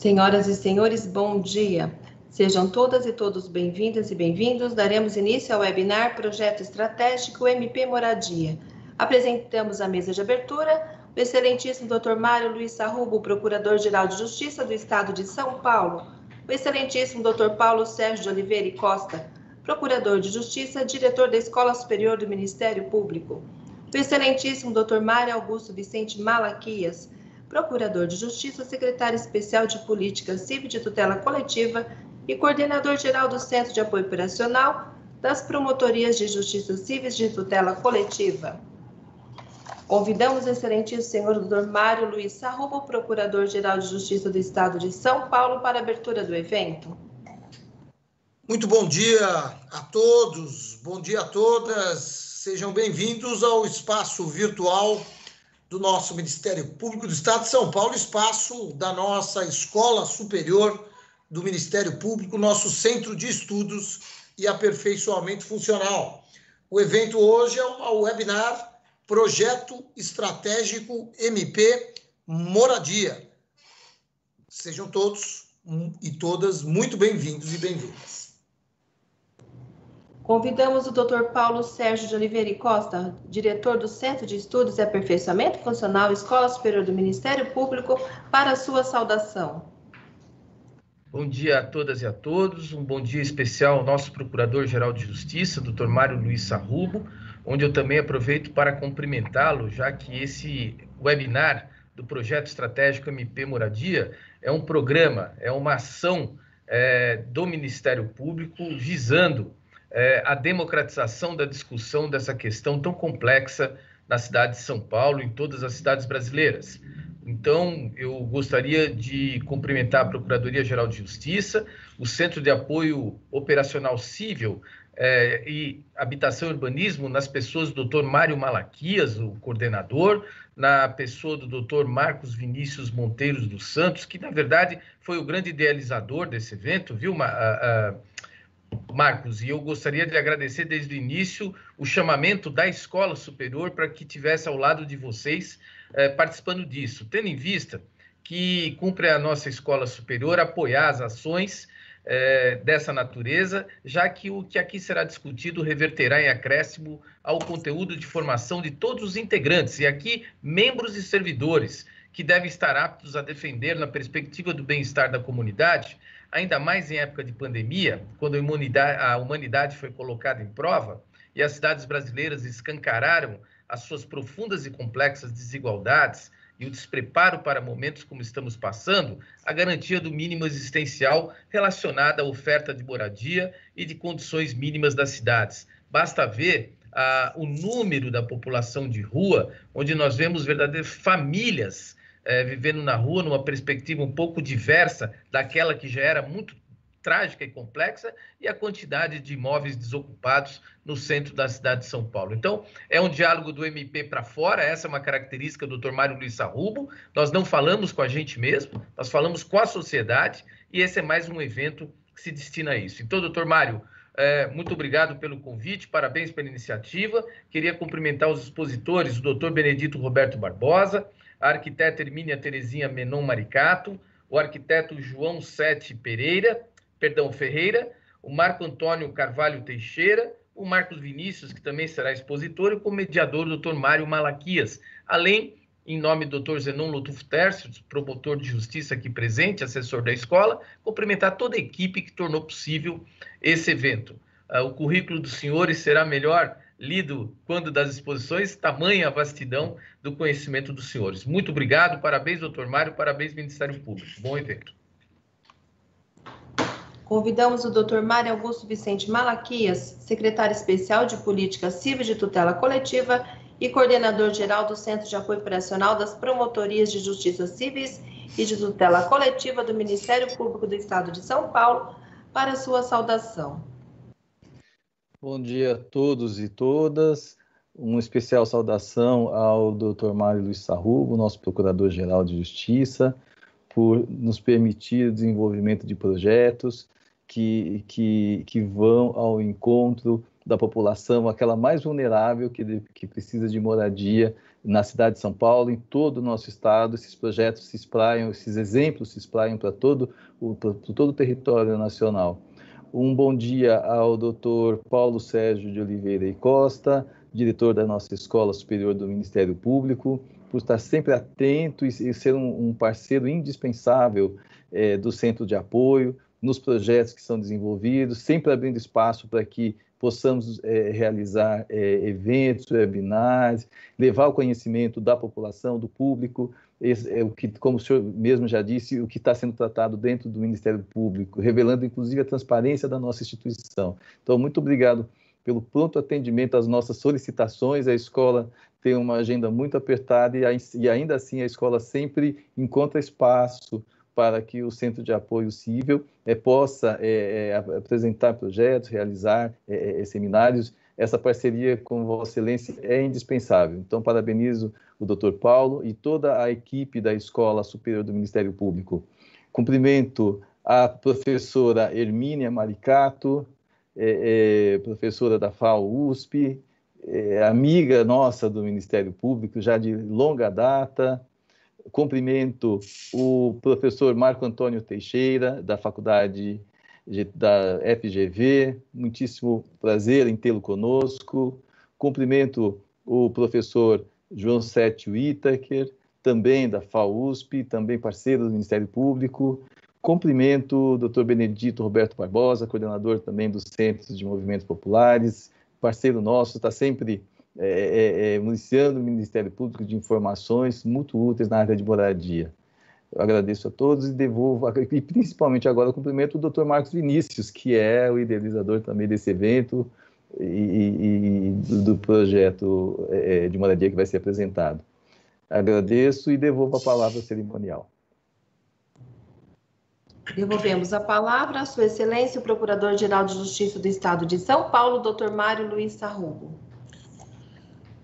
Senhoras e senhores, bom dia. Sejam todas e todos bem-vindas e bem-vindos. Daremos início ao webinar Projeto Estratégico MP Moradia. Apresentamos a mesa de abertura o excelentíssimo Dr. Mário Luiz Sarrubo, Procurador-Geral de Justiça do Estado de São Paulo, o excelentíssimo Dr. Paulo Sérgio de Oliveira e Costa, Procurador de Justiça, diretor da Escola Superior do Ministério Público, o excelentíssimo Dr. Mário Augusto Vicente Malaquias, Procurador de Justiça, secretário especial de Política Civil de Tutela Coletiva e coordenador-geral do Centro de Apoio Operacional das Promotorias de Justiça Cíveis de Tutela Coletiva. Convidamos o excelentíssimo senhor Dr. Mário Luiz Sarrubo, Procurador-Geral de Justiça do Estado de São Paulo, para a abertura do evento. Muito bom dia a todos, bom dia a todas. Sejam bem-vindos ao espaço virtual do nosso Ministério Público do Estado de São Paulo, espaço da nossa Escola Superior do Ministério Público, nosso Centro de Estudos e Aperfeiçoamento Funcional. O evento hoje é um webinar Projeto Estratégico MP Moradia. Sejam todos e todas muito bem-vindos e bem-vindas. Convidamos o Dr. Paulo Sérgio de Oliveira e Costa, diretor do Centro de Estudos e Aperfeiçoamento Funcional Escola Superior do Ministério Público, para sua saudação. Bom dia a todas e a todos. Um bom dia especial ao nosso Procurador-Geral de Justiça, Dr. Mário Luiz Sarrubo, onde eu também aproveito para cumprimentá-lo, já que esse webinar do projeto estratégico MP Moradia é um programa, é uma ação é, do Ministério Público visando é, a democratização da discussão dessa questão tão complexa na cidade de São Paulo, em todas as cidades brasileiras. Então, eu gostaria de cumprimentar a Procuradoria-Geral de Justiça, o Centro de Apoio Operacional Civil é, e Habitação e Urbanismo, nas pessoas do Dr. Mário Malaquias, o coordenador, na pessoa do Dr. Marcos Vinícius Monteiros dos Santos, que, na verdade, foi o grande idealizador desse evento, viu, Marcos? E eu gostaria de agradecer desde o início o chamamento da Escola Superior para que tivesse ao lado de vocês é, participando disso, tendo em vista que cumpre a nossa Escola Superior apoiar as ações é, dessa natureza, já que o que aqui será discutido reverterá em acréscimo ao conteúdo de formação de todos os integrantes, e aqui membros e servidores, que devem estar aptos a defender, na perspectiva do bem-estar da comunidade, ainda mais em época de pandemia, quando a, humanidade foi colocada em prova e as cidades brasileiras escancararam as suas profundas e complexas desigualdades, e o despreparo para momentos como estamos passando, a garantia do mínimo existencial relacionada à oferta de moradia e de condições mínimas das cidades. Basta ver ah, o número da população de rua, onde nós vemos verdadeiras famílias eh, vivendo na rua numa perspectiva um pouco diversa daquela que já era muito trágica e complexa e a quantidade de imóveis desocupados no centro da cidade de São Paulo. Então, é um diálogo do MP para fora, essa é uma característica do Dr. Mário Luiz Sarrubo. Nós não falamos com a gente mesmo, nós falamos com a sociedade e esse é mais um evento que se destina a isso. Então, doutor Mário, é, muito obrigado pelo convite, parabéns pela iniciativa. Queria cumprimentar os expositores, o doutor Benedito Roberto Barbosa, a arquiteta Hermínia Terezinha Menon Maricato, o arquiteto João Sete Pereira, perdão, Ferreira, o Marco Antônio Carvalho Teixeira, o Marcos Vinícius, que também será expositor, e o mediador, o Dr. Mário Malaquias. Além, em nome do Dr. Zenon Lutuf Tércio, promotor de justiça aqui presente, assessor da escola, cumprimentar toda a equipe que tornou possível esse evento. Uh, o currículo dos senhores será melhor lido quando das exposições, tamanha a vastidão do conhecimento dos senhores. Muito obrigado, parabéns, doutor Mário, parabéns, Ministério Público. Bom evento. Convidamos o Dr. Mário Augusto Vicente Malaquias, secretário especial de Política Civil de Tutela Coletiva e coordenador geral do Centro de Apoio Operacional das Promotorias de Justiça Civis e de Tutela Coletiva do Ministério Público do Estado de São Paulo, para sua saudação. Bom dia a todos e todas. Uma especial saudação ao Dr. Mário Luiz Sarrubo, nosso Procurador-Geral de Justiça, por nos permitir o desenvolvimento de projetos que, que, que vão ao encontro da população, aquela mais vulnerável que, que precisa de moradia na cidade de São Paulo, em todo o nosso estado, esses projetos se espraiam, esses exemplos se espraiam para todo o, todo o território nacional. Um bom dia ao Dr. Paulo Sérgio de Oliveira e Costa, diretor da nossa Escola Superior do Ministério Público, por estar sempre atento e, ser um, um, parceiro indispensável é, do Centro de Apoio, nos projetos que são desenvolvidos, sempre abrindo espaço para que possamos é, realizar é, eventos, webinars, levar o conhecimento da população, do público, é o que, como o senhor mesmo já disse, o que está sendo tratado dentro do Ministério Público, revelando inclusive a transparência da nossa instituição. Então, muito obrigado pelo pronto atendimento às nossas solicitações. A escola tem uma agenda muito apertada e, e ainda assim a escola sempre encontra espaço para que o Centro de Apoio Cível é, possa é, apresentar projetos, realizar é, seminários. Essa parceria com Vossa Excelência é indispensável. Então, parabenizo o Dr. Paulo e toda a equipe da Escola Superior do Ministério Público. Cumprimento a professora Hermínia Maricato, é, é, professora da FAO USP, é, amiga nossa do Ministério Público já de longa data, Cumprimento o professor Marco Antônio Teixeira, da Faculdade da FGV, muitíssimo prazer em tê-lo conosco. Cumprimento o professor João Sétio Itaker, também da FAUSP, também parceiro do Ministério Público. Cumprimento o Dr. Benedito Roberto Barbosa, coordenador também dos Centros de Movimentos Populares, parceiro nosso, está sempre é, é, municiando o Ministério Público de informações muito úteis na área de moradia. Eu agradeço a todos e devolvo, e principalmente agora, cumprimento o Dr. Marcos Vinícius, que é o idealizador também desse evento e, e, e do projeto é, de moradia que vai ser apresentado. Agradeço e devolvo a palavra cerimonial. Devolvemos a palavra à Sua Excelência, o Procurador-Geral de Justiça do Estado de São Paulo, Dr. Mário Luiz Sarrubo.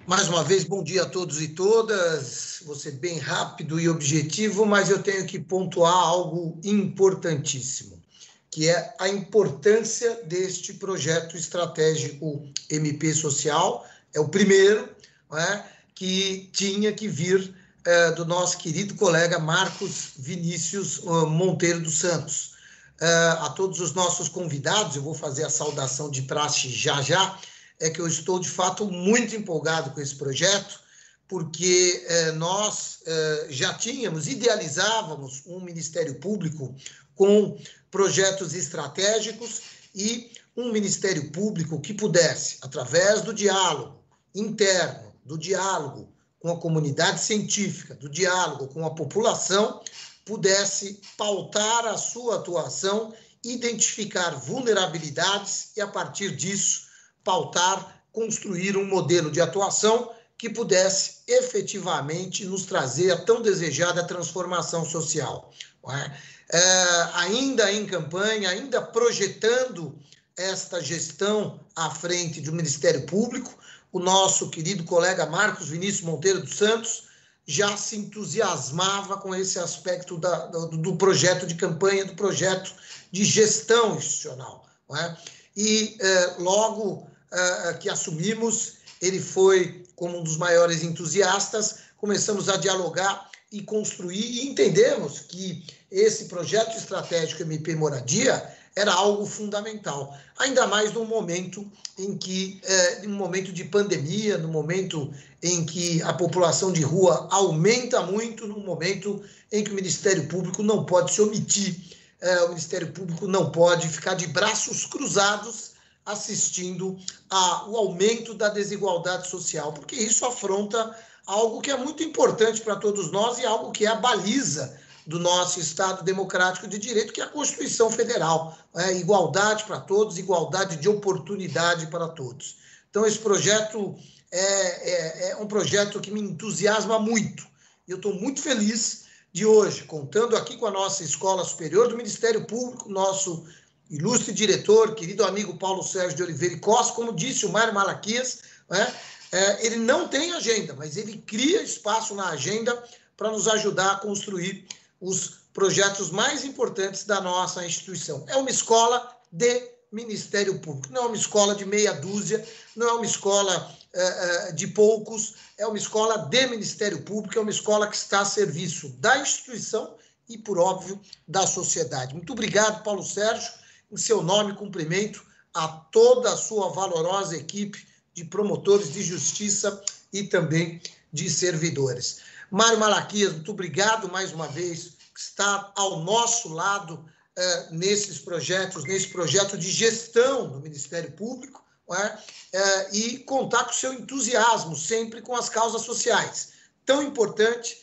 Mais uma vez, bom dia a todos e todas. Vou ser bem rápido e objetivo, mas eu tenho que pontuar algo importantíssimo, que é a importância deste projeto estratégico MP Social. É o primeiro é, que tinha que vir é, do nosso querido colega Marcos Vinícius uh, Monteiro dos Santos. Uh, a todos os nossos convidados, eu vou fazer a saudação de praxe já já é que eu estou de fato muito empolgado com esse projeto, porque eh, nós eh, já tínhamos, idealizávamos um Ministério Público com projetos estratégicos e um Ministério Público que pudesse, através do diálogo interno, do diálogo com a comunidade científica, do diálogo com a população, pudesse pautar a sua atuação, identificar vulnerabilidades e, a partir disso, pautar, construir um modelo de atuação que pudesse efetivamente nos trazer a tão desejada transformação social. É? É, ainda em campanha, ainda projetando esta gestão à frente do Ministério Público, o nosso querido colega Marcos Vinícius Monteiro dos Santos já se entusiasmava com esse aspecto da, do, do, projeto de campanha, do projeto de gestão institucional. É? E é, logo uh, que assumimos, ele foi como um dos maiores entusiastas, começamos a dialogar e construir e entendemos que esse projeto estratégico MP Moradia era algo fundamental, ainda mais num momento em que, é, num momento de pandemia, no momento em que a população de rua aumenta muito, num momento em que o Ministério Público não pode se omitir, é, o Ministério Público não pode ficar de braços cruzados assistindo ao aumento da desigualdade social, porque isso afronta algo que é muito importante para todos nós e algo que é a baliza do nosso Estado democrático de direito, que é a Constituição Federal. É, igualdade para todos, igualdade de oportunidade para todos. Então, esse projeto é, é, é um projeto que me entusiasma muito. E eu estou muito feliz de hoje, contando aqui com a nossa Escola Superior do Ministério Público, nosso ilustre diretor, querido amigo Paulo Sérgio de Oliveira e Costa, como disse o Mário Malaquias, né, é, ele não tem agenda, mas ele cria espaço na agenda para nos ajudar a construir os projetos mais importantes da nossa instituição. É uma escola de Ministério Público. Não é uma escola de meia dúzia, não é uma escola uh, uh, de poucos, é uma escola de Ministério Público, é uma escola que está a serviço da instituição e, por óbvio, da sociedade. Muito obrigado, Paulo Sérgio. Em seu nome, cumprimento a toda a sua valorosa equipe de promotores de justiça e também de servidores. Mário Malaquias, muito obrigado mais uma vez, que está ao nosso lado uh, nesses projetos, nesse projeto de gestão do Ministério Público, é? uh, e contar com o seu entusiasmo sempre com as causas sociais. Tão importante,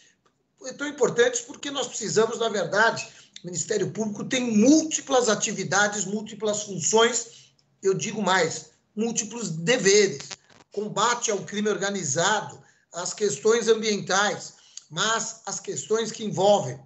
tão importantes porque nós precisamos, na verdade, o Ministério Público tem múltiplas atividades, múltiplas funções, eu digo mais, múltiplos deveres. Combate ao crime organizado, as questões ambientais, mas as questões que envolvem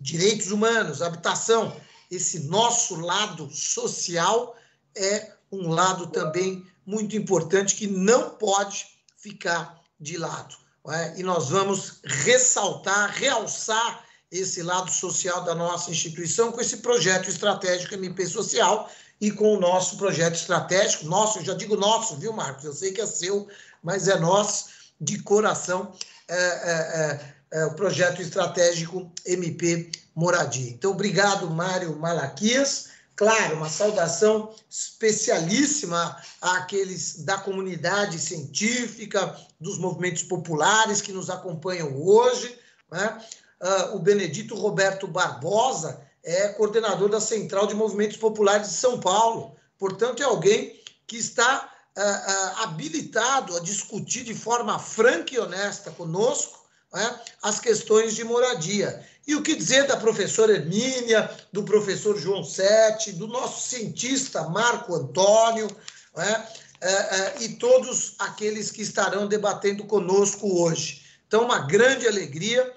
direitos humanos, habitação, esse nosso lado social é um lado também muito importante que não pode ficar de lado. É? E nós vamos ressaltar, realçar esse lado social da nossa instituição com esse projeto estratégico MP Social e com o nosso projeto estratégico, nosso, eu já digo nosso, viu, Marcos? Eu sei que é seu, mas é nosso, de coração, é, é, é, é o projeto estratégico MP Moradia. Então, obrigado, Mário Malaquias. Claro, uma saudação especialíssima àqueles da comunidade científica, dos movimentos populares que nos acompanham hoje. Né? Uh, o Benedito Roberto Barbosa é coordenador da Central de Movimentos Populares de São Paulo. Portanto, é alguém que está uh, uh, habilitado a discutir de forma franca e honesta conosco né, as questões de moradia. E o que dizer da professora Hermínia, do professor João Sete, do nosso cientista Marco Antônio, né, é, e todos aqueles que estarão debatendo conosco hoje. Então, uma grande alegria,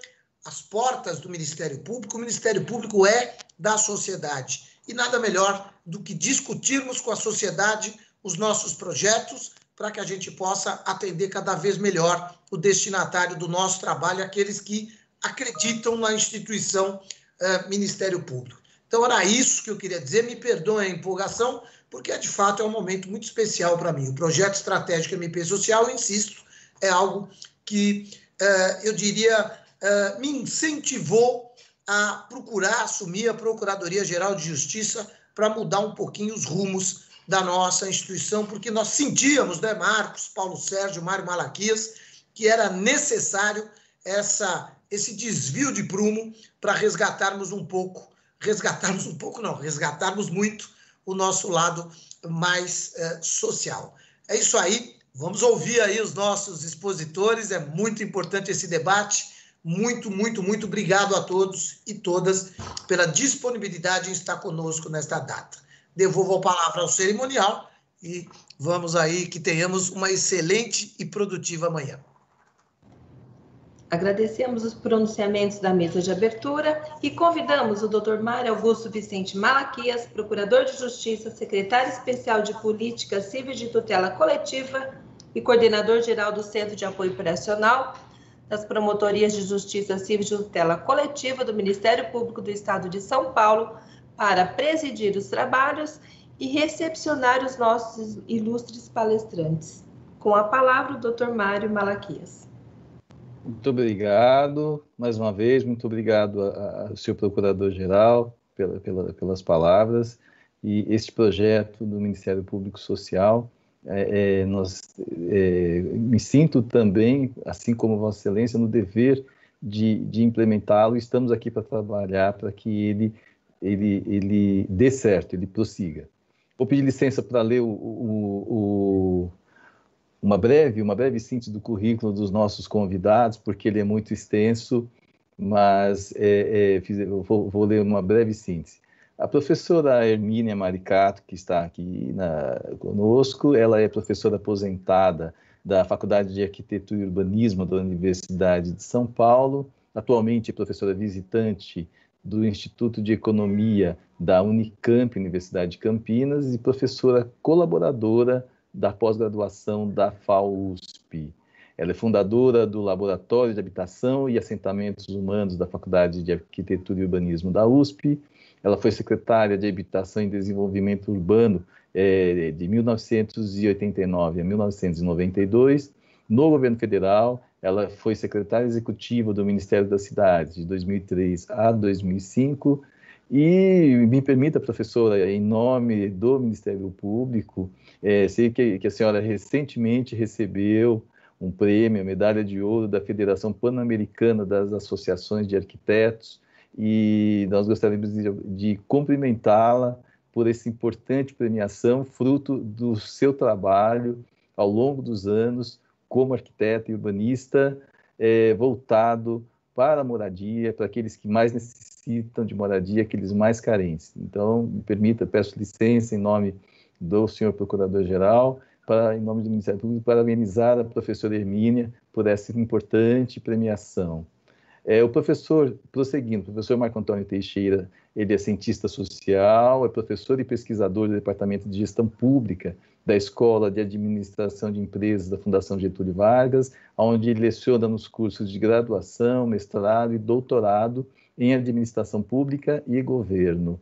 as portas do Ministério Público. O Ministério Público é da sociedade. E nada melhor do que discutirmos com a sociedade os nossos projetos para que a gente possa atender cada vez melhor o destinatário do nosso trabalho, aqueles que acreditam na instituição uh, Ministério Público. Então, era isso que eu queria dizer. Me perdoem a empolgação, porque de fato é um momento muito especial para mim. O projeto estratégico MP Social, insisto, é algo que uh, eu diria uh, me incentivou a procurar assumir a Procuradoria-Geral de Justiça para mudar um pouquinho os rumos da nossa instituição, porque nós sentíamos, né, Marcos, Paulo Sérgio, Mário Malaquias, que era necessário essa esse desvio de prumo para resgatarmos um pouco, resgatarmos um pouco não, resgatarmos muito o nosso lado mais eh, social. É isso aí, vamos ouvir aí os nossos expositores, é muito importante esse debate. Muito, muito, muito obrigado a todos e todas pela disponibilidade em estar conosco nesta data. Devolvo a palavra ao cerimonial e vamos aí que tenhamos uma excelente e produtiva manhã. Agradecemos os pronunciamentos da mesa de abertura e convidamos o Dr. Mário Augusto Vicente Malaquias, Procurador de Justiça, Secretário Especial de Política Civil de Tutela Coletiva e Coordenador-Geral do Centro de Apoio Operacional das Promotorias de Justiça Civil de Tutela Coletiva do Ministério Público do Estado de São Paulo, para presidir os trabalhos e recepcionar os nossos ilustres palestrantes. Com a palavra, o Dr. Mário Malaquias. Muito obrigado, mais uma vez, muito obrigado ao seu Procurador-Geral pela, pela, pelas palavras. E este projeto do Ministério Público Social, é, é, nós, é, me sinto também, assim como Vossa Excelência, no dever de, de implementá-lo. Estamos aqui para trabalhar para que ele, ele, ele dê certo, ele prossiga. Vou pedir licença para ler o, o, o uma breve, uma breve síntese do currículo dos nossos convidados, porque ele é muito extenso, mas é, é, fiz, vou, vou, ler uma breve síntese. A professora Hermínia Maricato, que está aqui na, conosco, ela é professora aposentada da Faculdade de Arquitetura e Urbanismo da Universidade de São Paulo, atualmente é professora visitante do Instituto de Economia da Unicamp, Universidade de Campinas, e professora colaboradora da pós-graduação da FAUSP. Ela é fundadora do Laboratório de Habitação e Assentamentos Humanos da Faculdade de Arquitetura e Urbanismo da USP, ela foi secretária de Habitação e Desenvolvimento Urbano é, de 1989 a 1992. No governo federal, ela foi secretária executiva do Ministério das Cidades de 2003 a 2005. E me permita, professora, em nome do Ministério Público, é, sei que, que a senhora recentemente recebeu um prêmio, a medalha de ouro da Federação Pan-Americana das Associações de Arquitetos, e nós gostaríamos de, de cumprimentá-la por essa importante premiação, fruto do seu trabalho ao longo dos anos como arquiteta e urbanista, é, voltado para a moradia, para aqueles que mais necessitam de moradia, aqueles mais carentes. Então, me permita, peço licença em nome do senhor Procurador-Geral, em nome do Ministério Público, parabenizar a professora Hermínia por essa importante premiação. É, o professor, prosseguindo, o professor Marco Antônio Teixeira, ele é cientista social, é professor e pesquisador do Departamento de Gestão Pública da Escola de Administração de Empresas da Fundação Getúlio Vargas, onde ele leciona nos cursos de graduação, mestrado e doutorado em Administração Pública e Governo.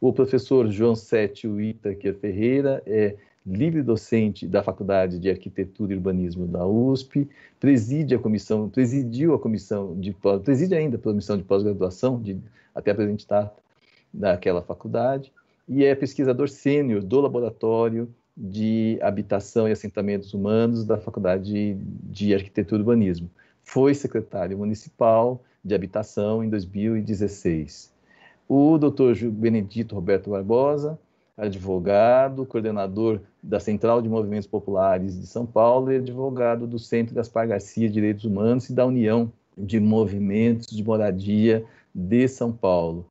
O professor João Sétio Itaker Ferreira é livre docente da Faculdade de Arquitetura e Urbanismo da USP, preside a comissão, presidiu a comissão de preside ainda a comissão de pós-graduação de até apresentar daquela faculdade e é pesquisador sênior do laboratório de habitação e assentamentos humanos da Faculdade de Arquitetura e Urbanismo. Foi secretário municipal de habitação em 2016. O Dr. Benedito Roberto Barbosa advogado, coordenador da Central de Movimentos Populares de São Paulo e advogado do Centro Gaspar Garcia de Direitos Humanos e da União de Movimentos de Moradia de São Paulo.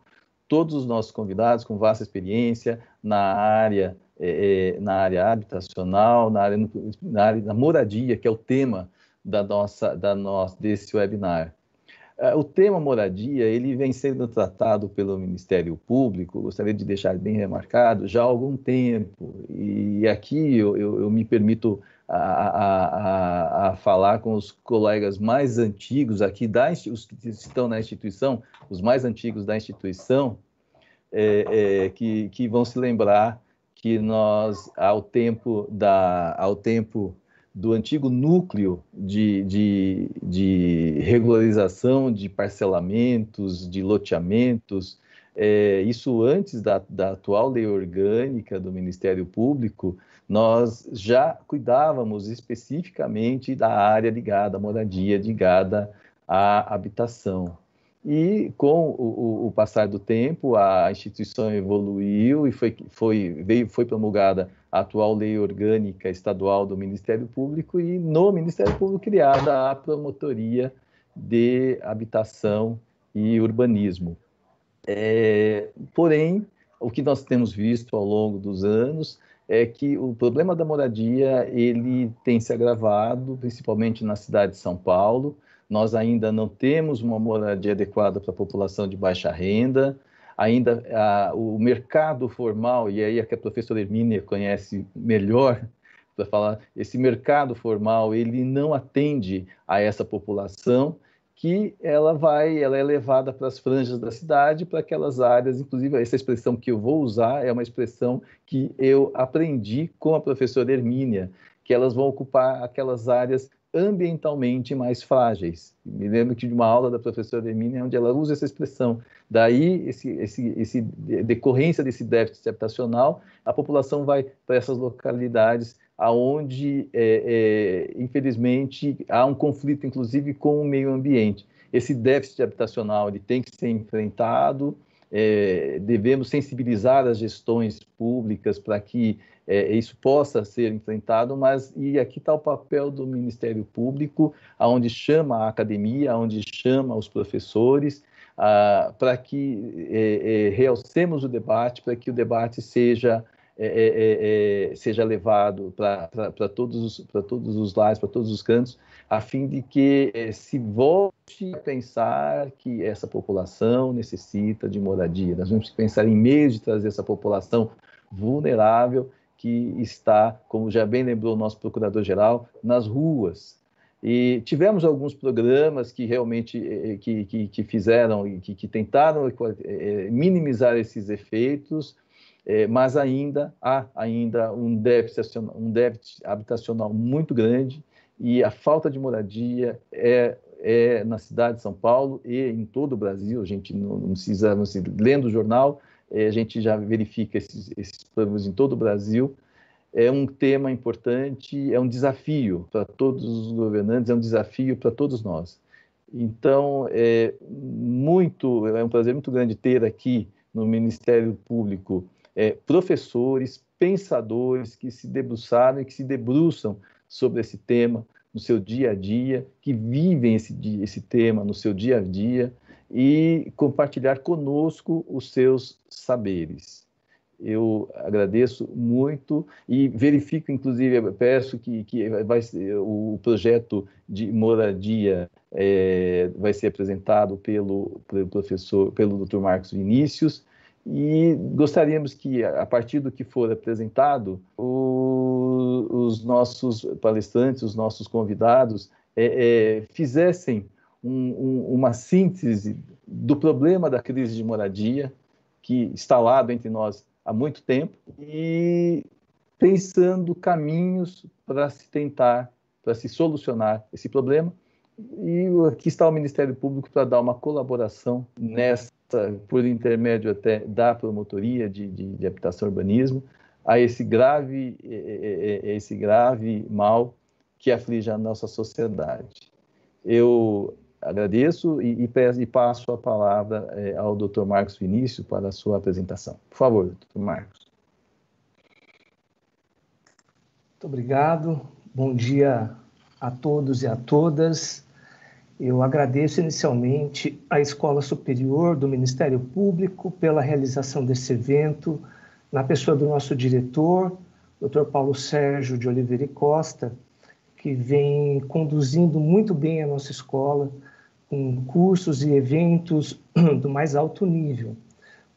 Todos os nossos convidados com vasta experiência na área, é, na área habitacional, na área, na área da moradia, que é o tema da nossa, da nossa, desse webinar. É, o tema moradia, ele vem sendo tratado pelo Ministério Público, gostaria de deixar bem remarcado, já há algum tempo. E aqui eu, eu, eu me permito a, a, a, falar com os colegas mais antigos aqui, da, os que estão na instituição, os mais antigos da instituição, é, é, que, que vão se lembrar que nós, ao tempo, da, ao tempo do antigo núcleo de, de, de regularização de parcelamentos, de loteamentos, é, isso antes da, da, atual lei orgânica do Ministério Público, nós já cuidávamos especificamente da área ligada à moradia, ligada à habitação. E com o, o, passar do tempo, a instituição evoluiu e foi, foi, veio, foi promulgada a atual lei orgânica estadual do Ministério Público e no Ministério Público criada a promotoria de habitação e urbanismo. É, porém, o que nós temos visto ao longo dos anos é que o problema da moradia ele tem se agravado, principalmente na cidade de São Paulo. Nós ainda não temos uma moradia adequada para a população de baixa renda, ainda a, o mercado formal, e aí é que a professora Hermínia conhece melhor para falar, esse mercado formal, ele não atende a essa população, que ela vai, ela é levada para as franjas da cidade, para aquelas áreas, inclusive essa expressão que eu vou usar é uma expressão que eu aprendi com a professora Hermínia, que elas vão ocupar aquelas áreas ambientalmente mais frágeis. Me lembro que de uma aula da professora Hermínia, onde ela usa essa expressão. Daí, esse, esse, esse decorrência desse déficit habitacional, a população vai para essas localidades aonde, é, é, infelizmente, há um conflito, inclusive, com o meio ambiente. Esse déficit habitacional ele tem que ser enfrentado, é, devemos sensibilizar as gestões públicas para que é, isso possa ser enfrentado, mas e aqui está o papel do Ministério Público, aonde chama a academia, aonde chama os professores, ah, para que é, é, realcemos o debate, para que o debate seja é, é, é, seja levado para todos, todos os lados, para todos os cantos, a fim de que se volte a pensar que essa população necessita de moradia. Nós vamos pensar em meios de trazer essa população vulnerável que está, como já bem lembrou o nosso procurador-geral, nas ruas. E tivemos alguns programas que realmente eh, que, que, que fizeram e que, que, tentaram eh, minimizar esses efeitos, mas ainda há ainda um déficit, um déficit habitacional muito grande e a falta de moradia é, é na cidade de São Paulo e em todo o Brasil. A gente não, não precisa, não precisa lendo o jornal, a gente já verifica esses, esses problemas em todo o Brasil é um tema importante, é um desafio para todos os governantes, é um desafio para todos nós. Então, é muito, é um prazer muito grande ter aqui no Ministério Público é, professores, pensadores que se debruçaram e que se debruçam sobre esse tema no seu dia a dia, que vivem esse, esse tema no seu dia a dia e compartilhar conosco os seus saberes eu agradeço muito e verifico, inclusive, peço que, que vai o projeto de moradia é, vai ser apresentado pelo, pelo professor, pelo Dr. Marcos Vinícius, e gostaríamos que, a partir do que for apresentado, o, os nossos palestrantes, os nossos convidados, é, é, fizessem um, um, uma síntese do problema da crise de moradia, que instalado entre nós há muito tempo e pensando caminhos para se tentar, para se solucionar esse problema. E aqui está o Ministério Público para dar uma colaboração nessa, por intermédio até da promotoria de, de, de habitação e urbanismo, a esse grave, esse grave mal que aflige a nossa sociedade. Eu agradeço e, e, e, passo a palavra é, ao Dr. Marcos Vinícius para a sua apresentação. Por favor, Dr. Marcos. Muito obrigado. Bom dia a todos e a todas. Eu agradeço inicialmente à Escola Superior do Ministério Público pela realização desse evento, na pessoa do nosso diretor, Dr. Paulo Sérgio de Oliveira e Costa, que vem conduzindo muito bem a nossa escola, com cursos e eventos do mais alto nível.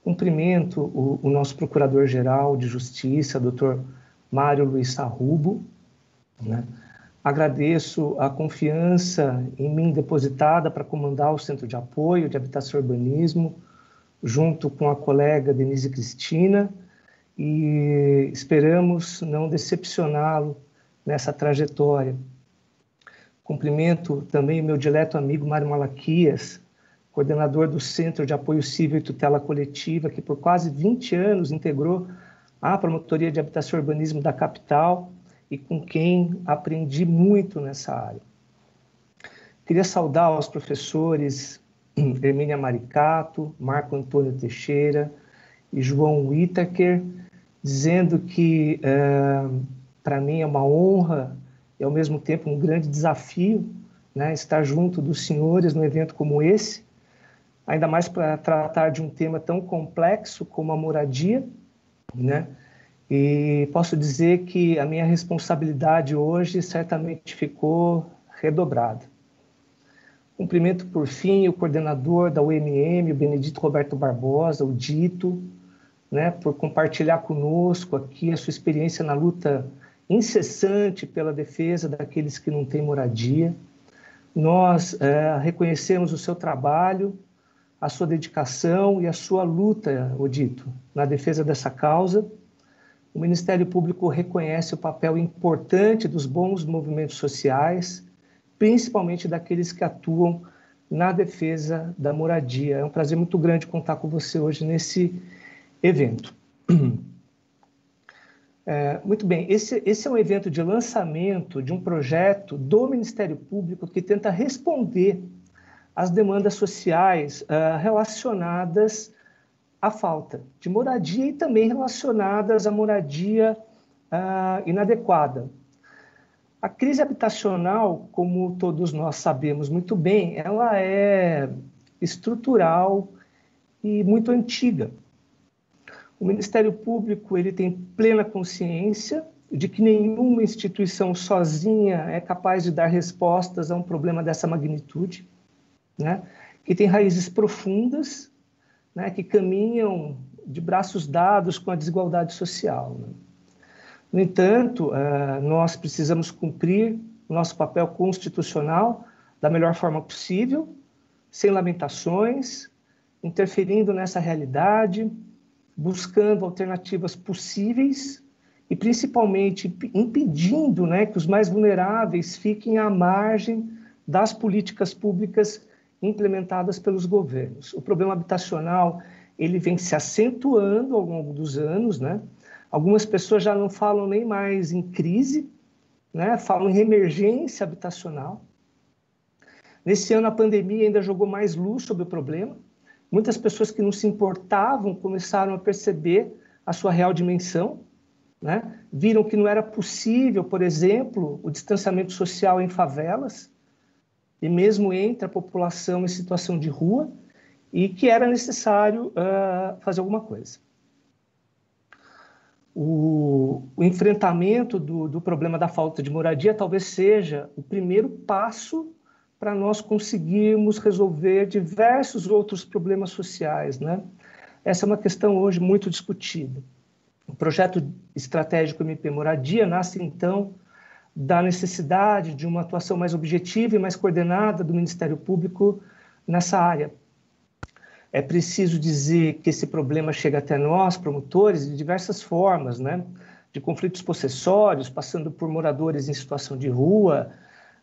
Cumprimento o, o nosso Procurador-Geral de Justiça, Dr. Mário Luiz Sarrubo. Né? Agradeço a confiança em mim depositada para comandar o Centro de Apoio de Habitação e Urbanismo, junto com a colega Denise Cristina, e esperamos não decepcioná-lo nessa trajetória. Cumprimento também meu dileto amigo Mário Malaquias, coordenador do Centro de Apoio Civil e Tutela Coletiva, que por quase 20 anos integrou a Promotoria de Habitação e Urbanismo da capital e com quem aprendi muito nessa área. Queria saudar os professores Hermínia Maricato, Marco Antônio Teixeira e João Whittaker, dizendo que é, para mim é uma honra e, ao mesmo tempo, um grande desafio né, estar junto dos senhores num evento como esse, ainda mais para tratar de um tema tão complexo como a moradia, né? E posso dizer que a minha responsabilidade hoje certamente ficou redobrada. Cumprimento, por fim, o coordenador da UMM, o Benedito Roberto Barbosa, o Dito, né, por compartilhar conosco aqui a sua experiência na luta incessante pela defesa daqueles que não têm moradia. Nós é, reconhecemos o seu trabalho, a sua dedicação e a sua luta, Odito, na defesa dessa causa. O Ministério Público reconhece o papel importante dos bons movimentos sociais, principalmente daqueles que atuam na defesa da moradia. É um prazer muito grande contar com você hoje nesse evento. É, muito bem, esse, esse é um evento de lançamento de um projeto do Ministério Público que tenta responder às demandas sociais uh, relacionadas à falta de moradia e também relacionadas à moradia uh, inadequada. A crise habitacional, como todos nós sabemos muito bem, ela é estrutural e muito antiga. O Ministério Público ele tem plena consciência de que nenhuma instituição sozinha é capaz de dar respostas a um problema dessa magnitude, né? que tem raízes profundas, né? que caminham de braços dados com a desigualdade social. Né? No entanto, uh, nós precisamos cumprir o nosso papel constitucional da melhor forma possível, sem lamentações, interferindo nessa realidade, buscando alternativas possíveis e principalmente impedindo né, que os mais vulneráveis fiquem à margem das políticas públicas implementadas pelos governos. O problema habitacional ele vem se acentuando ao longo dos anos, né? Algumas pessoas já não falam nem mais em crise, né? Falam em emergência habitacional. Nesse ano a pandemia ainda jogou mais luz sobre o problema. Muitas pessoas que não se importavam começaram a perceber a sua real dimensão, né? Viram que não era possível, por exemplo, o distanciamento social em favelas, e mesmo entre a população em situação de rua, e que era necessário uh, fazer alguma coisa. O, o enfrentamento do, do, problema da falta de moradia talvez seja o primeiro passo para nós conseguirmos resolver diversos outros problemas sociais. Né? Essa é uma questão hoje muito discutida. O projeto estratégico MP Moradia nasce, então, da necessidade de uma atuação mais objetiva e mais coordenada do Ministério Público nessa área. É preciso dizer que esse problema chega até nós, promotores, de diversas formas, né? de conflitos possessórios, passando por moradores em situação de rua,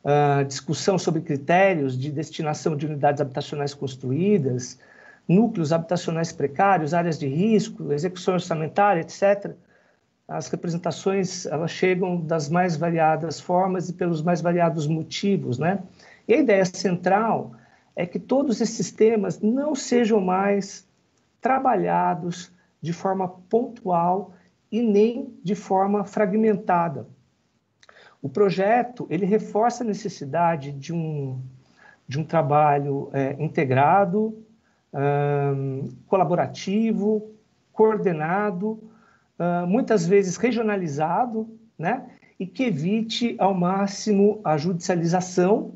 uh, discussão sobre critérios de destinação de unidades habitacionais construídas, núcleos habitacionais precários, áreas de risco, execução orçamentária, etc as representações elas chegam das mais variadas formas e pelos mais variados motivos, né? E a ideia central é que todos esses temas não sejam mais trabalhados de forma pontual e nem de forma fragmentada. O projeto ele reforça a necessidade de um, de um trabalho é, integrado, colaborativo, coordenado, uh, muitas vezes regionalizado, né? e que evite ao máximo a judicialização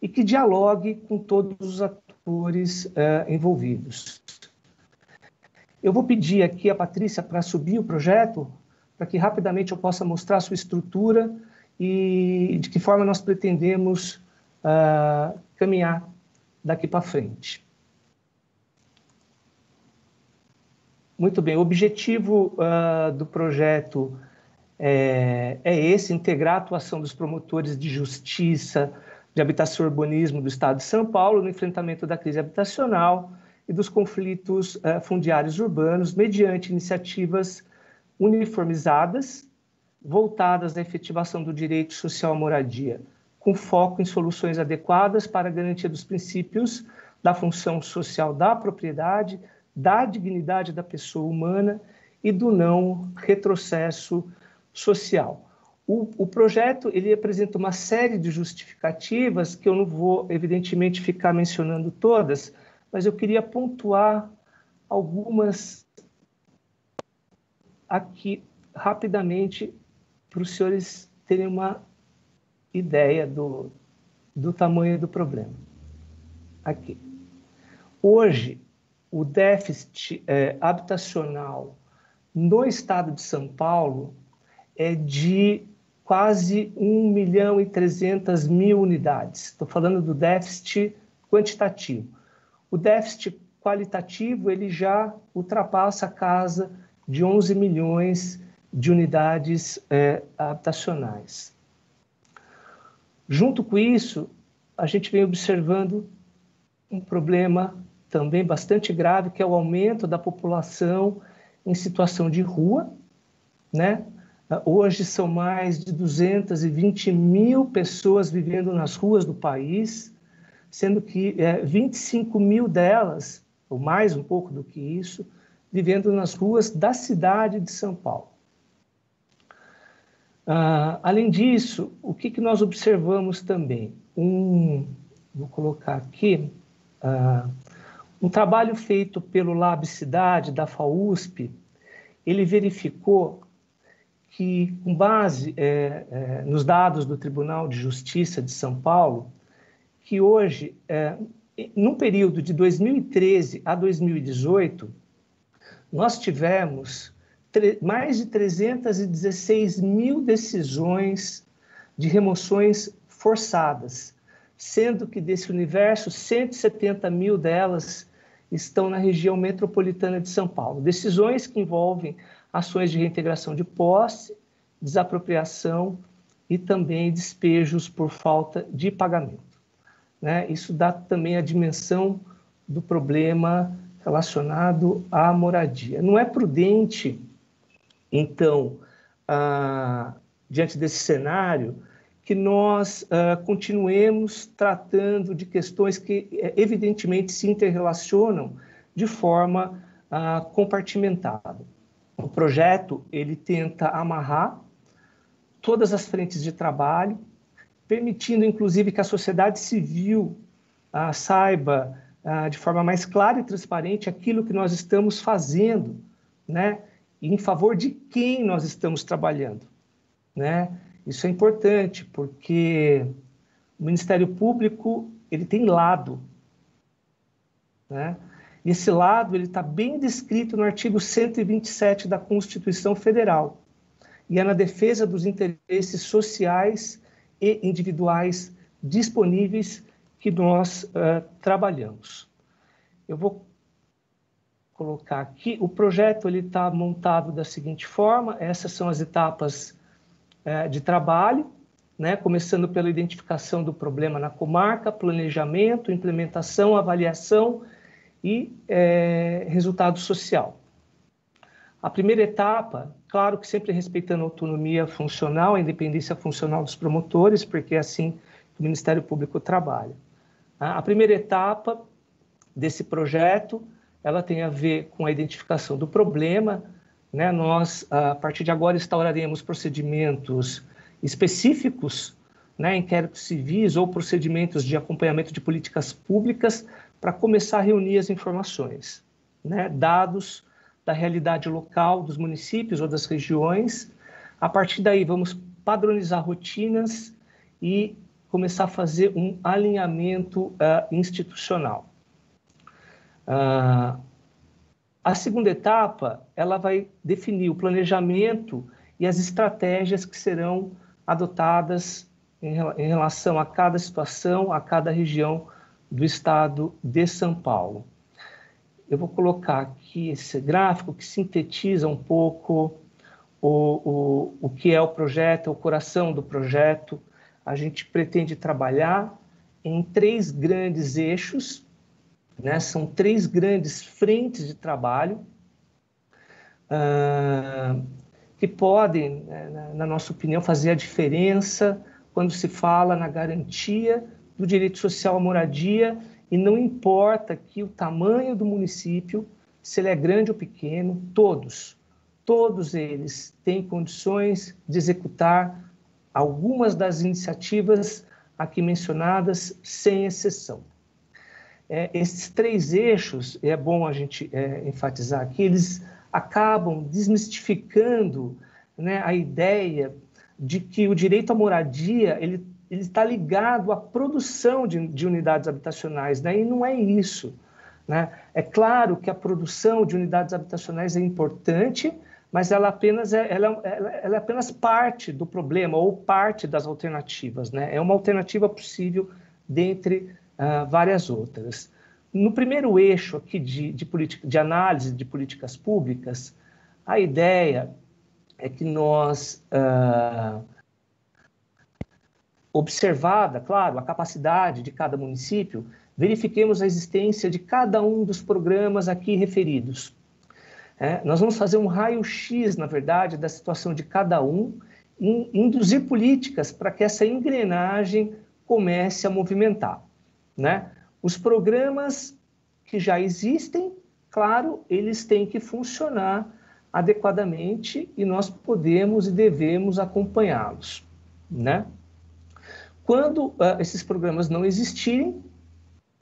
e que dialogue com todos os atores uh, envolvidos. Eu vou pedir aqui a Patrícia para subir o projeto, para que rapidamente eu possa mostrar sua estrutura e de que forma nós pretendemos uh, caminhar daqui para frente. Muito bem, o objetivo uh, do projeto é, é, esse: integrar a atuação dos promotores de justiça, de habitação e urbanismo do Estado de São Paulo no enfrentamento da crise habitacional e dos conflitos uh, fundiários urbanos, mediante iniciativas uniformizadas, voltadas à efetivação do direito social à moradia, com foco em soluções adequadas para garantia dos princípios da função social da propriedade da dignidade da pessoa humana e do não retrocesso social. O, o, projeto ele apresenta uma série de justificativas que eu não vou, evidentemente, ficar mencionando todas, mas eu queria pontuar algumas aqui rapidamente para os senhores terem uma ideia do, do tamanho do problema. Aqui. Hoje, o déficit é, habitacional no estado de São Paulo é de quase 1 milhão e 300 mil unidades. Estou falando do déficit quantitativo. O déficit qualitativo ele já ultrapassa a casa de 11 milhões de unidades é, habitacionais. Junto com isso, a gente vem observando um problema também bastante grave, que é o aumento da população em situação de rua, né? Hoje são mais de 220 mil pessoas vivendo nas ruas do país, sendo que é, 25 mil delas, ou mais um pouco do que isso, vivendo nas ruas da cidade de São Paulo. Ah, além disso, o que, que nós observamos também? Um, vou colocar aqui, ah, um trabalho feito pelo Lab Cidade, da FAUSP, ele verificou que, com base é, é, nos dados do Tribunal de Justiça de São Paulo, que hoje, é, no período de 2013 a 2018, nós tivemos mais de 316 mil decisões de remoções forçadas, sendo que desse universo, 170 mil delas estão na região metropolitana de São Paulo. Decisões que envolvem ações de reintegração de posse, desapropriação e também despejos por falta de pagamento. Né? Isso dá também a dimensão do problema relacionado à moradia. Não é prudente, então, ah, diante desse cenário, que nós ah, continuemos tratando de questões que, eh, evidentemente, se interrelacionam de forma ah, compartimentada. O projeto ele tenta amarrar todas as frentes de trabalho, permitindo, inclusive, que a sociedade civil ah, saiba ah, de forma mais clara e transparente aquilo que nós estamos fazendo, né? Em favor de quem nós estamos trabalhando, né? Isso é importante porque o Ministério Público ele tem lado, né? E esse lado ele está bem descrito no artigo 127 da Constituição Federal e é na defesa dos interesses sociais e individuais disponíveis que nós uh, trabalhamos. Eu vou colocar aqui, o projeto ele está montado da seguinte forma, essas são as etapas uh, de trabalho, né, começando pela identificação do problema na comarca, planejamento, implementação, avaliação e uh, resultado social. A primeira etapa, claro que sempre respeitando a autonomia funcional, a independência funcional dos promotores, porque é assim que o Ministério Público trabalha. A primeira etapa desse projeto, ela tem a ver com a identificação do problema. Né? Nós, a partir de agora, instauraremos procedimentos específicos, né? inquéritos civis ou procedimentos de acompanhamento de políticas públicas para começar a reunir as informações, né? dados da realidade local dos municípios ou das regiões. A partir daí, vamos padronizar rotinas e começar a fazer um alinhamento uh, institucional. Uh, a segunda etapa, ela vai definir o planejamento e as estratégias que serão adotadas em, em relação a cada situação, a cada região do estado de São Paulo. Eu vou colocar aqui esse gráfico que sintetiza um pouco o, o, o que é o projeto, o coração do projeto, a gente pretende trabalhar em três grandes eixos, né? são três grandes frentes de trabalho, uh, que podem, né, na nossa opinião, fazer a diferença quando se fala na garantia do direito social à moradia, e não importa que o tamanho do município, se ele é grande ou pequeno, todos, todos eles têm condições de executar algumas das iniciativas aqui mencionadas, sem exceção. É, esses três eixos, é bom a gente é, enfatizar aqui, eles acabam desmistificando né, a ideia de que o direito à moradia ele está ligado à produção de, de unidades habitacionais, né? e não é isso. Né? É claro que a produção de unidades habitacionais é importante, mas ela apenas é, ela, ela é apenas parte do problema ou parte das alternativas, né? É uma alternativa possível dentre uh, várias outras. No primeiro eixo aqui de, de, política, de análise de políticas públicas, a ideia é que nós, uh, observada, claro, a capacidade de cada município, verifiquemos a existência de cada um dos programas aqui referidos é, nós vamos fazer um raio-x, na verdade, da situação de cada um e induzir políticas para que essa engrenagem comece a movimentar. Né? Os programas que já existem, claro, eles têm que funcionar adequadamente e nós podemos e devemos acompanhá-los. Né? Quando uh, esses programas não existirem,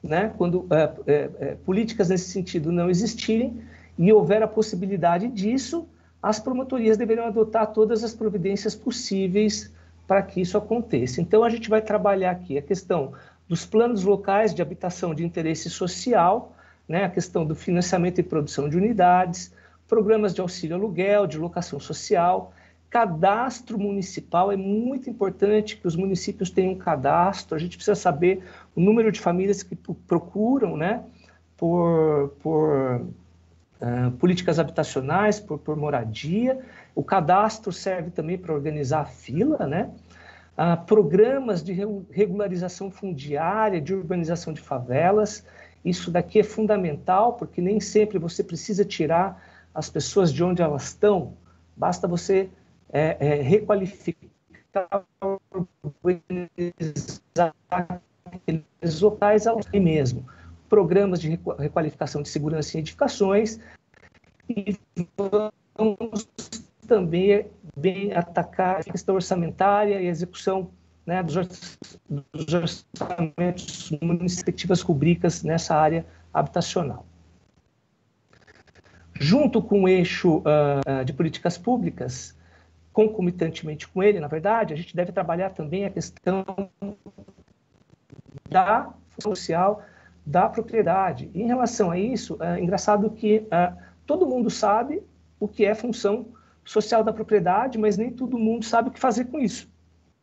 né? quando uh, uh, políticas nesse sentido não existirem, e houver a possibilidade disso, as promotorias deveriam adotar todas as providências possíveis para que isso aconteça. Então, a gente vai trabalhar aqui a questão dos planos locais de habitação de interesse social, né, a questão do financiamento e produção de unidades, programas de auxílio aluguel, de locação social, cadastro municipal é muito importante que os municípios tenham um cadastro. A gente precisa saber o número de famílias que procuram, né, por, por uh, políticas habitacionais, por, por moradia. O cadastro serve também para organizar a fila, né? Uh, programas de regularização fundiária, de urbanização de favelas. Isso daqui é fundamental, porque nem sempre você precisa tirar as pessoas de onde elas estão, basta você é, é, requalificar, aqueles locais ali mesmo. Programas de requalificação de segurança em edificações e vamos também bem atacar a questão orçamentária e execução né, dos, orçamentos municipais rubricas nessa área habitacional. Junto com o eixo uh, de políticas públicas, concomitantemente com ele, na verdade, a gente deve trabalhar também a questão da social da propriedade. Em relação a isso, é engraçado que uh, todo mundo sabe o que é função social da propriedade, mas nem todo mundo sabe o que fazer com isso.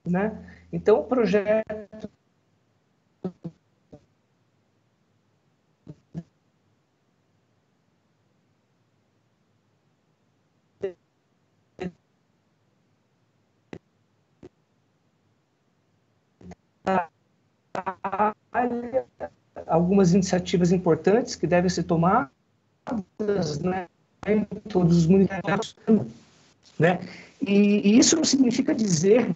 Né? Então, o projeto algumas iniciativas importantes que devem ser tomadas né, em todos os municípios. Né? E, e, isso não significa dizer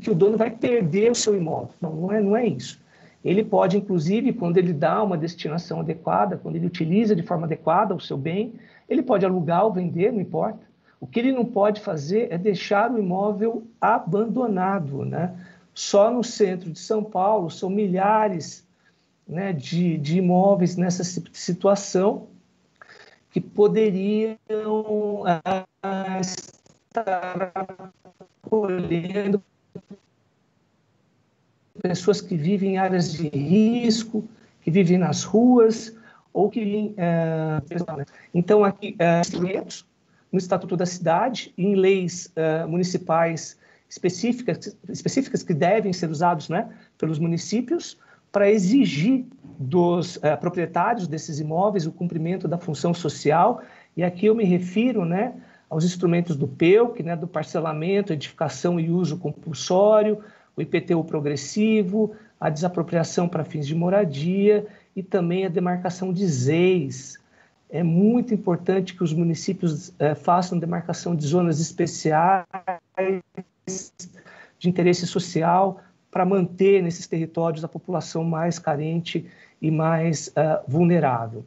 que o dono vai perder o seu imóvel. Não, não é, não é isso. Ele pode, inclusive, quando ele dá uma destinação adequada, quando ele utiliza de forma adequada o seu bem, ele pode alugar ou vender, não importa. O que ele não pode fazer é deixar o imóvel abandonado, né? Só no centro de São Paulo são milhares né, de, de imóveis nessa situação que poderiam uh, estar acolhendo pessoas que vivem em áreas de risco, que vivem nas ruas ou que. Uh, então, aqui, uh, instrumentos no Estatuto da Cidade, em leis uh, municipais específicas, específicas que devem ser usados né, pelos municípios para exigir dos uh, proprietários desses imóveis o cumprimento da função social. E aqui eu me refiro né, aos instrumentos do PEUC, né, do parcelamento, edificação e uso compulsório, o IPTU progressivo, a desapropriação para fins de moradia e também a demarcação de ZEIS. É muito importante que os municípios uh, façam demarcação de zonas especiais de interesse social para manter nesses territórios a população mais carente e mais uh, vulnerável.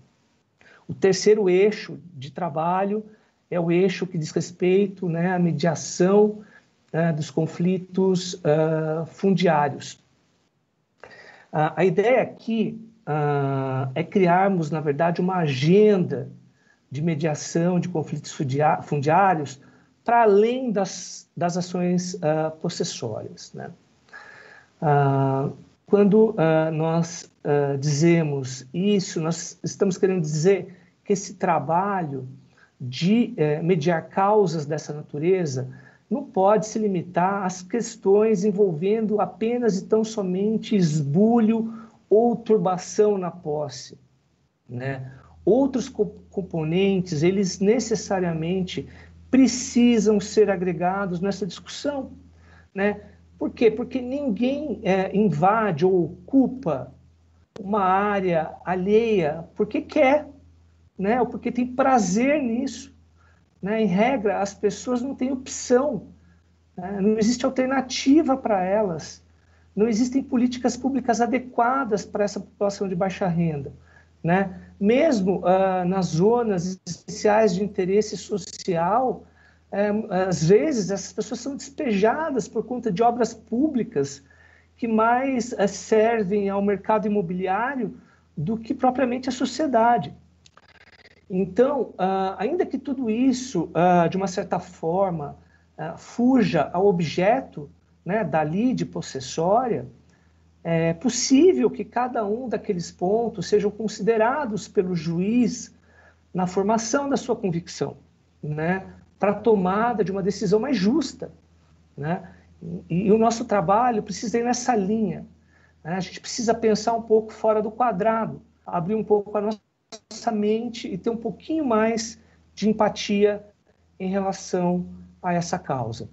O terceiro eixo de trabalho é o eixo que diz respeito né, à mediação uh, dos conflitos uh, fundiários. a ideia aqui é criarmos, na verdade, uma agenda de mediação de conflitos fundiários para além das, das ações uh, possessórias. Né? Uh, quando uh, nós dizemos isso, nós estamos querendo dizer que esse trabalho de eh, mediar causas dessa natureza não pode se limitar às questões envolvendo apenas e tão somente esbulho ou turbação na posse. Né? Outros co componentes, eles necessariamente precisam ser agregados nessa discussão. Né? Por quê? Porque ninguém é, invade ou ocupa uma área alheia porque quer, né? ou porque tem prazer nisso. Né? Em regra, as pessoas não têm opção, né? não existe alternativa para elas, não existem políticas públicas adequadas para essa população de baixa renda. Né? Mesmo uh, nas zonas especiais de interesse social, é, às vezes essas pessoas são despejadas por conta de obras públicas que mais uh, servem ao mercado imobiliário do que propriamente à sociedade. Então, uh, ainda que tudo isso, de uma certa forma, fuja ao objeto né, da lide possessória, é possível que cada um daqueles pontos sejam considerados pelo juiz na formação da sua convicção, né? Para a tomada de uma decisão mais justa. Né? E, e, o nosso trabalho precisa ir nessa linha. Né? A gente precisa pensar um pouco fora do quadrado, abrir um pouco a nossa mente e ter um pouquinho mais de empatia em relação a essa causa.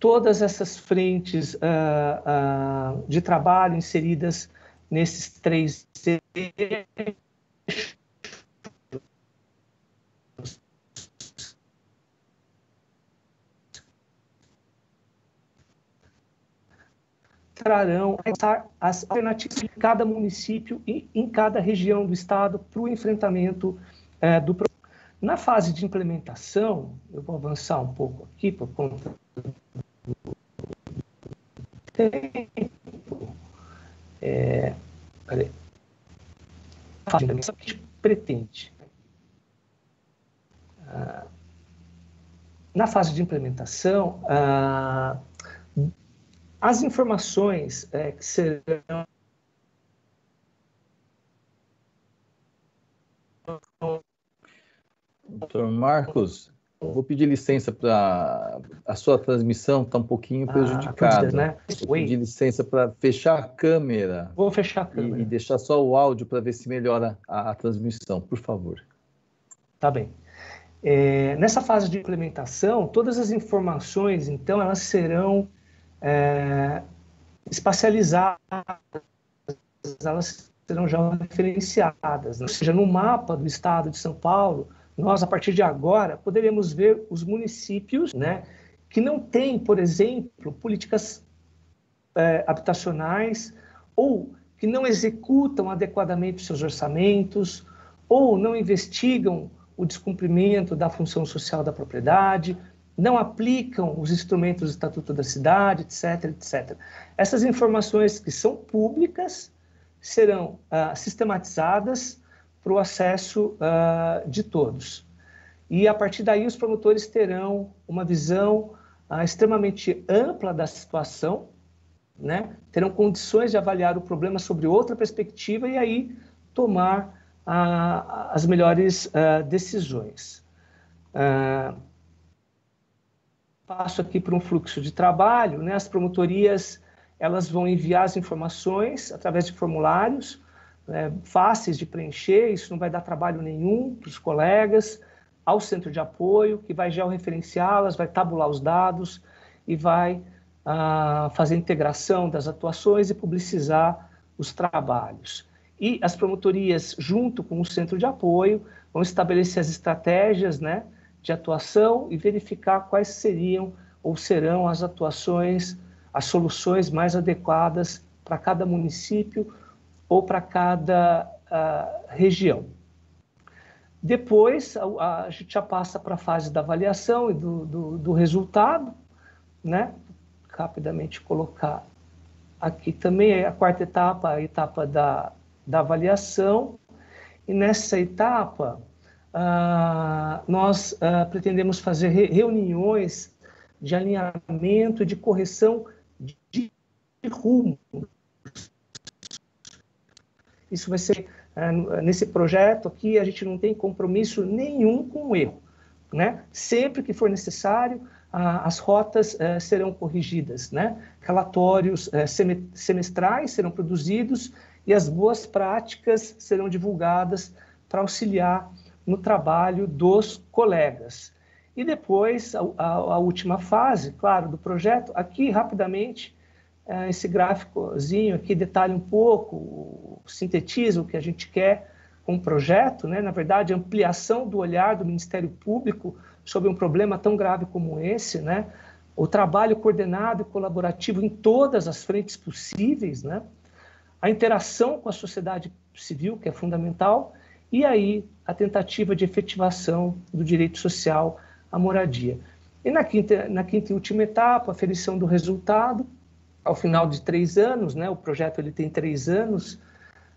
Todas essas frentes uh, uh, de trabalho inseridas nesses três trarão as alternativas de cada município e em cada região do estado para o enfrentamento é, do problema. Na fase de implementação, eu vou avançar um pouco aqui por conta do tempo. É, peraí. A que a gente pretende. Ah, na fase de implementação, ah, as informações é, que serão Doutor Marcos, vou pedir licença para a sua transmissão está um pouquinho ah, prejudicada. Ah, né? Vou pedir licença para fechar a câmera. Vou fechar a câmera. E, e deixar só o áudio para ver se melhora a, a, transmissão, por favor. Tá bem. É, nessa fase de implementação, todas as informações, então, elas serão é, espacializadas, elas serão já referenciadas. Né? Ou seja, no mapa do estado de São Paulo, nós, a partir de agora, poderemos ver os municípios né, que não têm, por exemplo, políticas é, habitacionais ou que não executam adequadamente seus orçamentos ou não investigam o descumprimento da função social da propriedade, não aplicam os instrumentos do Estatuto da Cidade, etc, etc. Essas informações que são públicas serão ah, sistematizadas para o acesso ah, de todos. E a partir daí os promotores terão uma visão ah, extremamente ampla da situação, né? terão condições de avaliar o problema sobre outra perspectiva e aí tomar as melhores decisões. Uh, passo aqui para um fluxo de trabalho, né? As promotorias elas vão enviar as informações através de formulários né, fáceis de preencher, isso não vai dar trabalho nenhum para os colegas, ao centro de apoio, que vai georreferenciá-las, vai tabular os dados e vai ah, fazer a integração das atuações e publicizar os trabalhos. E as promotorias, junto com o centro de apoio, vão estabelecer as estratégias, né, de atuação e verificar quais seriam ou serão as atuações, as soluções mais adequadas para cada município ou para cada uh, região. Depois, a, a, gente já passa para a fase da avaliação e do, do, do resultado, né? Rapidamente colocar aqui também a quarta etapa, a etapa da, da avaliação. E nessa etapa, ah, nós ah, pretendemos fazer re reuniões de alinhamento, de correção de rumo. Isso vai ser ah, nesse projeto aqui a gente não tem compromisso nenhum com o erro, né? Sempre que for necessário, as rotas eh, serão corrigidas, né? Relatórios eh, semestrais serão produzidos e as boas práticas serão divulgadas para auxiliar no trabalho dos colegas. E depois, a, a, a última fase, claro, do projeto, aqui rapidamente, é, esse gráficozinho aqui detalha um pouco, sintetiza o que a gente quer com o projeto, né? na verdade, ampliação do olhar do Ministério Público sobre um problema tão grave como esse, né? o trabalho coordenado e colaborativo em todas as frentes possíveis, né? a interação com a sociedade civil, que é fundamental, e aí a tentativa de efetivação do direito social à moradia. E na quinta, na quinta e última etapa, a aferição do resultado, ao final de três anos, né, o projeto ele tem três anos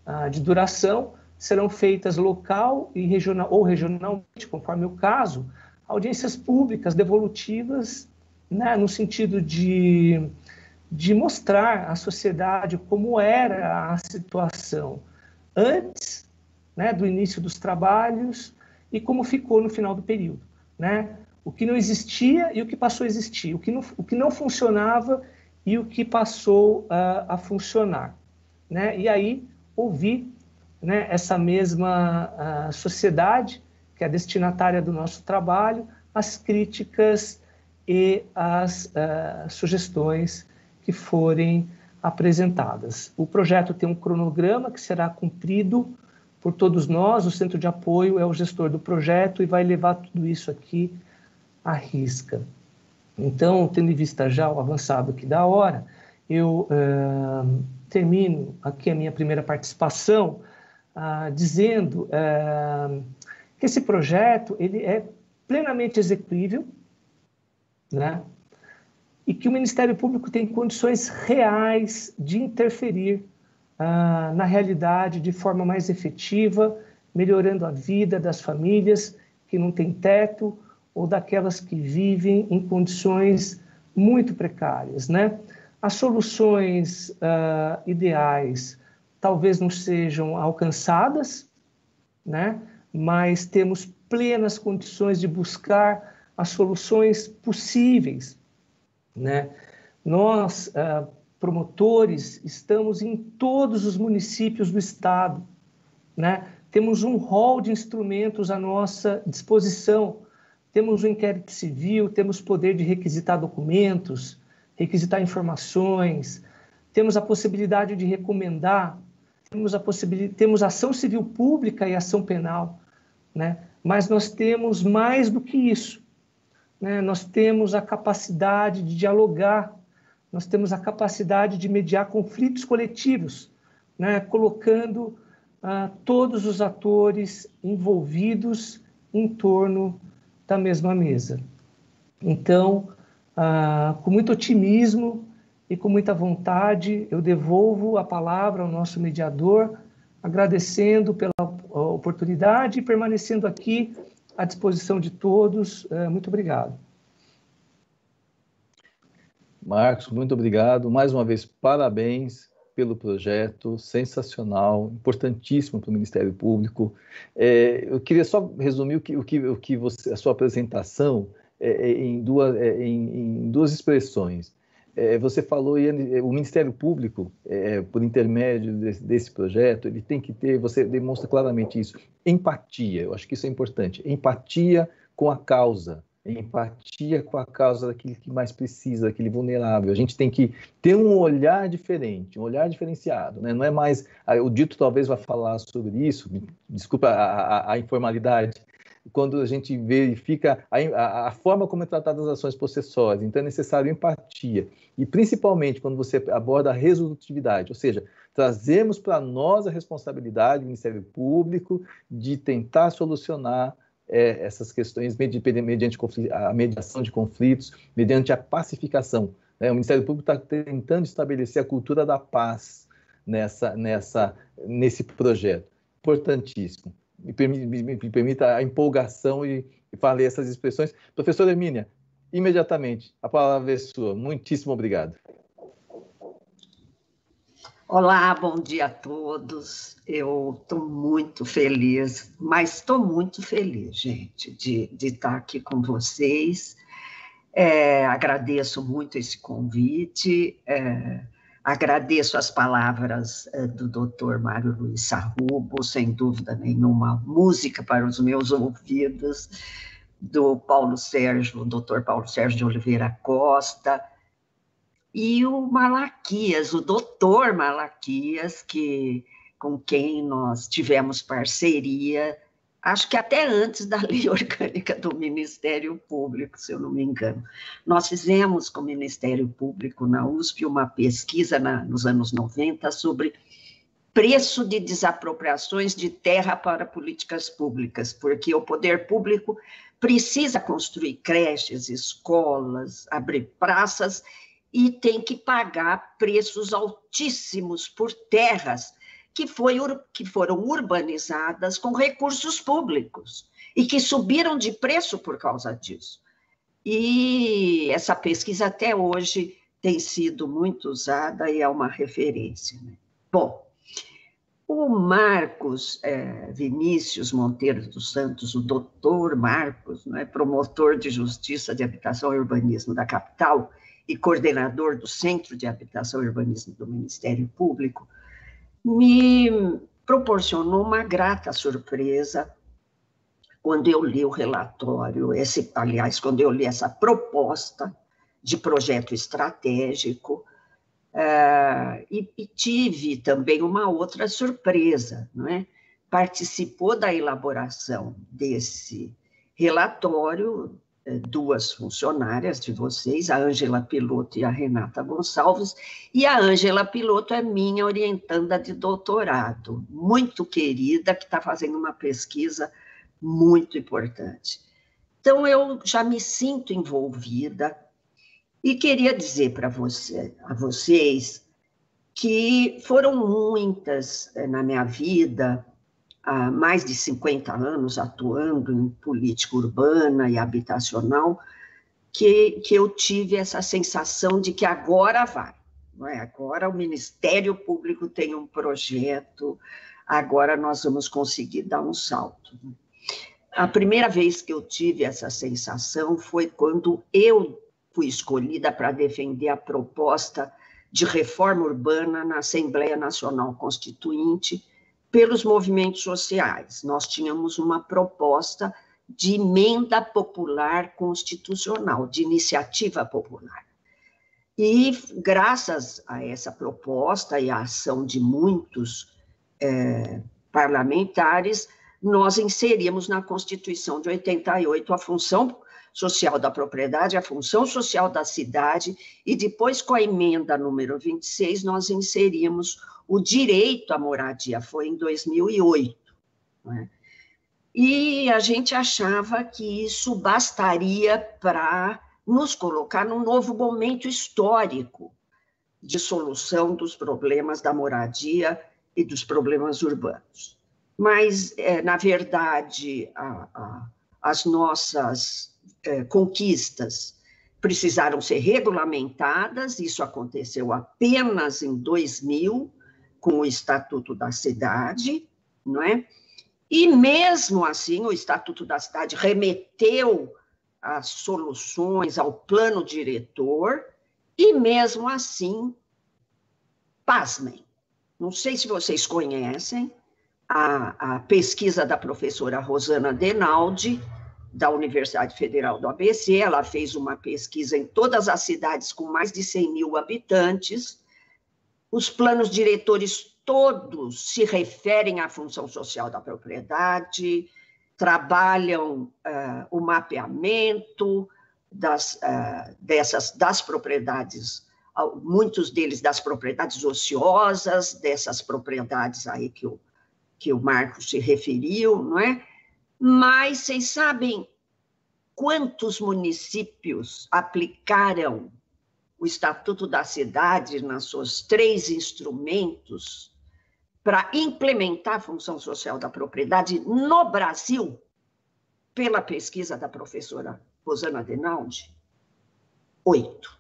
ah, de duração, serão feitas local e regional, ou regionalmente, conforme o caso, audiências públicas devolutivas, né, no sentido de, de mostrar à sociedade como era a situação antes né, do início dos trabalhos e como ficou no final do período. Né? o que não existia e o que passou a existir, o que não, o que não funcionava e o que passou uh, a funcionar. Né? E aí ouvir né, essa mesma sociedade, que é a destinatária do nosso trabalho, as críticas e as uh, sugestões que forem apresentadas. O projeto tem um cronograma que será cumprido por todos nós, o centro de apoio é o gestor do projeto e vai levar tudo isso aqui à risca. Então, tendo em vista já o avançado aqui da hora, eu uh, termino aqui a minha primeira participação uh, dizendo uh, que esse projeto ele é plenamente execuível, né? e que o Ministério Público tem condições reais de interferir ah, na realidade de forma mais efetiva, melhorando a vida das famílias que não têm teto ou daquelas que vivem em condições muito precárias, né? As soluções uh, ideais talvez não sejam alcançadas, né? Mas temos plenas condições de buscar as soluções possíveis, né? Nós uh, promotores, estamos em todos os municípios do estado, né? Temos um rol de instrumentos à nossa disposição. Temos o inquérito civil, temos poder de requisitar documentos, requisitar informações, temos a possibilidade de recomendar, temos a possibilidade, temos ação civil pública e ação penal, né? Mas nós temos mais do que isso, né? Nós temos a capacidade de dialogar nós temos a capacidade de mediar conflitos coletivos, né, colocando ah, todos os atores envolvidos em torno da mesma mesa. Então, ah, com muito otimismo e com muita vontade, eu devolvo a palavra ao nosso mediador, agradecendo pela oportunidade e permanecendo aqui à disposição de todos. Eh, muito obrigado. Marcos, muito obrigado. Mais uma vez, parabéns pelo projeto, sensacional, importantíssimo para o Ministério Público. É, eu queria só resumir o que, o que, o que você, a sua apresentação é, é em, duas, é, em, em, duas expressões. É, você falou, o Ministério Público, é, por intermédio desse, desse, projeto, ele tem que ter, você demonstra claramente isso, empatia, eu acho que isso é importante, empatia com a causa, empatia com a causa daquele que mais precisa, daquele vulnerável. A gente tem que ter um olhar diferente, um olhar diferenciado, né? Não é mais o dito talvez vai falar sobre isso. Desculpa a, a, a informalidade. Quando a gente verifica a, a, a forma como é tratada as ações possessórias, então é necessário empatia e principalmente quando você aborda a resolutividade, ou seja, trazemos para nós a responsabilidade do Ministério Público de tentar solucionar é, essas questões mediante a mediação de conflitos, mediante a pacificação. Né? O Ministério Público está tentando estabelecer a cultura da paz nessa, nessa, nesse projeto. Importantíssimo. Me, me permita a empolgação e, e falei essas expressões. Professora Hermínia, imediatamente, a palavra é sua. Muitíssimo obrigado. Olá, bom dia a todos. Eu estou muito feliz, mas estou muito feliz, gente, de, de estar aqui com vocês. É, agradeço muito esse convite, é, agradeço as palavras é, do doutor Mário Luiz Sarrubo, sem dúvida nenhuma, música para os meus ouvidos, do Paulo Sérgio, doutor Paulo Sérgio de Oliveira Costa, e o Malaquias, o doutor Malaquias, que, com quem nós tivemos parceria, acho que até antes da lei orgânica do Ministério Público, se eu não me engano. Nós fizemos com o Ministério Público na USP uma pesquisa na, nos anos 90 sobre preço de desapropriações de terra para políticas públicas, porque o poder público precisa construir creches, escolas, abrir praças e tem que pagar preços altíssimos por terras que, foi, que foram urbanizadas com recursos públicos e que subiram de preço por causa disso. E essa pesquisa até hoje tem sido muito usada e é uma referência. Né? Bom, O Marcos é, Vinícius Monteiro dos Santos, o doutor Marcos, é promotor de Justiça de Habitação e Urbanismo da capital e coordenador do Centro de Habitação e Urbanismo do Ministério Público, me proporcionou uma grata surpresa quando eu li o relatório, esse, aliás, quando eu li essa proposta de projeto estratégico, uh, e, e, tive também uma outra surpresa, não é? Participou da elaboração desse relatório duas funcionárias de vocês, a Ângela Piloto e a Renata Gonçalves, e a Ângela Piloto é minha orientanda de doutorado, muito querida, que está fazendo uma pesquisa muito importante. Então, eu já me sinto envolvida e queria dizer para você, a vocês que foram muitas eh, na minha vida, há mais de 50 anos atuando em política urbana e habitacional, que, que eu tive essa sensação de que agora vai. É? Agora o Ministério Público tem um projeto, agora nós vamos conseguir dar um salto. A primeira vez que eu tive essa sensação foi quando eu fui escolhida para defender a proposta de reforma urbana na Assembleia Nacional Constituinte pelos movimentos sociais. Nós tínhamos uma proposta de emenda popular constitucional, de iniciativa popular. E, graças a essa proposta e à ação de muitos é, parlamentares, nós inserimos na Constituição de 88 a função social da propriedade, a função social da cidade, e depois, com a emenda número 26, nós inserimos o direito à moradia, foi em 2008. Né? E a gente achava que isso bastaria para nos colocar num novo momento histórico de solução dos problemas da moradia e dos problemas urbanos mas, é, na verdade, a, a, as nossas é, conquistas precisaram ser regulamentadas, isso aconteceu apenas em 2000, com o Estatuto da Cidade, não é? E mesmo assim, o Estatuto da Cidade remeteu as soluções ao plano diretor, e mesmo assim, pasmem, não sei se vocês conhecem, a, a pesquisa da professora Rosana Denaldi, da Universidade Federal do ABC, ela fez uma pesquisa em todas as cidades com mais de 100 mil habitantes. Os planos diretores todos se referem à função social da propriedade, trabalham uh, o mapeamento das, uh, dessas, das propriedades, muitos deles das propriedades ociosas, dessas propriedades aí que o que o Marcos se referiu, não é? Mas vocês sabem quantos municípios aplicaram o Estatuto da Cidade nas seus três instrumentos para implementar a função social da propriedade no Brasil, pela pesquisa da professora Rosana Denaldi? Oito.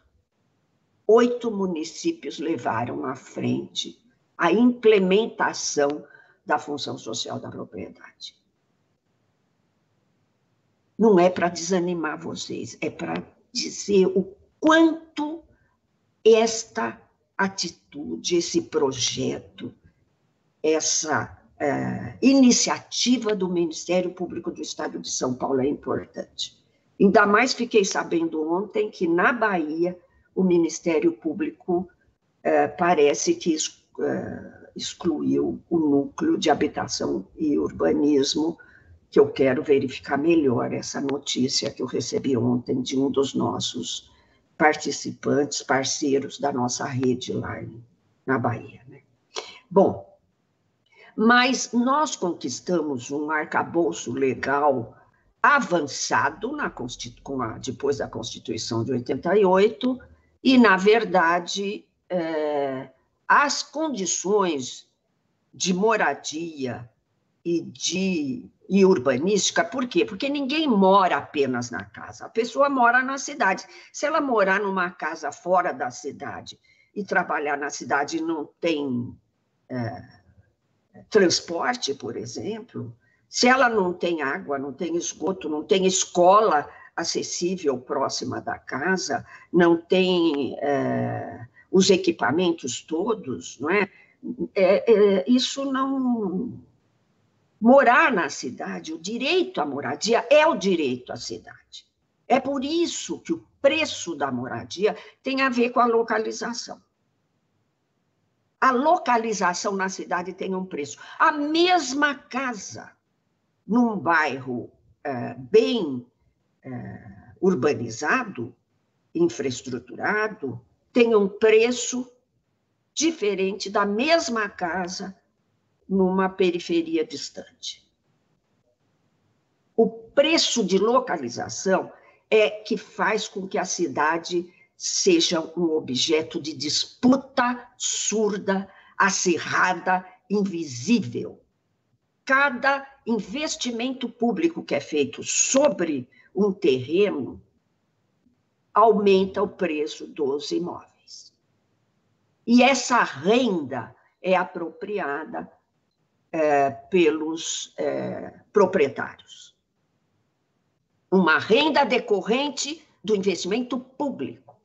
Oito municípios levaram à frente a implementação da função social da propriedade. Não é para desanimar vocês, é para dizer o quanto esta atitude, esse projeto, essa é, iniciativa do Ministério Público do Estado de São Paulo é importante. Ainda mais fiquei sabendo ontem que na Bahia o Ministério Público é, parece que é, excluiu o núcleo de habitação e urbanismo, que eu quero verificar melhor essa notícia que eu recebi ontem de um dos nossos participantes, parceiros da nossa rede lá na Bahia. Né? Bom, mas nós conquistamos um arcabouço legal avançado na, a, depois da Constituição de 88, e, na verdade, é, as condições de moradia e de e urbanística, por quê? Porque ninguém mora apenas na casa, a pessoa mora na cidade. Se ela morar numa casa fora da cidade e trabalhar na cidade não tem é, transporte, por exemplo, se ela não tem água, não tem esgoto, não tem escola acessível próxima da casa, não tem é, os equipamentos todos, não é? é, é isso não. Morar na cidade, o direito à moradia é o direito à cidade. É por isso que o preço da moradia tem a ver com a localização. A localização na cidade tem um preço. A mesma casa, num bairro é, bem é, urbanizado, infraestruturado, tem um preço diferente da mesma casa numa periferia distante. O preço de localização é que faz com que a cidade seja um objeto de disputa surda, acirrada, invisível. Cada investimento público que é feito sobre um terreno aumenta o preço dos imóveis. E essa renda é apropriada é, pelos é, proprietários. Uma renda decorrente do investimento público.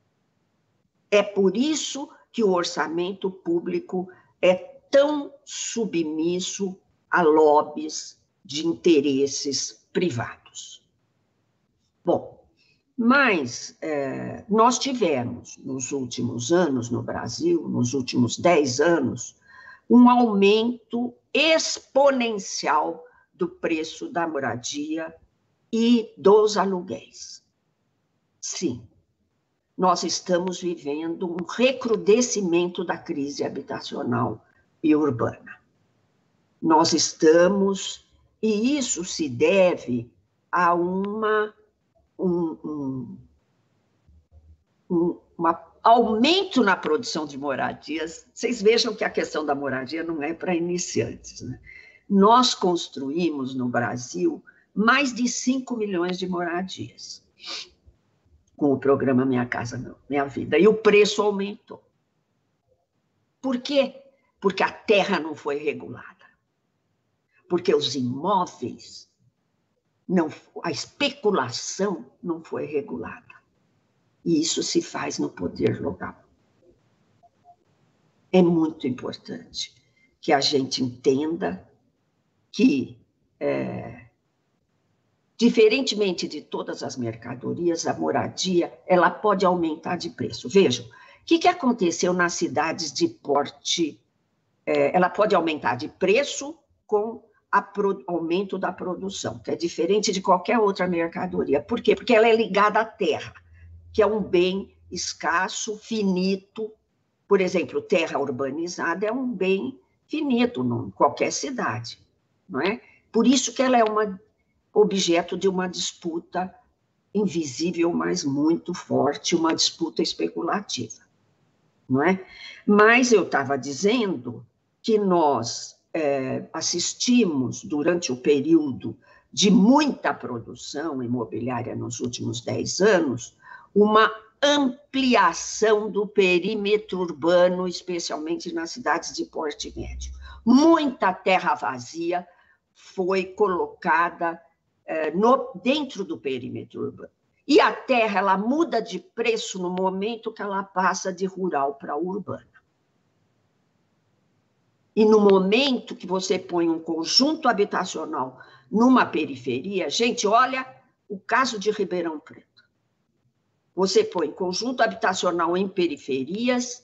É por isso que o orçamento público é tão submisso a lobbies de interesses privados. Bom, mas é, nós tivemos nos últimos anos no Brasil, nos últimos dez anos, um aumento exponencial do preço da moradia e dos aluguéis. Sim, nós estamos vivendo um recrudescimento da crise habitacional e urbana. Nós estamos, e isso se deve a uma, um, um, um uma aumento na produção de moradias. Vocês vejam que a questão da moradia não é para iniciantes. Né? Nós construímos no Brasil mais de 5 milhões de moradias com o programa Minha Casa Minha Vida. E o preço aumentou. Por quê? Porque a terra não foi regulada. Porque os imóveis, não, a especulação não foi regulada. E isso se faz no poder local. É muito importante que a gente entenda que, é, diferentemente de todas as mercadorias, a moradia ela pode aumentar de preço. Vejam, o que, que aconteceu nas cidades de porte? É, ela pode aumentar de preço com o aumento da produção, que é diferente de qualquer outra mercadoria. Por quê? Porque ela é ligada à terra que é um bem escasso, finito. Por exemplo, terra urbanizada é um bem finito em qualquer cidade, não é? Por isso que ela é uma objeto de uma disputa invisível, mas muito forte, uma disputa especulativa, não é? Mas eu estava dizendo que nós é, assistimos durante o período de muita produção imobiliária nos últimos dez anos uma ampliação do perímetro urbano, especialmente nas cidades de porte médio. Muita terra vazia foi colocada eh, no, dentro do perímetro urbano. E a terra ela muda de preço no momento que ela passa de rural para urbana. E no momento que você põe um conjunto habitacional numa periferia, gente, olha o caso de Ribeirão Preto. Você põe conjunto habitacional em periferias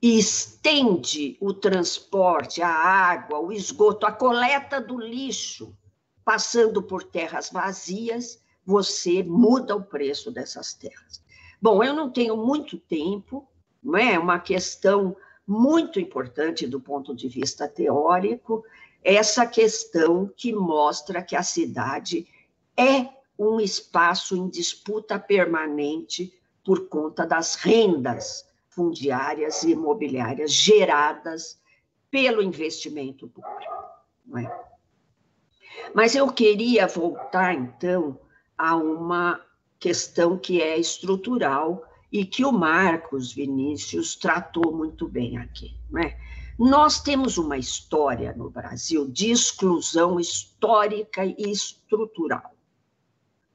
e estende o transporte, a água, o esgoto, a coleta do lixo, passando por terras vazias, você muda o preço dessas terras. Bom, eu não tenho muito tempo, não é? Uma questão muito importante do ponto de vista teórico, essa questão que mostra que a cidade é um espaço em disputa permanente por conta das rendas fundiárias e imobiliárias geradas pelo investimento público. É? Mas eu queria voltar, então, a uma questão que é estrutural e que o Marcos Vinícius tratou muito bem aqui. É? Nós temos uma história no Brasil de exclusão histórica e estrutural.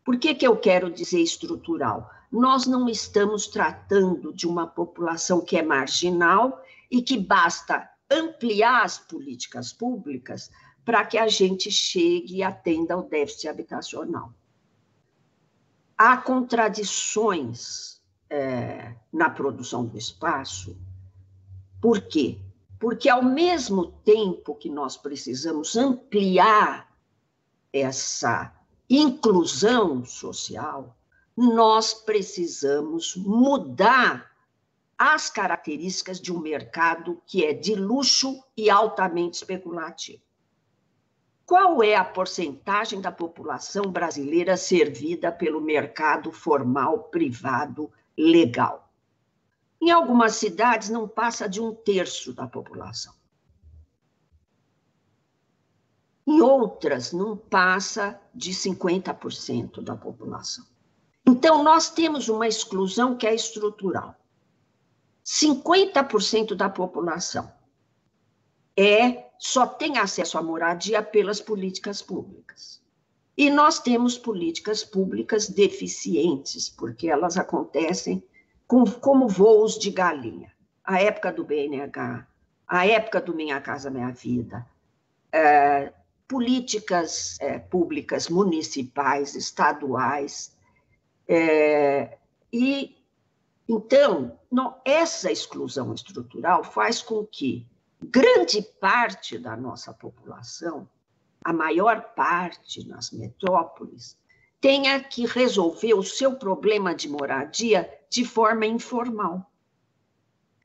Por que, que eu quero dizer estrutural? Nós não estamos tratando de uma população que é marginal e que basta ampliar as políticas públicas para que a gente chegue e atenda ao déficit habitacional. Há contradições é, na produção do espaço. Por quê? Porque, ao mesmo tempo que nós precisamos ampliar essa inclusão social, nós precisamos mudar as características de um mercado que é de luxo e altamente especulativo. Qual é a porcentagem da população brasileira servida pelo mercado formal, privado, legal? Em algumas cidades, não passa de um terço da população. Em outras, não passa de 50% da população. Então, nós temos uma exclusão que é estrutural. 50% da população é só tem acesso à moradia pelas políticas públicas. E nós temos políticas públicas deficientes, porque elas acontecem com, como voos de galinha. A época do BNH, a época do Minha Casa Minha Vida, é, políticas é, públicas municipais, estaduais, é, e então não, essa exclusão estrutural faz com que grande parte da nossa população, a maior parte nas metrópoles, tenha que resolver o seu problema de moradia de forma informal.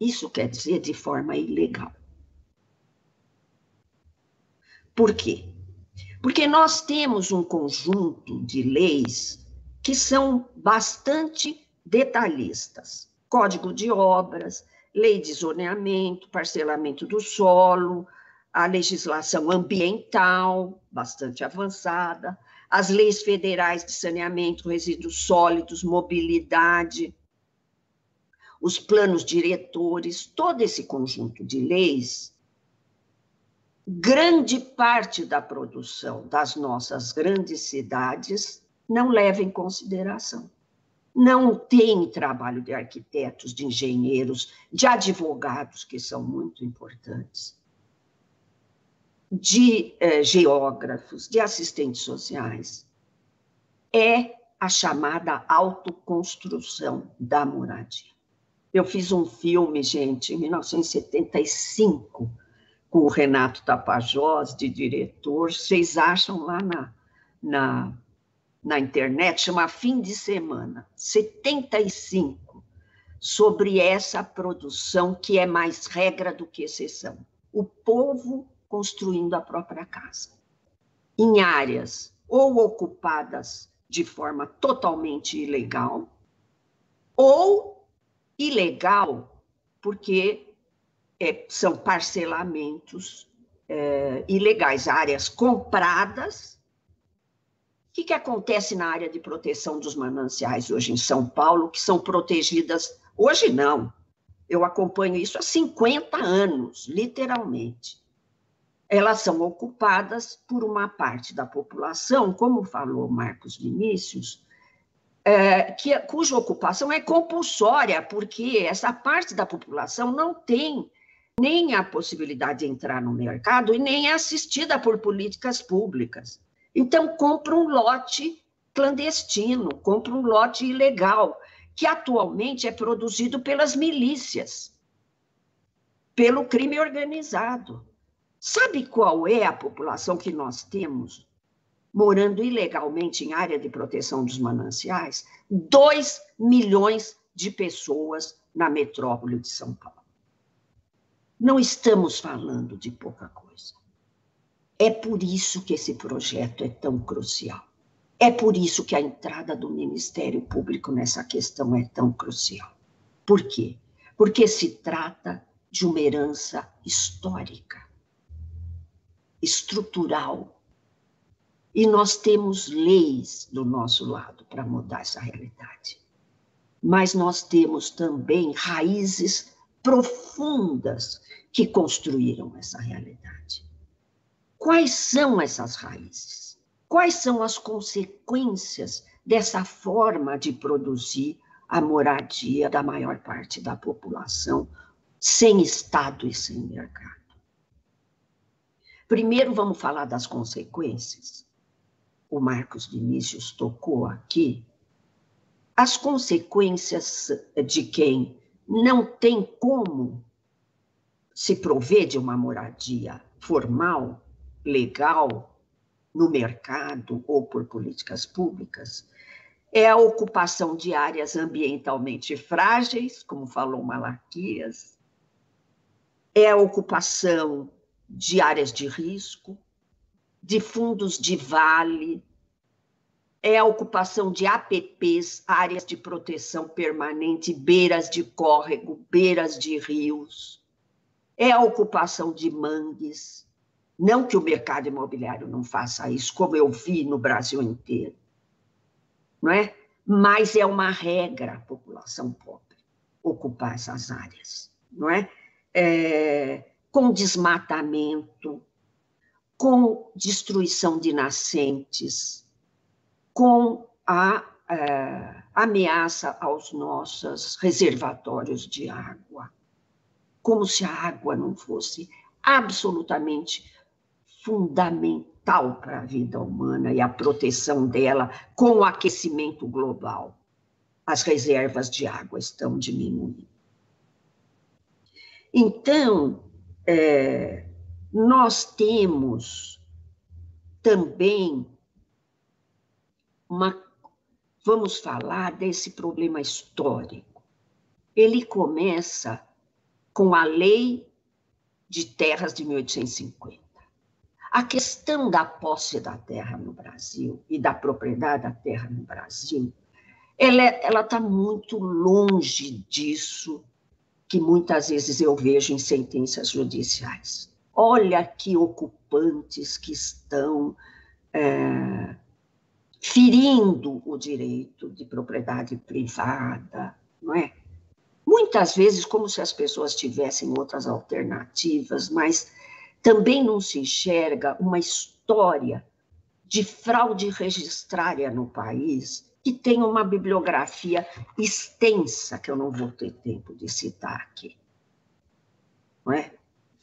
Isso quer dizer de forma ilegal. Por quê? Porque nós temos um conjunto de leis que são bastante detalhistas. Código de obras, lei de zoneamento, parcelamento do solo, a legislação ambiental, bastante avançada, as leis federais de saneamento, resíduos sólidos, mobilidade, os planos diretores, todo esse conjunto de leis, grande parte da produção das nossas grandes cidades não leva em consideração não tem trabalho de arquitetos, de engenheiros, de advogados, que são muito importantes, de eh, geógrafos, de assistentes sociais. É a chamada autoconstrução da moradia. Eu fiz um filme, gente, em 1975, com o Renato Tapajós, de diretor. Vocês acham lá na, na na internet, chama Fim de Semana, 75, sobre essa produção que é mais regra do que exceção. O povo construindo a própria casa, em áreas ou ocupadas de forma totalmente ilegal, ou ilegal porque é, são parcelamentos é, ilegais, áreas compradas o que, que acontece na área de proteção dos mananciais hoje em São Paulo, que são protegidas? Hoje não. Eu acompanho isso há 50 anos, literalmente. Elas são ocupadas por uma parte da população, como falou Marcos Vinícius, é, que, cuja ocupação é compulsória, porque essa parte da população não tem nem a possibilidade de entrar no mercado e nem é assistida por políticas públicas. Então, compra um lote clandestino, compra um lote ilegal, que atualmente é produzido pelas milícias, pelo crime organizado. Sabe qual é a população que nós temos morando ilegalmente em área de proteção dos mananciais? 2 milhões de pessoas na metrópole de São Paulo. Não estamos falando de pouca coisa. É por isso que esse projeto é tão crucial. É por isso que a entrada do Ministério Público nessa questão é tão crucial. Por quê? Porque se trata de uma herança histórica, estrutural. E nós temos leis do nosso lado para mudar essa realidade. Mas nós temos também raízes profundas que construíram essa realidade. Quais são essas raízes? Quais são as consequências dessa forma de produzir a moradia da maior parte da população, sem Estado e sem mercado? Primeiro, vamos falar das consequências. O Marcos Vinícius tocou aqui. As consequências de quem não tem como se prover de uma moradia formal, legal, no mercado ou por políticas públicas, é a ocupação de áreas ambientalmente frágeis, como falou Malaquias, é a ocupação de áreas de risco, de fundos de vale, é a ocupação de APPs, áreas de proteção permanente, beiras de córrego, beiras de rios, é a ocupação de mangues. Não que o mercado imobiliário não faça isso, como eu vi no Brasil inteiro, não é? Mas é uma regra a população pobre ocupar essas áreas, não é? é com desmatamento, com destruição de nascentes, com a é, ameaça aos nossos reservatórios de água, como se a água não fosse absolutamente fundamental para a vida humana e a proteção dela com o aquecimento global. As reservas de água estão diminuindo. Então, é, nós temos também uma. Vamos falar desse problema histórico. Ele começa com a Lei de Terras de 1850. A questão da posse da terra no Brasil e da propriedade da terra no Brasil, ela está muito longe disso que muitas vezes eu vejo em sentenças judiciais. Olha que ocupantes que estão é, ferindo o direito de propriedade privada, não é? Muitas vezes, como se as pessoas tivessem outras alternativas, mas também não se enxerga uma história de fraude registrária no país que tem uma bibliografia extensa, que eu não vou ter tempo de citar aqui. Não é?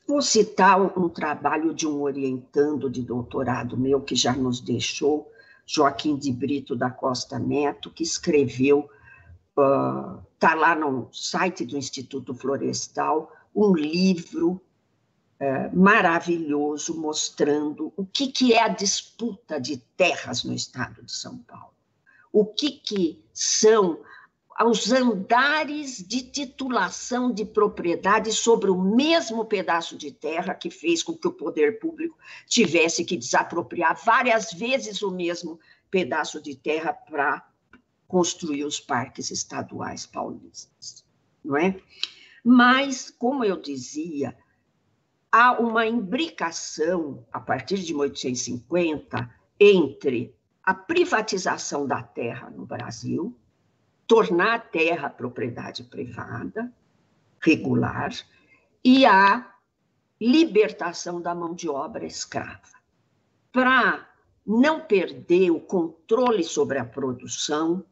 Vou citar um trabalho de um orientando de doutorado meu, que já nos deixou, Joaquim de Brito da Costa Neto, que escreveu, está uh, lá no site do Instituto Florestal, um livro uh, maravilhoso mostrando o que, que é a disputa de terras no estado de São Paulo. O que, que são os andares de titulação de propriedade sobre o mesmo pedaço de terra que fez com que o poder público tivesse que desapropriar várias vezes o mesmo pedaço de terra para construir os parques estaduais paulistas, não é? Mas, como eu dizia, há uma imbricação a partir de 1850 entre a privatização da terra no Brasil, tornar a terra propriedade privada, regular, e a libertação da mão de obra escrava. Para não perder o controle sobre a produção,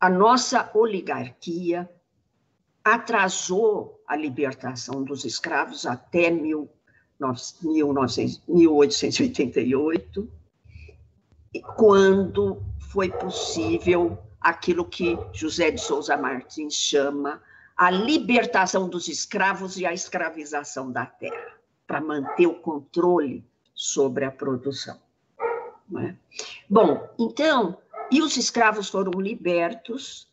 a nossa oligarquia atrasou a libertação dos escravos até 1888 quando foi possível aquilo que José de Souza Martins chama a libertação dos escravos e a escravização da terra, para manter o controle sobre a produção. É? Bom, então, e os escravos foram libertos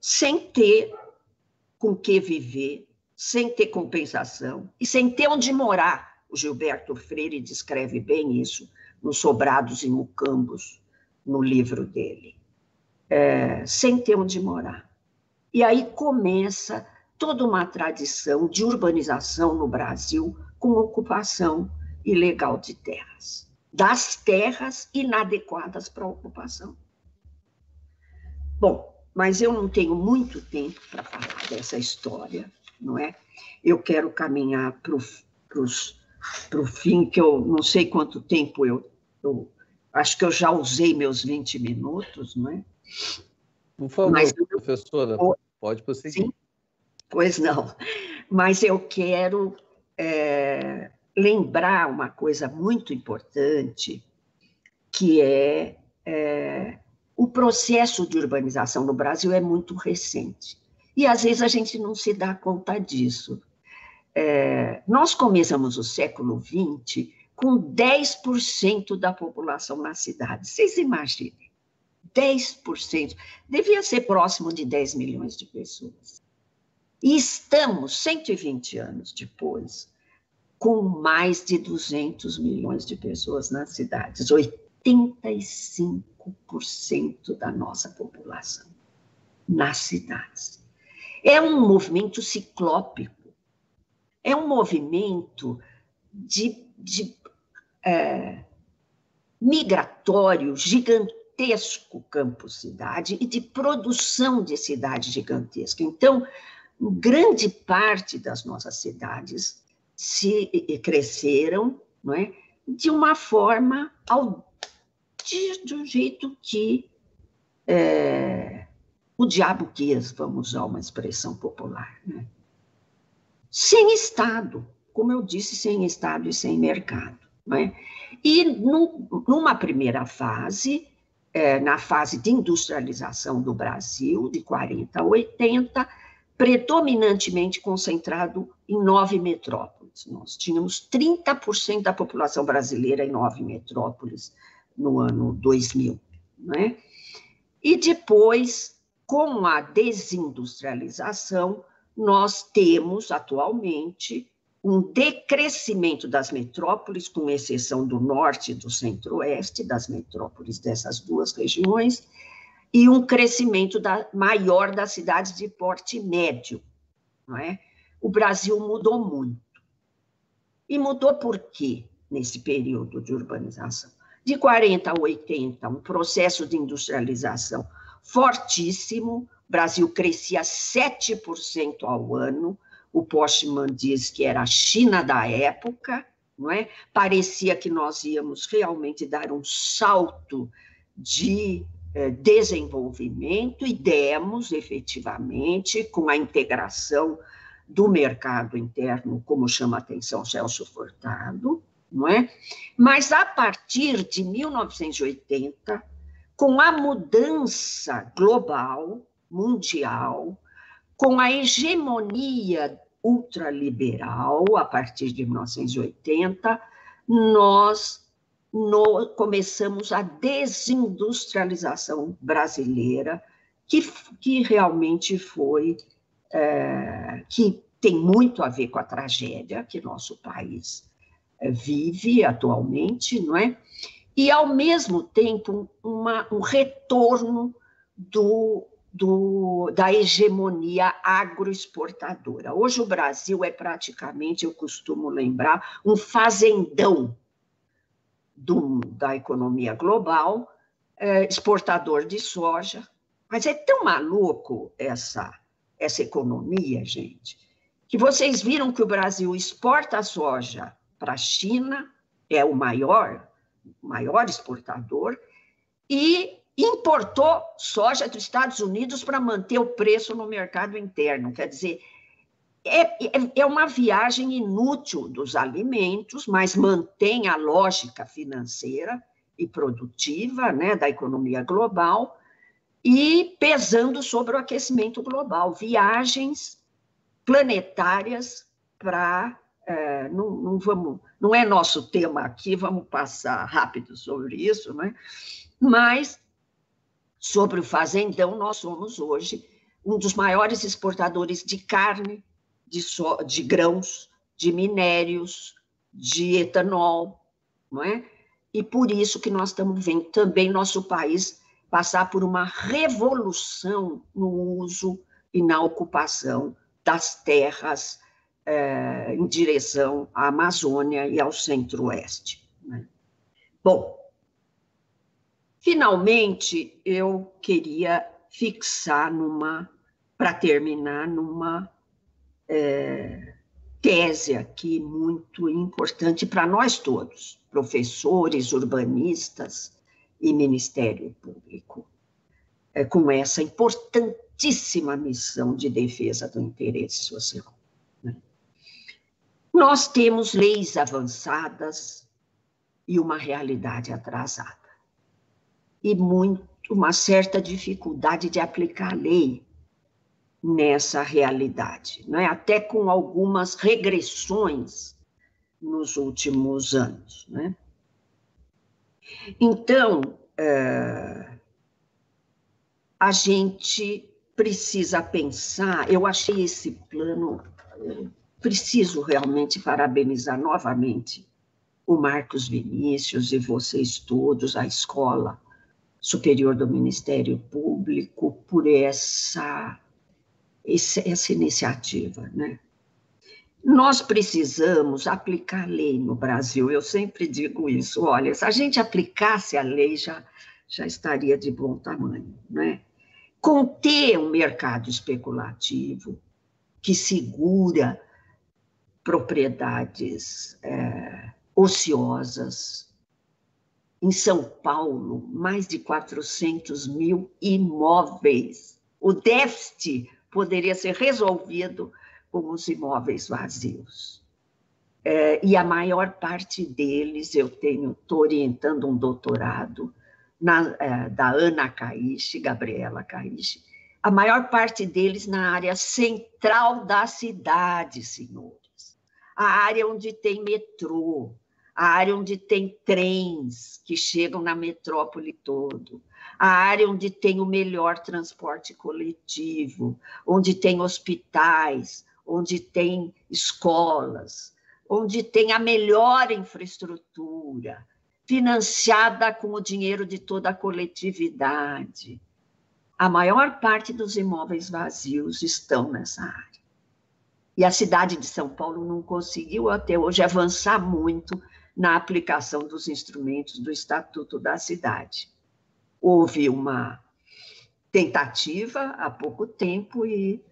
sem ter com que viver, sem ter compensação e sem ter onde morar. O Gilberto Freire descreve bem isso nos sobrados e mucambos, no livro dele, é, sem ter onde morar. E aí começa toda uma tradição de urbanização no Brasil com ocupação ilegal de terras, das terras inadequadas para a ocupação. Bom, mas eu não tenho muito tempo para falar dessa história. não é? Eu quero caminhar para o fim, que eu não sei quanto tempo eu, eu acho que eu já usei meus 20 minutos, não é? Por favor, Mas, professora, pode prosseguir. Sim? Pois não. Mas eu quero é, lembrar uma coisa muito importante, que é, é o processo de urbanização no Brasil é muito recente. E às vezes a gente não se dá conta disso. É, nós começamos o século XX com 10% da população na cidade. Vocês imaginem, 10%. Devia ser próximo de 10 milhões de pessoas. E estamos, 120 anos depois, com mais de 200 milhões de pessoas nas cidades, 85% da nossa população nas cidades. É um movimento ciclópico, é um movimento de, de é, migratório gigantesco campo-cidade e de produção de cidade gigantesca. Então, grande parte das nossas cidades se cresceram não é, de uma forma ao, de, de um jeito que é, o diabo quis, vamos usar uma expressão popular. Né? Sem Estado, como eu disse, sem Estado e sem mercado. É? E no, numa primeira fase, é, na fase de industrialização do Brasil, de 40 a 80, predominantemente concentrado em nove metrópoles. Nós tínhamos 30% da população brasileira em nove metrópoles no ano 2000. Né? E depois, com a desindustrialização, nós temos atualmente um decrescimento das metrópoles, com exceção do norte e do centro-oeste, das metrópoles dessas duas regiões, e um crescimento da, maior das cidades de porte médio. Não é? O Brasil mudou muito. E mudou por quê nesse período de urbanização? De 40 a 80, um processo de industrialização fortíssimo. O Brasil crescia 7% ao ano. O Postman diz que era a China da época, não é? Parecia que nós íamos realmente dar um salto de é, desenvolvimento e demos efetivamente com a integração do mercado interno, como chama a atenção Celso Furtado, não é? Mas a partir de 1980, com a mudança global, mundial, com a hegemonia ultraliberal a partir de 1980, nós no, começamos a desindustrialização brasileira, que, que realmente foi, é, que tem muito a ver com a tragédia que nosso país é, vive atualmente, não é? E, ao mesmo tempo, uma, um retorno do, do, da hegemonia agroexportadora. Hoje, o Brasil é praticamente, eu costumo lembrar, um fazendão do, da economia global, é, exportador de soja. Mas é tão maluco essa, essa economia, gente, que vocês viram que o Brasil exporta soja para a China, é o maior, maior exportador, e importou soja dos Estados Unidos para manter o preço no mercado interno. Quer dizer, é, é, é uma viagem inútil dos alimentos, mas mantém a lógica financeira e produtiva né, da economia global e pesando sobre o aquecimento global. Viagens planetárias para. É, não, não, vamos, não é nosso tema aqui, vamos passar rápido sobre isso, né? mas sobre o fazendão, nós somos hoje um dos maiores exportadores de carne de, so, de grãos, de minérios, de etanol, não é? E por isso que nós estamos vendo também nosso país passar por uma revolução no uso e na ocupação das terras é, em direção à Amazônia e ao Centro-Oeste. Né? Bom, finalmente eu queria fixar numa, para terminar, numa é, tese aqui muito importante para nós todos, professores, urbanistas e Ministério Público, é, com essa importantíssima missão de defesa do interesse social. Né? Nós temos leis avançadas e uma realidade atrasada. E muito, uma certa dificuldade de aplicar a lei nessa realidade, né? até com algumas regressões nos últimos anos. Né? Então, é, a gente precisa pensar, eu achei esse plano, preciso realmente parabenizar novamente o Marcos Vinícius e vocês todos, a Escola Superior do Ministério Público, por essa essa iniciativa, né? Nós precisamos aplicar a lei no Brasil. Eu sempre digo isso. Olha, se a gente aplicasse a lei, já, já estaria de bom tamanho, né? Conter um mercado especulativo que segura propriedades é, ociosas. Em São Paulo, mais de 400 mil imóveis. O déficit poderia ser resolvido com os imóveis vazios. É, e a maior parte deles, eu tenho, estou orientando um doutorado na, é, da Ana Caixe, Gabriela Caixe, a maior parte deles na área central da cidade, senhores. A área onde tem metrô, a área onde tem trens que chegam na metrópole todo, a área onde tem o melhor transporte coletivo, onde tem hospitais, onde tem escolas, onde tem a melhor infraestrutura, financiada com o dinheiro de toda a coletividade. A maior parte dos imóveis vazios estão nessa área. E a cidade de São Paulo não conseguiu até hoje avançar muito na aplicação dos instrumentos do Estatuto da Cidade houve uma tentativa há pouco tempo e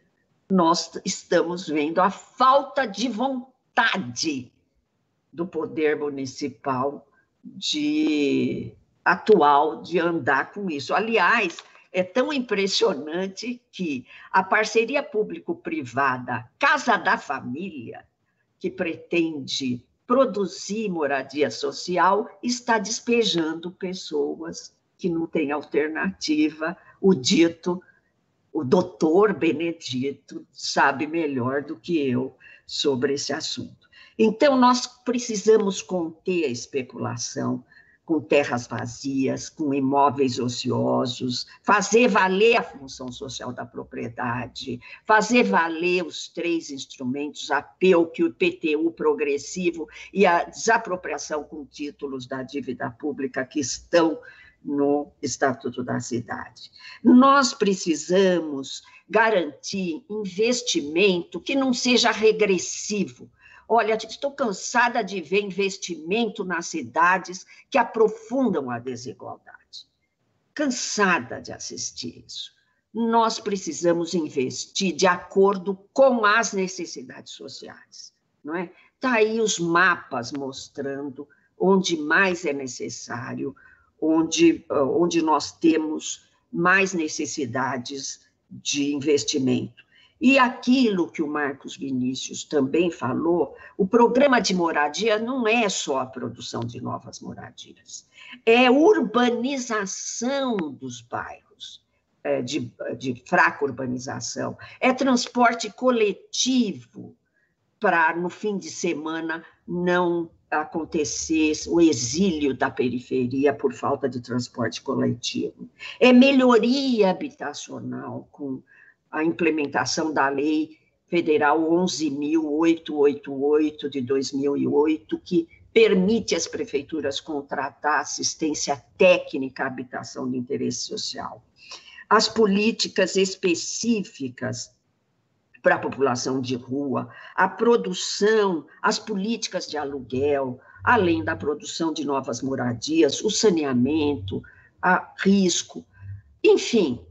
nós estamos vendo a falta de vontade do poder municipal de atual de andar com isso. Aliás, é tão impressionante que a parceria público-privada Casa da Família, que pretende produzir moradia social, está despejando pessoas que não tem alternativa, o dito, o doutor Benedito sabe melhor do que eu sobre esse assunto. Então, nós precisamos conter a especulação com terras vazias, com imóveis ociosos, fazer valer a função social da propriedade, fazer valer os três instrumentos, a PEUC, o IPTU progressivo e a desapropriação com títulos da dívida pública que estão no Estatuto da Cidade. Nós precisamos garantir investimento que não seja regressivo. Olha, estou cansada de ver investimento nas cidades que aprofundam a desigualdade. Cansada de assistir isso. Nós precisamos investir de acordo com as necessidades sociais, não é? Tá aí os mapas mostrando onde mais é necessário onde, onde nós temos mais necessidades de investimento. E aquilo que o Marcos Vinícius também falou, o programa de moradia não é só a produção de novas moradias, é urbanização dos bairros, é, de, de fraca urbanização, é transporte coletivo para, no fim de semana, não acontecer o exílio da periferia por falta de transporte coletivo. É melhoria habitacional com a implementação da lei federal 11.888 de 2008, que permite às prefeituras contratar assistência técnica à habitação de interesse social. As políticas específicas para a população de rua, a produção, as políticas de aluguel, além da produção de novas moradias, o saneamento, a risco, enfim,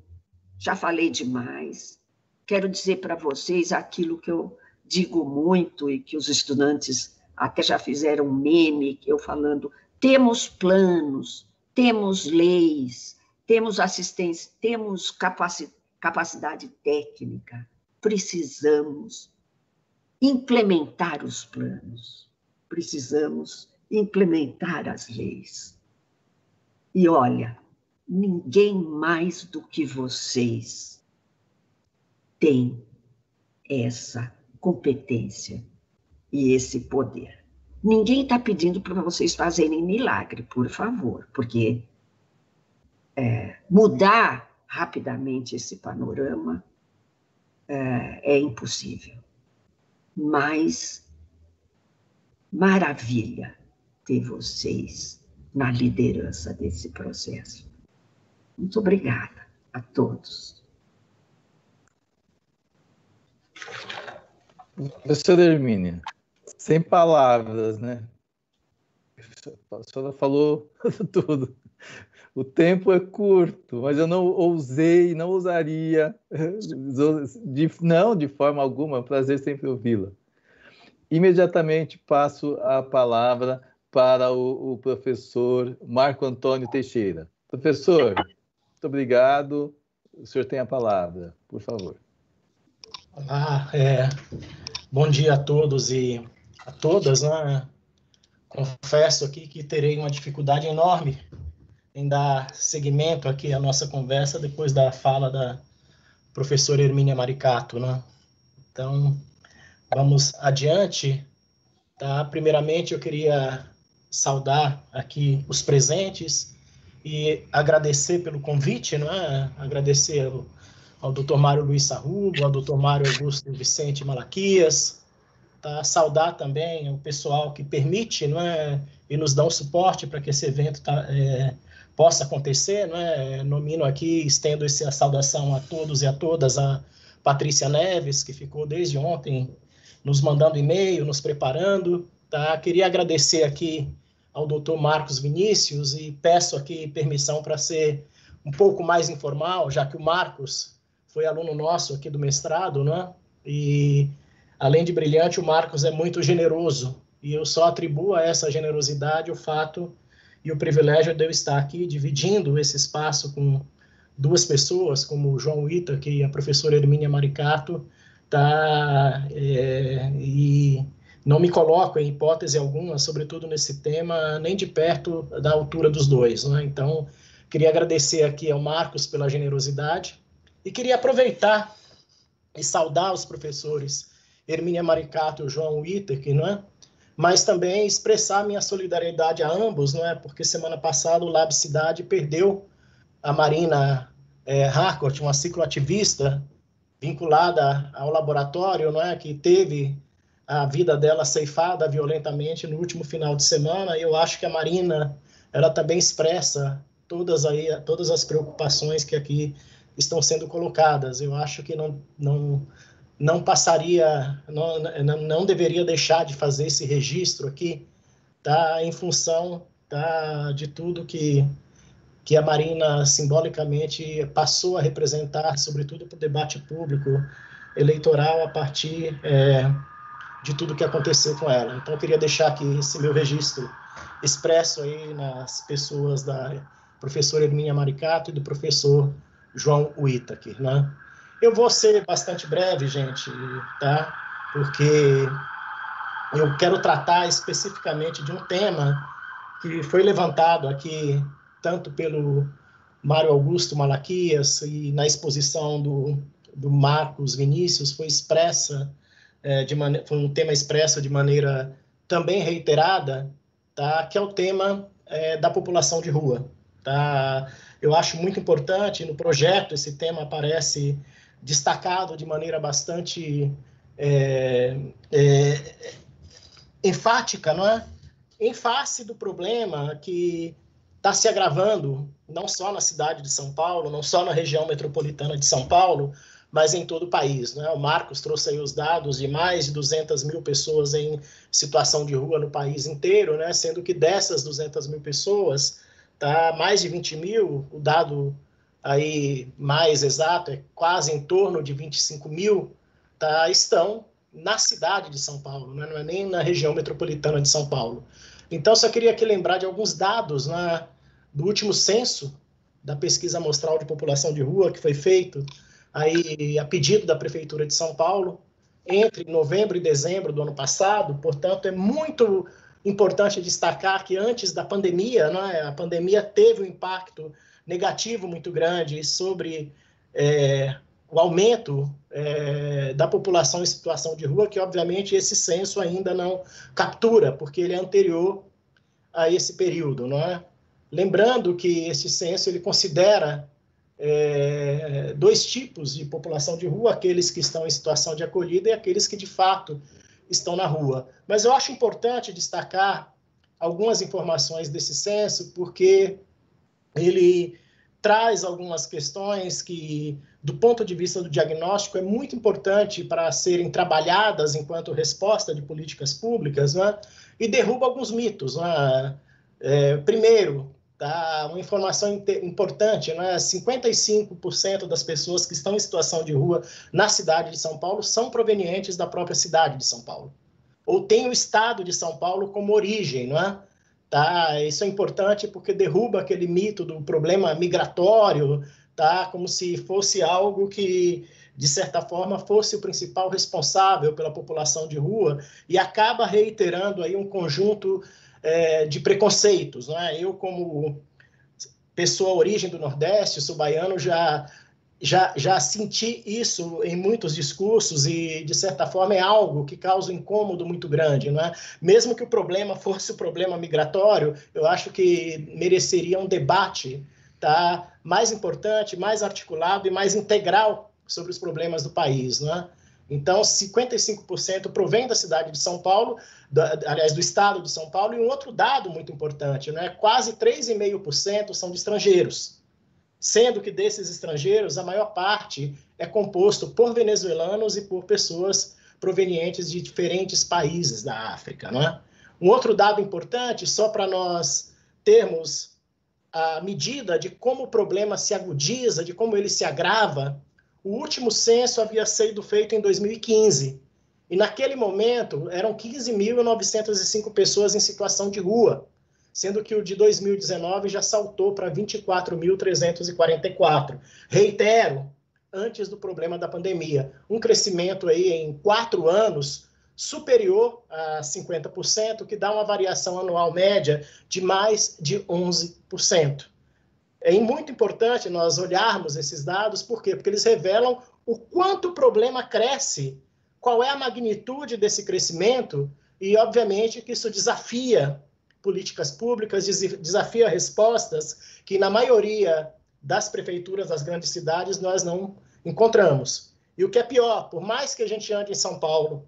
já falei demais. Quero dizer para vocês aquilo que eu digo muito e que os estudantes até já fizeram meme, eu falando, temos planos, temos leis, temos assistência, temos capacidade técnica, precisamos implementar os planos, precisamos implementar as leis. E olha, ninguém mais do que vocês tem essa competência e esse poder. Ninguém está pedindo para vocês fazerem milagre, por favor, porque é, mudar rapidamente esse panorama é, é impossível. Mas maravilha ter vocês na liderança desse processo. Muito obrigada a todos. Professora Hermínia, sem palavras, né? A senhora falou tudo. O tempo é curto, mas eu não ousei, não ousaria, de, não de forma alguma, é prazer sempre ouvi-la. Imediatamente passo a palavra para o, o, professor Marco Antônio Teixeira. Professor, muito obrigado. O senhor tem a palavra, por favor. Olá, é, bom dia a todos e a todas. Né? Confesso aqui que terei uma dificuldade enorme em dar seguimento aqui à nossa conversa depois da fala da professora Hermínia Maricato, né? Então, vamos adiante. Tá? Primeiramente, eu queria saudar aqui os presentes e agradecer pelo convite, não é? Agradecer ao, ao Dr. Mário Luiz Sarrubo, ao Dr. Mário Augusto Vicente Malaquias, tá? Saudar também o pessoal que permite, não é? E nos dá um suporte para que esse evento tá, é, possa acontecer, né? Nomino aqui, estendo essa saudação a todos e a todas, a Patrícia Neves, que ficou desde ontem nos mandando e-mail, nos preparando, tá? Queria agradecer aqui ao doutor Marcos Vinícius e peço aqui permissão para ser um pouco mais informal, já que o Marcos foi aluno nosso aqui do mestrado, né? E além de brilhante, o Marcos é muito generoso e eu só atribuo a essa generosidade o fato e o privilégio de eu estar aqui dividindo esse espaço com duas pessoas, como o João Ita, que a professora Hermínia Maricato, tá, é, e não me coloco em hipótese alguma, sobretudo nesse tema, nem de perto da altura dos dois. Né? Então, queria agradecer aqui ao Marcos pela generosidade e queria aproveitar e saudar os professores Hermínia Maricato e João Whittaker, não é? mas também expressar minha solidariedade a ambos, não é? Porque semana passada o Lab Cidade perdeu a Marina é, Harcourt, uma cicloativista vinculada ao laboratório, não é? Que teve a vida dela ceifada violentamente no último final de semana. E eu acho que a Marina, ela também expressa todas aí, todas as preocupações que aqui estão sendo colocadas. Eu acho que não, não não passaria, não, não deveria deixar de fazer esse registro aqui, tá? Em função tá, de tudo que que a Marina simbolicamente passou a representar, sobretudo para o debate público eleitoral a partir é, de tudo que aconteceu com ela. Então, eu queria deixar aqui esse meu registro expresso aí nas pessoas da professora Hermínia Maricato e do professor João Whittaker, né? Eu vou ser bastante breve, gente, tá? Porque eu quero tratar especificamente de um tema que foi levantado aqui tanto pelo Mário Augusto Malaquias e na exposição do, do Marcos Vinícius foi expressa é, de maneira, foi um tema expresso de maneira também reiterada, tá? Que é o tema é, da população de rua, tá? Eu acho muito importante no projeto esse tema aparece destacado de maneira bastante é, é, enfática, não é? Em face do problema que está se agravando, não só na cidade de São Paulo, não só na região metropolitana de São Paulo, mas em todo o país. Né? O Marcos trouxe aí os dados de mais de 200 mil pessoas em situação de rua no país inteiro, né? sendo que dessas 200 mil pessoas, tá mais de 20 mil, o dado aí mais exato, é quase em torno de 25 mil, tá, estão na cidade de São Paulo, né? não é nem na região metropolitana de São Paulo. Então, só queria aqui lembrar de alguns dados né, do último censo da pesquisa amostral de população de rua que foi feito aí a pedido da prefeitura de São Paulo entre novembro e dezembro do ano passado. Portanto, é muito importante destacar que antes da pandemia, né, a pandemia teve um impacto negativo muito grande sobre é, o aumento é, da população em situação de rua, que obviamente esse censo ainda não captura, porque ele é anterior a esse período, não é? Lembrando que esse censo ele considera é, dois tipos de população de rua, aqueles que estão em situação de acolhida e aqueles que de fato estão na rua. Mas eu acho importante destacar algumas informações desse censo, porque ele traz algumas questões que, do ponto de vista do diagnóstico, é muito importante para serem trabalhadas enquanto resposta de políticas públicas, né? e derruba alguns mitos. Né? É, primeiro, tá, uma informação importante, né? 55% das pessoas que estão em situação de rua na cidade de São Paulo são provenientes da própria cidade de São Paulo, ou tem o estado de São Paulo como origem, não é? Tá? Isso é importante porque derruba aquele mito do problema migratório, tá? Como se fosse algo que de certa forma fosse o principal responsável pela população de rua e acaba reiterando aí um conjunto é, de preconceitos, né? Eu como pessoa origem do Nordeste, sou baiano, já já, já senti isso em muitos discursos e, de certa forma, é algo que causa um incômodo muito grande. Não é? Mesmo que o problema fosse o problema migratório, eu acho que mereceria um debate tá, mais importante, mais articulado e mais integral sobre os problemas do país. Não é? Então, 55% provém da cidade de São Paulo, aliás, do estado de São Paulo, e um outro dado muito importante, né? quase 3,5% são de estrangeiros sendo que desses estrangeiros, a maior parte é composto por venezuelanos e por pessoas provenientes de diferentes países da África. Não é? Um outro dado importante, só para nós termos a medida de como o problema se agudiza, de como ele se agrava, o último censo havia sido feito em 2015. E naquele momento eram 15.905 pessoas em situação de rua sendo que o de 2019 já saltou para 24.344. Reitero, antes do problema da pandemia, um crescimento aí em quatro anos superior a 50%, que dá uma variação anual média de mais de 11%. É muito importante nós olharmos esses dados, por quê? Porque eles revelam o quanto o problema cresce, qual é a magnitude desse crescimento, e obviamente que isso desafia políticas públicas, desafia respostas que, na maioria das prefeituras das grandes cidades, nós não encontramos. E o que é pior, por mais que a gente ande em São Paulo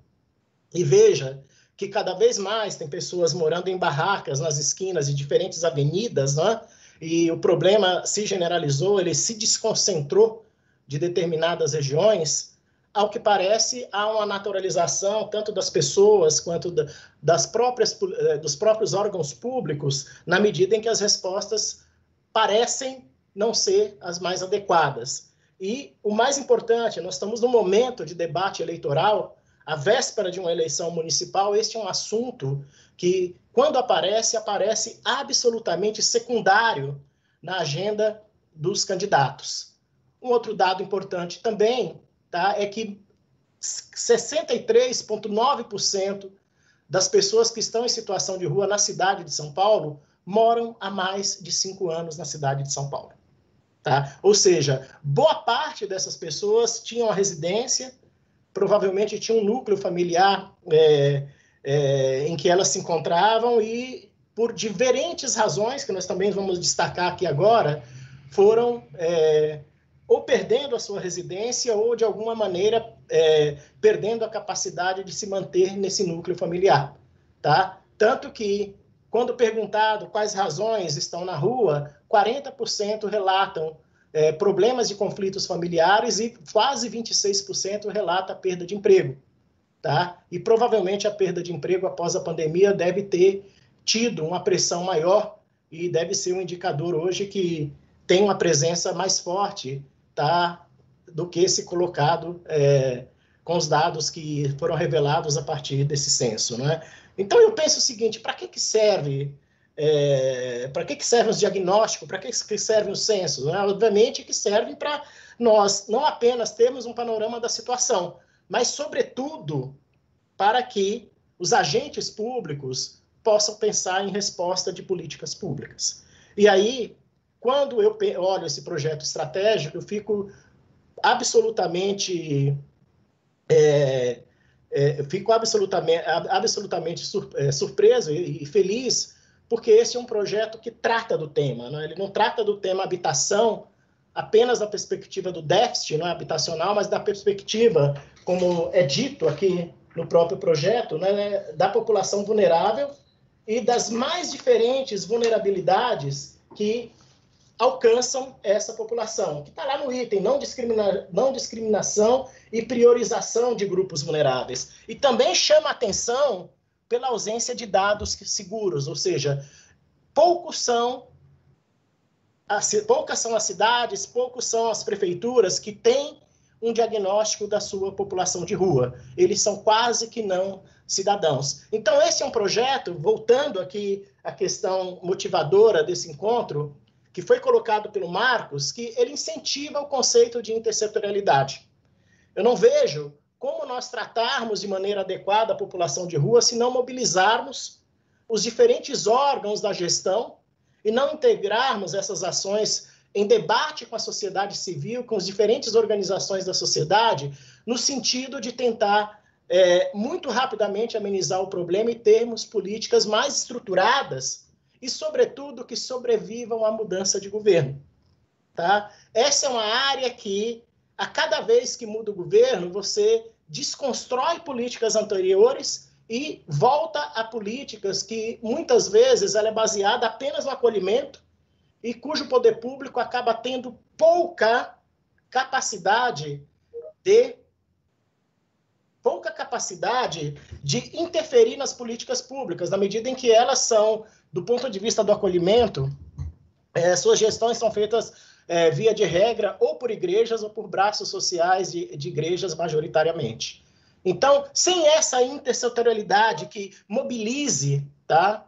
e veja que cada vez mais tem pessoas morando em barracas nas esquinas de diferentes avenidas, né? e o problema se generalizou, ele se desconcentrou de determinadas regiões, ao que parece, há uma naturalização tanto das pessoas quanto da, das próprias, eh, dos próprios órgãos públicos, na medida em que as respostas parecem não ser as mais adequadas. E o mais importante, nós estamos num momento de debate eleitoral, a véspera de uma eleição municipal, este é um assunto que, quando aparece, aparece absolutamente secundário na agenda dos candidatos. Um outro dado importante também tá, é que 63,9% das pessoas que estão em situação de rua na cidade de São Paulo moram há mais de cinco anos na cidade de São Paulo. Tá? Ou seja, boa parte dessas pessoas tinham a residência, provavelmente tinham um núcleo familiar é, é, em que elas se encontravam e, por diferentes razões, que nós também vamos destacar aqui agora, foram é, ou perdendo a sua residência ou, de alguma maneira, é, perdendo a capacidade de se manter nesse núcleo familiar. Tá? Tanto que, quando perguntado quais razões estão na rua, 40% relatam é, problemas de conflitos familiares e quase 26% relata a perda de emprego. Tá? E provavelmente a perda de emprego após a pandemia deve ter tido uma pressão maior e deve ser um indicador hoje que tem uma presença mais forte tá? do que se colocado é, com os dados que foram revelados a partir desse censo. Né? Então, eu penso o seguinte: para que, que serve? É, para que, que serve os diagnósticos? Para que, que servem os censos? Né? Obviamente que servem para nós não apenas termos um panorama da situação, mas, sobretudo, para que os agentes públicos possam pensar em resposta de políticas públicas. E aí, quando eu olho esse projeto estratégico, eu fico absolutamente é, é, eu fico absolutamente, absolutamente é, surpreso e, feliz, porque esse é um projeto que trata do tema. Né? Ele não trata do tema habitação apenas da perspectiva do déficit não é, habitacional, mas da perspectiva, como é dito aqui no próprio projeto, né, da população vulnerável e das mais diferentes vulnerabilidades que alcançam essa população, que está lá no item, não, discrimina, não discriminação e priorização de grupos vulneráveis. E também chama atenção pela ausência de dados seguros, ou seja, poucos são poucas são as cidades, poucos são as prefeituras que têm um diagnóstico da sua população de rua. Eles são quase que não cidadãos. Então, esse é um projeto, voltando aqui à questão motivadora desse encontro, que foi colocado pelo Marcos, que ele incentiva o conceito de intersetorialidade. Eu não vejo como nós tratarmos de maneira adequada a população de rua se não mobilizarmos os diferentes órgãos da gestão e não integrarmos essas ações em debate com a sociedade civil, com as diferentes organizações da sociedade, no sentido de tentar é, muito rapidamente amenizar o problema e termos políticas mais estruturadas e, sobretudo, que sobrevivam à mudança de governo. Tá? Essa é uma área que, a cada vez que muda o governo, você desconstrói políticas anteriores e volta a políticas que, muitas vezes, ela é baseada apenas no acolhimento e cujo poder público acaba tendo pouca capacidade de pouca capacidade de interferir nas políticas públicas, na medida em que elas são do ponto de vista do acolhimento, é, suas gestões são feitas é, via de regra ou por igrejas ou por braços sociais de, de igrejas majoritariamente. Então, sem essa intersetorialidade que mobilize tá,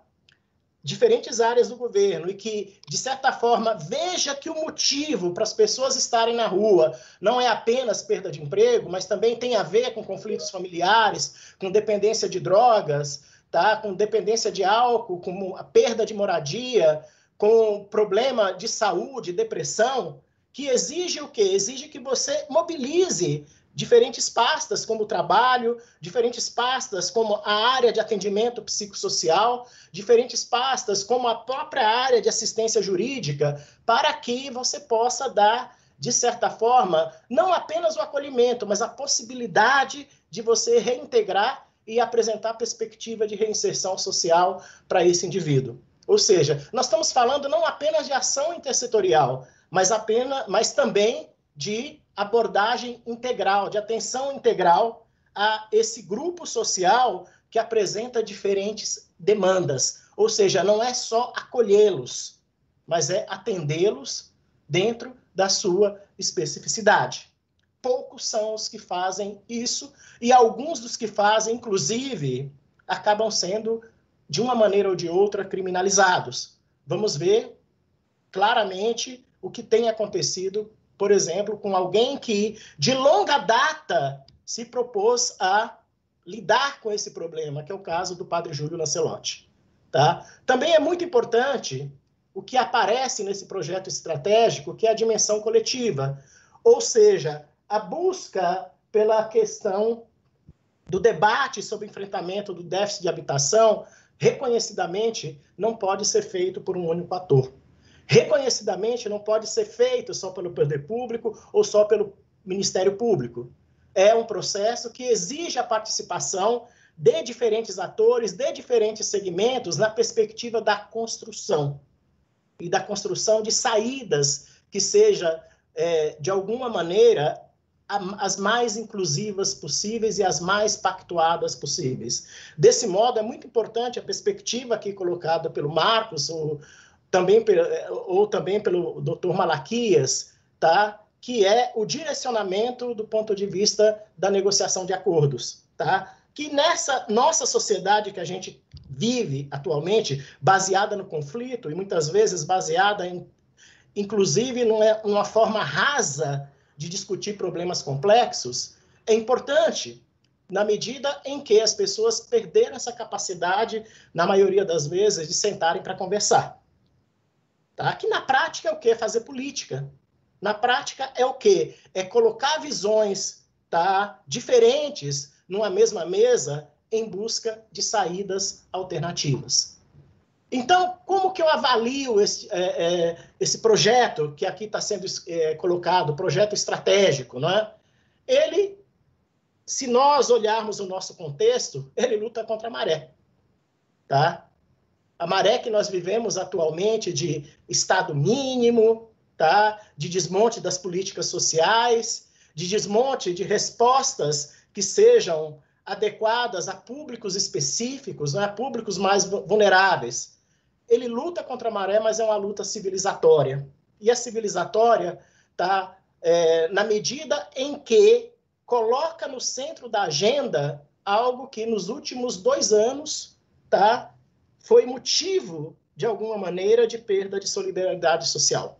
diferentes áreas do governo e que, de certa forma, veja que o motivo para as pessoas estarem na rua não é apenas perda de emprego, mas também tem a ver com conflitos familiares, com dependência de drogas, tá? com dependência de álcool, com a perda de moradia, com problema de saúde, depressão, que exige o quê? Exige que você mobilize diferentes pastas como o trabalho, diferentes pastas como a área de atendimento psicossocial, diferentes pastas como a própria área de assistência jurídica, para que você possa dar, de certa forma, não apenas o acolhimento, mas a possibilidade de você reintegrar e apresentar perspectiva de reinserção social para esse indivíduo. Ou seja, nós estamos falando não apenas de ação intersetorial, mas, apenas, mas também de abordagem integral, de atenção integral a esse grupo social que apresenta diferentes demandas. Ou seja, não é só acolhê-los, mas é atendê-los dentro da sua especificidade poucos são os que fazem isso, e alguns dos que fazem, inclusive, acabam sendo, de uma maneira ou de outra, criminalizados. Vamos ver claramente o que tem acontecido, por exemplo, com alguém que, de longa data, se propôs a lidar com esse problema, que é o caso do padre Júlio Lancelotti. Tá? Também é muito importante o que aparece nesse projeto estratégico, que é a dimensão coletiva, ou seja, a busca pela questão do debate sobre enfrentamento do déficit de habitação, reconhecidamente, não pode ser feito por um único ator. Reconhecidamente, não pode ser feito só pelo poder público ou só pelo Ministério Público. É um processo que exige a participação de diferentes atores, de diferentes segmentos, na perspectiva da construção e da construção de saídas que seja, é, de alguma maneira, as mais inclusivas possíveis e as mais pactuadas possíveis. Desse modo, é muito importante a perspectiva aqui colocada pelo Marcos, ou também, ou também pelo Dr. Malaquias, tá? que é o direcionamento do ponto de vista da negociação de acordos, tá? Que nessa nossa sociedade que a gente vive atualmente, baseada no conflito e muitas vezes baseada em, inclusive, numa, numa forma rasa de discutir problemas complexos, é importante na medida em que as pessoas perderam essa capacidade, na maioria das vezes, de sentarem para conversar. Tá? Que na prática é o que? Fazer política. Na prática é o quê? É colocar visões tá, diferentes numa mesma mesa em busca de saídas alternativas. Então, como que eu avalio esse, é, é, esse projeto que aqui está sendo é, colocado, projeto estratégico, não é? Ele, se nós olharmos o nosso contexto, ele luta contra a maré, tá? A maré que nós vivemos atualmente de estado mínimo, tá? de desmonte das políticas sociais, de desmonte de respostas que sejam adequadas a públicos específicos, né? a públicos mais vulneráveis. Ele luta contra a maré, mas é uma luta civilizatória. E a civilizatória tá é, na medida em que coloca no centro da agenda algo que nos últimos dois anos tá, foi motivo, de alguma maneira, de perda de solidariedade social.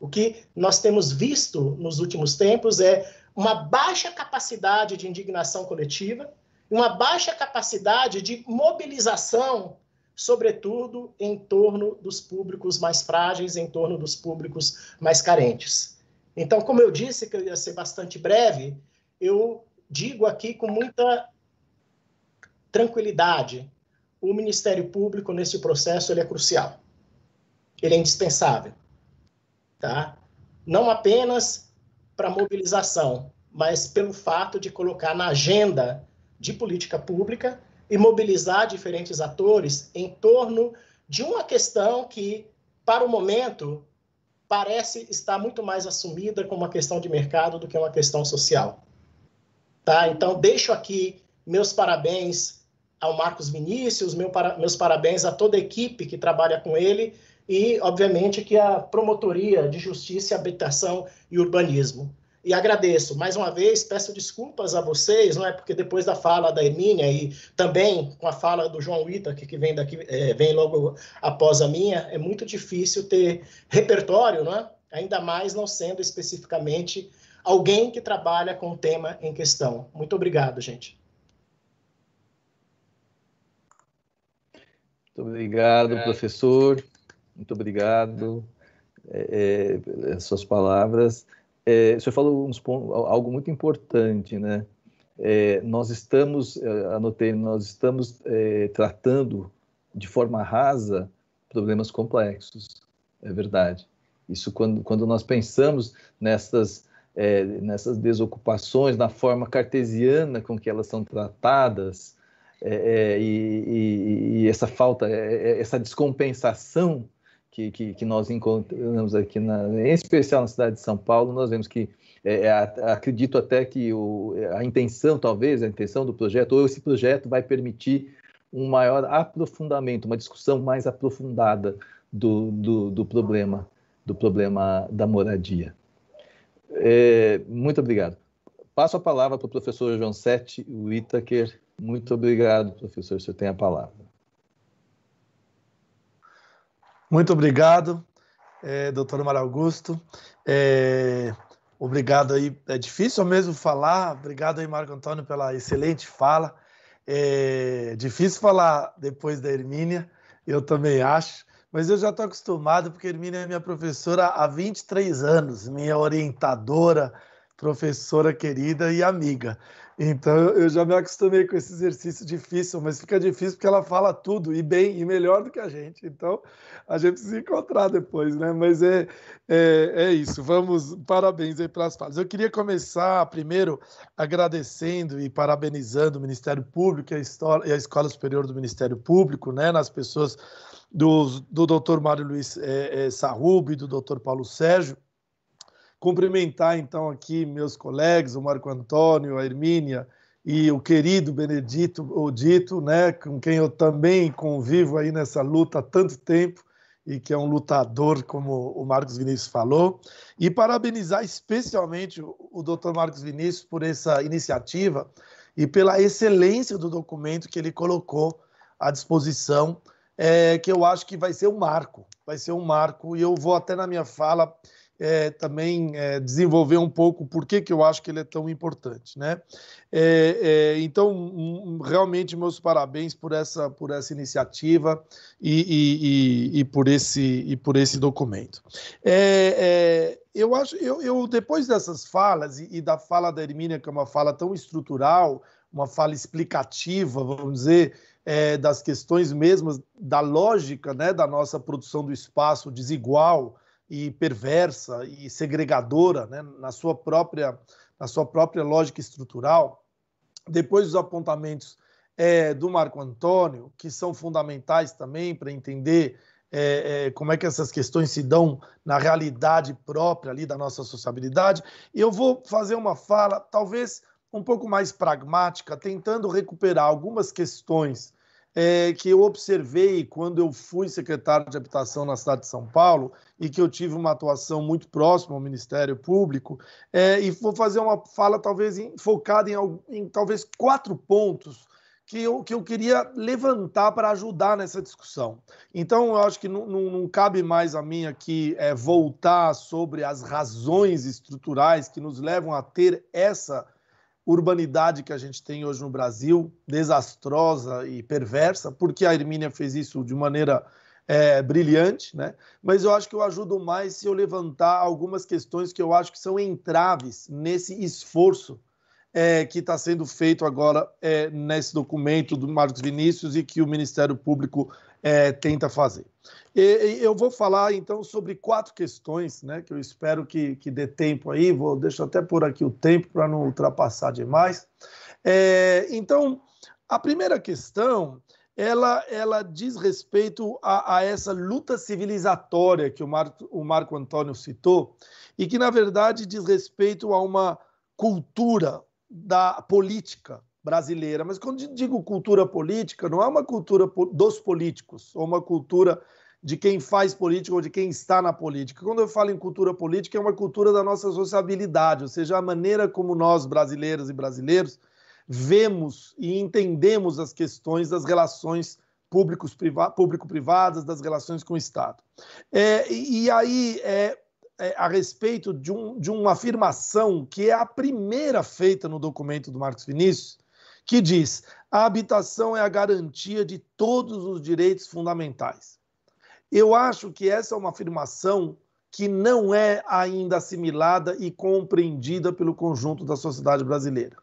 O que nós temos visto nos últimos tempos é uma baixa capacidade de indignação coletiva, uma baixa capacidade de mobilização, sobretudo em torno dos públicos mais frágeis, em torno dos públicos mais carentes. Então, como eu disse que eu ia ser bastante breve, eu digo aqui com muita tranquilidade, o Ministério Público nesse processo ele é crucial. Ele é indispensável tá? não apenas para mobilização, mas pelo fato de colocar na agenda de política pública e mobilizar diferentes atores em torno de uma questão que, para o momento, parece estar muito mais assumida como uma questão de mercado do que uma questão social. Tá? Então, deixo aqui meus parabéns ao Marcos Vinícius, meu para, meus parabéns a toda a equipe que trabalha com ele e, obviamente, que a Promotoria de Justiça, Habitação e Urbanismo. E agradeço mais uma vez, peço desculpas a vocês, não é porque depois da fala da Emília e também com a fala do João Ita, que vem daqui, é, vem logo após a minha, é muito difícil ter repertório, não é? Ainda mais não sendo especificamente alguém que trabalha com o tema em questão. Muito obrigado, gente. Muito obrigado, professor. Muito obrigado é, é, suas palavras. É, o senhor falou uns algo muito importante, né? É, nós estamos, é, anotei, nós estamos é, tratando de forma rasa problemas complexos, é verdade. Isso quando, quando nós pensamos nessas, é, nessas desocupações, na forma cartesiana com que elas são tratadas, é, é, e, e, e, essa falta, essa descompensação que, que, que nós encontramos aqui, na, em especial na cidade de São Paulo, nós vemos que, é, é acredito até que o, a intenção, talvez, a intenção do projeto, ou esse projeto vai permitir um maior aprofundamento, uma discussão mais aprofundada do, do, do problema, do problema da moradia. É, muito obrigado. Passo a palavra para o professor João Sete Whittaker. Muito obrigado, professor. Senhor tem a palavra. Muito obrigado, é, doutor Mário Augusto. É, obrigado aí, é difícil mesmo falar. Obrigado aí, Marco Antônio, pela excelente fala. É difícil falar depois da Hermínia, eu também acho, mas eu já estou acostumado, porque a Hermínia é minha professora há 23 anos, minha orientadora, professora querida e amiga. Então eu já me acostumei com esse exercício difícil, mas fica difícil porque ela fala tudo e bem e melhor do que a gente. Então a gente precisa encontrar depois, né? Mas é, é, é isso. Vamos, parabéns aí pelas falas. Eu queria começar primeiro agradecendo e parabenizando o Ministério Público e a, Escola, e a Escola Superior do Ministério Público, né? Nas pessoas do, do Dr. Mário Luiz é, é, Sarrubi e do Dr. Paulo Sérgio Cumprimentar então aqui meus colegas, o Marco Antônio, a Hermínia e o querido Benedito Odito, né, com quem eu também convivo aí nessa luta há tanto tempo e que é um lutador, como o Marcos Vinícius falou, e parabenizar especialmente o Dr. Marcos Vinícius por essa iniciativa e pela excelência do documento que ele colocou à disposição, é, que eu acho que vai ser um marco, vai ser um marco, e eu vou até na minha fala é, também é, desenvolver um pouco por que, que eu acho que ele é tão importante. Né? É, é então, um, realmente, meus parabéns por essa, por essa iniciativa e, e, e, e por, esse, e por esse documento. É, é, eu acho, eu, eu, depois dessas falas e, da fala da Hermínia, que é uma fala tão estrutural, uma fala explicativa, vamos dizer, das questões mesmas da lógica né, da nossa produção do espaço desigual, e perversa e segregadora né, na, sua própria, na sua própria lógica estrutural. Depois dos apontamentos é, do Marco Antônio, que são fundamentais também para entender é, é, como é que essas questões se dão na realidade própria ali da nossa sociabilidade. Eu vou fazer uma fala, talvez um pouco mais pragmática, tentando recuperar algumas questões é, que eu observei quando eu fui secretário de habitação na cidade de São Paulo e que eu tive uma atuação muito próxima ao Ministério Público, é, e vou fazer uma fala talvez em, focada em, em, talvez quatro pontos que eu, que eu queria levantar para ajudar nessa discussão. Então, eu acho que não, não, não cabe mais a mim aqui é, voltar sobre as razões estruturais que nos levam a ter essa urbanidade que a gente tem hoje no Brasil, desastrosa e perversa, porque a Hermínia fez isso de maneira é, brilhante, né? mas eu acho que eu ajudo mais se eu levantar algumas questões que eu acho que são entraves nesse esforço é, que está sendo feito agora é, nesse documento do Marcos Vinícius e que o Ministério Público é, tenta fazer. E, eu vou falar então sobre quatro questões, né, que eu espero que, que dê tempo aí. Vou deixa até por aqui o tempo para não ultrapassar demais. É, então, a primeira questão ela, ela diz respeito a, a, essa luta civilizatória que o Marco, o Marco Antônio citou e que, na verdade, diz respeito a uma cultura da política brasileira. Mas quando digo cultura política, não é uma cultura dos políticos, ou uma cultura de quem faz política ou de quem está na política. Quando eu falo em cultura política, é uma cultura da nossa sociabilidade, ou seja, a maneira como nós, brasileiras e brasileiros, vemos e entendemos as questões das relações público-privadas, das relações com o Estado. É, e aí, é, é, a respeito de, um, de uma afirmação que é a primeira feita no documento do Marcos Vinícius, que diz: a habitação é a garantia de todos os direitos fundamentais. Eu acho que essa é uma afirmação que não é ainda assimilada e compreendida pelo conjunto da sociedade brasileira.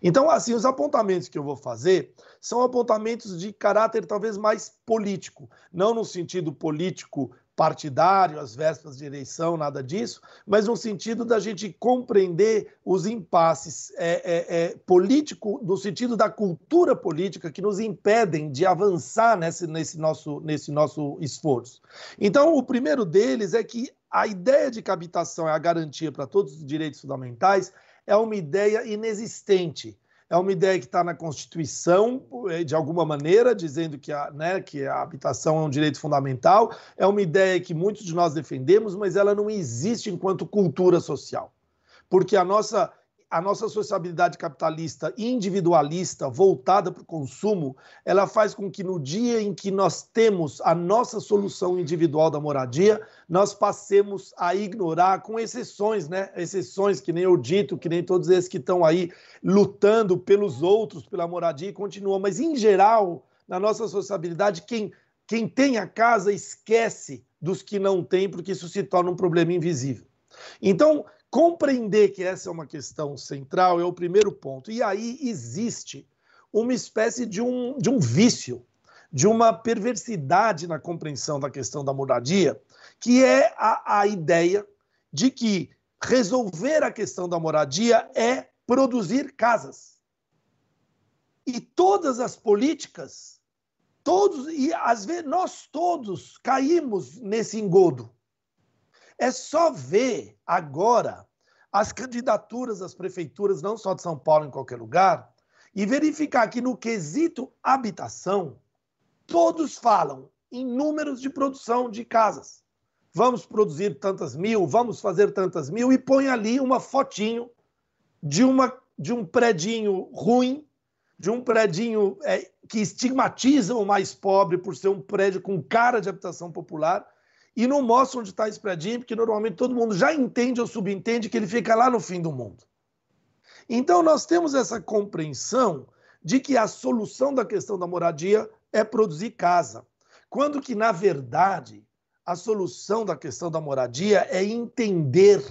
Então, assim, os apontamentos que eu vou fazer são apontamentos de caráter talvez mais político, não no sentido político partidário, às vésperas de eleição, nada disso, mas no sentido da gente compreender os impasses é, é, é, político, no sentido da cultura política que nos impedem de avançar nesse, nesse, nosso, nesse nosso esforço. Então, o primeiro deles é que a ideia de que a habitação é a garantia para todos os direitos fundamentais é uma ideia inexistente é uma ideia que está na Constituição, eh, de alguma maneira, dizendo que a, né, que a habitação é um direito fundamental. É uma ideia que muitos de nós defendemos, mas ela não existe enquanto cultura social. Porque a nossa a nossa sociabilidade capitalista individualista, voltada para o consumo, ela faz com que no dia em que nós temos a nossa solução individual da moradia, nós passemos a ignorar, com exceções, né? Exceções que nem eu dito, que nem todos esses que estão aí lutando pelos outros, pela moradia e continuam. Mas, em geral, na nossa sociabilidade, quem, quem tem a casa esquece dos que não têm, porque isso se torna um problema invisível. Então, Compreender que essa é uma questão central é o primeiro ponto. E aí existe uma espécie de um, de um vício, de uma perversidade na compreensão da questão da moradia, que é a, a ideia de que resolver a questão da moradia é produzir casas. E todas as políticas, todos, e às vezes nós todos caímos nesse engodo. É só ver agora as candidaturas das prefeituras, não só de São Paulo, em qualquer lugar, e verificar que no quesito habitação, todos falam em números de produção de casas. Vamos produzir tantas mil, vamos fazer tantas mil, e põe ali uma fotinho de, uma, de um predinho ruim, de um predinho é, que estigmatiza o mais pobre por ser um prédio com cara de habitação popular, e não mostra onde está esse predinho, porque normalmente todo mundo já entende ou subentende que ele fica lá no fim do mundo. Então, nós temos essa compreensão de que a solução da questão da moradia é produzir casa, quando que, na verdade, a solução da questão da moradia é entender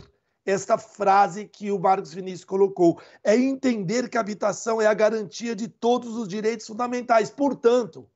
esta frase que o Marcos Vinícius colocou, é entender que a habitação é a garantia de todos os direitos fundamentais. Portanto,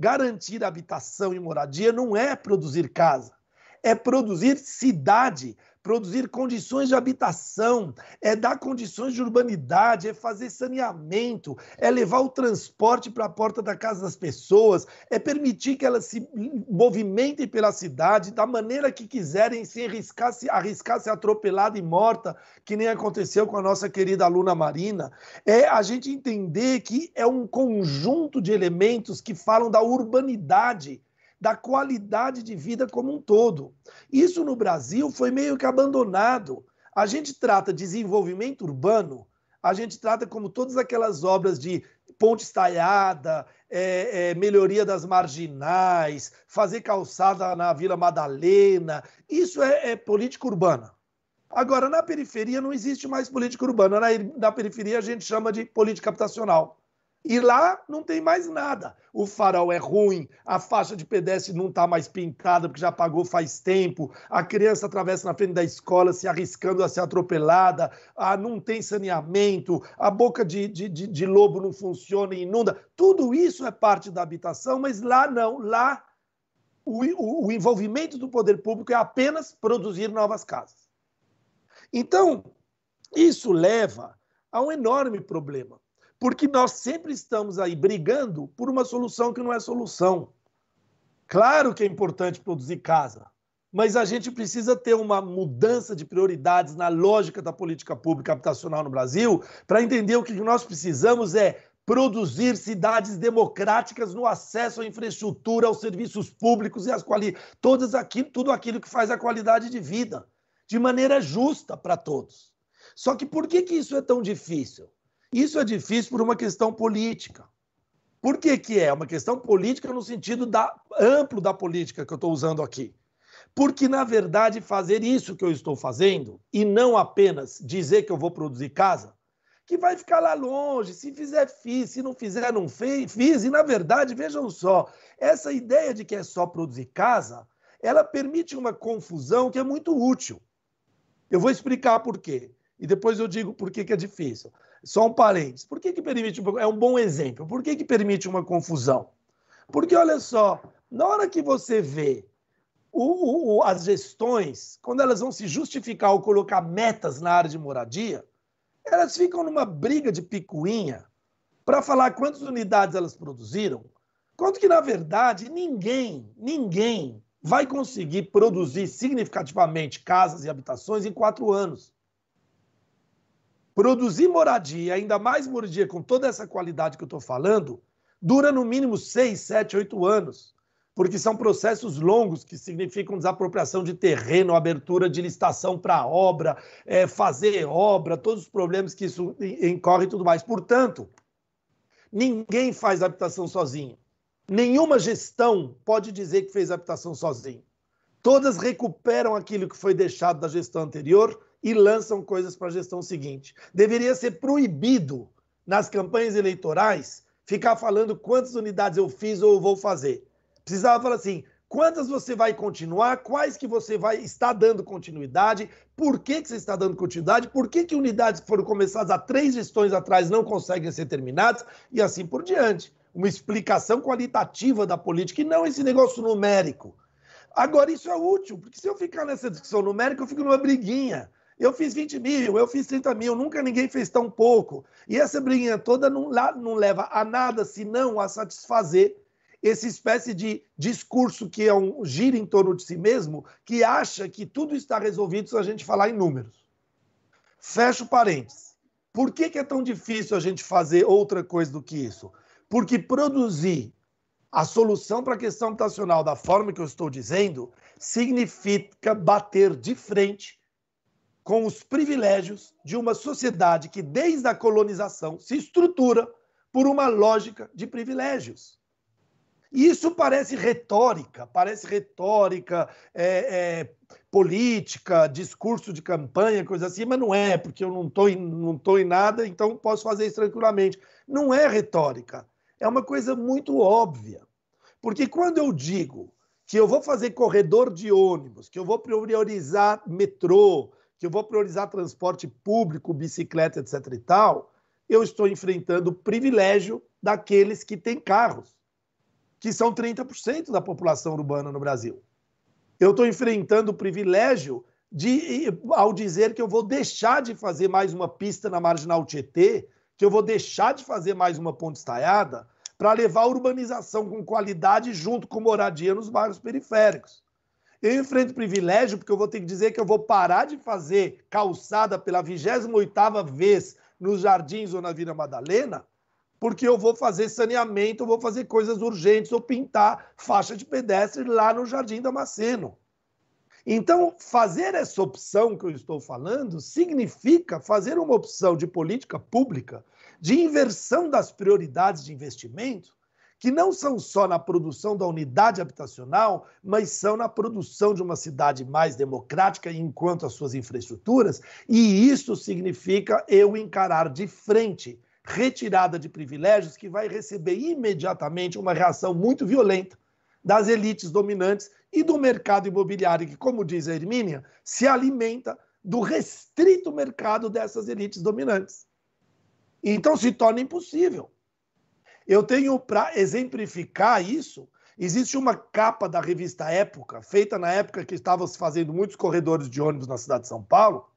garantir habitação e moradia não é produzir casa, é produzir cidade, produzir condições de habitação, é dar condições de urbanidade, é fazer saneamento, é levar o transporte para a porta da casa das pessoas, é permitir que elas se movimentem pela cidade da maneira que quiserem, sem arriscar se, arriscar ser atropelada e morta, que nem aconteceu com a nossa querida aluna Marina. É a gente entender que é um conjunto de elementos que falam da urbanidade da qualidade de vida como um todo. Isso no Brasil foi meio que abandonado. A gente trata desenvolvimento urbano, a gente trata como todas aquelas obras de ponte estaiada, é, é, melhoria das marginais, fazer calçada na Vila Madalena. Isso é, é política urbana. Agora, na periferia não existe mais política urbana. Na, na periferia a gente chama de política habitacional. E lá não tem mais nada. O farol é ruim, a faixa de pedestre não está mais pintada porque já pagou faz tempo, a criança atravessa na frente da escola se arriscando a ser atropelada, ah, não tem saneamento, a boca de, de, de, de lobo não funciona e inunda. Tudo isso é parte da habitação, mas lá não. Lá o, o, o envolvimento do poder público é apenas produzir novas casas. Então, isso leva a um enorme problema porque nós sempre estamos aí brigando por uma solução que não é solução. Claro que é importante produzir casa, mas a gente precisa ter uma mudança de prioridades na lógica da política pública habitacional no Brasil para entender o que nós precisamos é produzir cidades democráticas no acesso à infraestrutura, aos serviços públicos e às quali... todas aquilo, tudo aquilo que faz a qualidade de vida, de maneira justa para todos. Só que por que, que isso é tão difícil? Isso é difícil por uma questão política. Por que, que é? Uma questão política no sentido da, amplo da política que eu estou usando aqui. Porque, na verdade, fazer isso que eu estou fazendo, e não apenas dizer que eu vou produzir casa, que vai ficar lá longe, se fizer, fiz, se não fizer, não fez, fiz. E, na verdade, vejam só, essa ideia de que é só produzir casa, ela permite uma confusão que é muito útil. Eu vou explicar por quê. E depois eu digo por que, que é difícil. Só um parênteses. Por que, que permite. É um bom exemplo. Por que, que permite uma confusão? Porque, olha só, na hora que você vê o, o, as gestões, quando elas vão se justificar ou colocar metas na área de moradia, elas ficam numa briga de picuinha para falar quantas unidades elas produziram, quanto que, na verdade, ninguém, ninguém vai conseguir produzir significativamente casas e habitações em quatro anos. Produzir moradia, ainda mais moradia com toda essa qualidade que eu estou falando, dura no mínimo seis, sete, oito anos, porque são processos longos que significam desapropriação de terreno, abertura de licitação para obra, é, fazer obra, todos os problemas que isso incorre e tudo mais. Portanto, ninguém faz habitação sozinho. Nenhuma gestão pode dizer que fez habitação sozinho. Todas recuperam aquilo que foi deixado da gestão anterior e lançam coisas para a gestão seguinte. Deveria ser proibido nas campanhas eleitorais ficar falando quantas unidades eu fiz ou vou fazer. Precisava falar assim: quantas você vai continuar, quais que você vai estar dando continuidade, por que, que você está dando continuidade, por que, que unidades que foram começadas há três gestões atrás não conseguem ser terminadas e assim por diante. Uma explicação qualitativa da política e não esse negócio numérico. Agora, isso é útil, porque se eu ficar nessa discussão numérica, eu fico numa briguinha. Eu fiz 20 mil, eu fiz 30 mil, nunca ninguém fez tão pouco. E essa briguinha toda não, não leva a nada senão a satisfazer essa espécie de discurso que é um gira em torno de si mesmo, que acha que tudo está resolvido se a gente falar em números. Fecho parênteses. Por que, que é tão difícil a gente fazer outra coisa do que isso? Porque produzir A solução para a questão habitacional, da forma que eu estou dizendo, significa bater de frente com os privilégios de uma sociedade que, desde a colonização, se estrutura por uma lógica de privilégios. Isso parece retórica, parece retórica, é, é, política, discurso de campanha, coisa assim, mas não é, porque eu não estou em, não tô em nada, então posso fazer isso tranquilamente. Não é retórica, é uma coisa muito óbvia. Porque quando eu digo que eu vou fazer corredor de ônibus, que eu vou priorizar metrô, que eu vou priorizar transporte público, bicicleta, etc. e tal, eu estou enfrentando o privilégio daqueles que têm carros que são 30% da população urbana no Brasil. Eu estou enfrentando o privilégio de, ao dizer que eu vou deixar de fazer mais uma pista na Marginal Tietê, que eu vou deixar de fazer mais uma ponte estaiada, para levar a urbanização com qualidade junto com moradia nos bairros periféricos. Eu enfrento privilégio porque eu vou ter que dizer que eu vou parar de fazer calçada pela 28ª vez nos jardins ou na Vila Madalena porque eu vou fazer saneamento, eu vou fazer coisas urgentes, ou pintar faixa de pedestre lá no Jardim Damasceno. Então, fazer essa opção que eu estou falando significa fazer uma opção de política pública, de inversão das prioridades de investimento, que não são só na produção da unidade habitacional, mas são na produção de uma cidade mais democrática enquanto às suas infraestruturas, e isso significa eu encarar de frente retirada de privilégios que vai receber imediatamente uma reação muito violenta das elites dominantes e do mercado imobiliário, que, como diz a Hermínia, se alimenta do restrito mercado dessas elites dominantes. Então se torna impossível. Eu tenho para exemplificar isso, existe uma capa da revista Época, feita na época que estavam se fazendo muitos corredores de ônibus na cidade de São Paulo,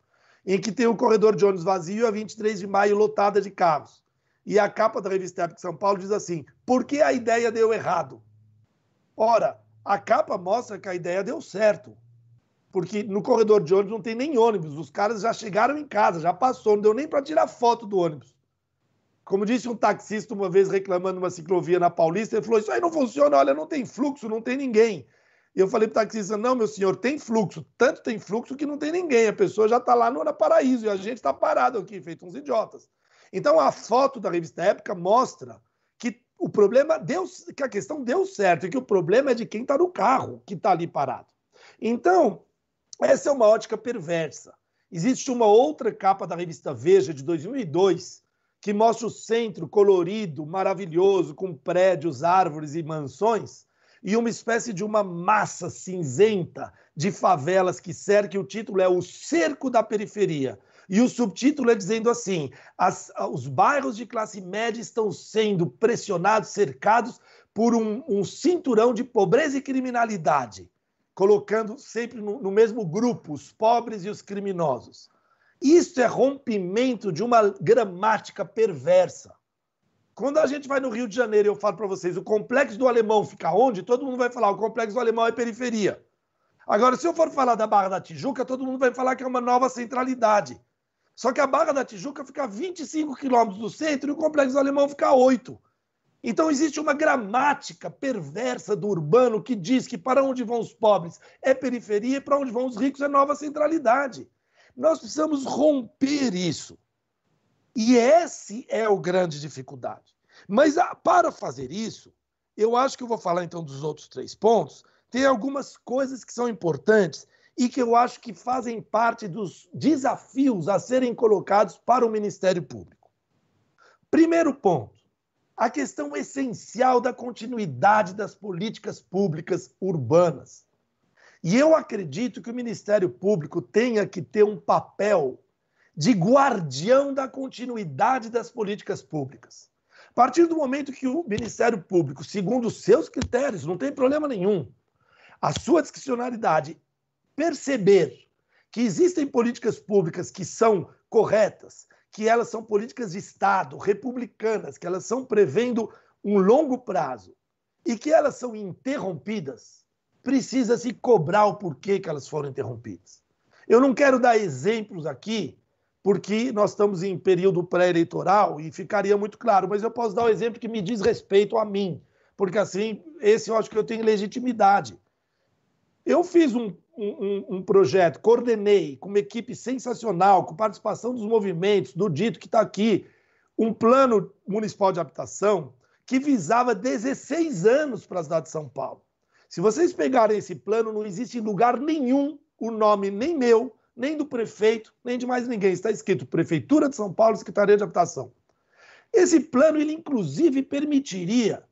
em que tem o corredor de ônibus vazio a 23 de maio lotada de carros. E a capa da revista Época São Paulo diz assim: por que a ideia deu errado? Ora, a capa mostra que a ideia deu certo. Porque no corredor de ônibus não tem nem ônibus. Os caras já chegaram em casa, já passou, não deu nem para tirar foto do ônibus. Como disse um taxista uma vez reclamando uma ciclovia na Paulista, ele falou: Isso aí não funciona, olha, não tem fluxo, não tem ninguém. E eu falei para o taxista: Não, meu senhor, tem fluxo. Tanto tem fluxo que não tem ninguém. A pessoa já está lá no Paraíso e a gente está parado aqui, feito uns idiotas. Então, a foto da revista Época mostra que o problema deu, que a questão deu certo, e que o problema é de quem está no carro, que está ali parado. Então, essa é uma ótica perversa. Existe uma outra capa da revista Veja, de 2002, que mostra o centro colorido, maravilhoso, com prédios, árvores e mansões, e uma espécie de uma massa cinzenta de favelas que cerca, o título é O Cerco da Periferia. E o subtítulo é dizendo assim: as, os bairros de classe média estão sendo pressionados, cercados por um, um cinturão de pobreza e criminalidade, colocando sempre no, no mesmo grupo os pobres e os criminosos. Isso é rompimento de uma gramática perversa. Quando a gente vai no Rio de Janeiro, eu falo para vocês, o complexo do alemão fica onde? Todo mundo vai falar, o complexo do alemão é periferia. Agora, se eu for falar da Barra da Tijuca, todo mundo vai falar que é uma nova centralidade. Só que a Barra da Tijuca fica a 25 quilômetros do centro e o Complexo Alemão fica a 8. Então existe uma gramática perversa do urbano que diz que para onde vão os pobres é periferia e para onde vão os ricos é nova centralidade. Nós precisamos romper isso. E esse é o grande dificuldade. Mas ah, para fazer isso, eu acho que eu vou falar então dos outros três pontos. Tem algumas coisas que são importantes e que eu acho que fazem parte dos desafios a serem colocados para o Ministério Público. Primeiro ponto, a questão essencial da continuidade das políticas públicas urbanas. E eu acredito que o Ministério Público tenha que ter um papel de guardião da continuidade das políticas públicas. A partir do momento que o Ministério Público, segundo os seus critérios, não tem problema nenhum, a sua discricionalidade perceber que existem políticas públicas que são corretas, que elas são políticas de Estado, republicanas, que elas são prevendo um longo prazo e que elas são interrompidas, precisa se cobrar o porquê que elas foram interrompidas. Eu não quero dar exemplos aqui, porque nós estamos em período pré-eleitoral e ficaria muito claro, mas eu posso dar um exemplo que me diz respeito a mim, porque assim, esse eu acho que eu tenho legitimidade. Eu fiz um, um, um projeto, coordenei com uma equipe sensacional, com participação dos movimentos, do Dito que está aqui, um plano municipal de habitação que visava 16 anos para a cidade de São Paulo. Se vocês pegarem esse plano, não existe em lugar nenhum o nome nem meu, nem do prefeito, nem de mais ninguém. Está escrito Prefeitura de São Paulo, Secretaria de Habitação. Esse plano, ele inclusive permitiria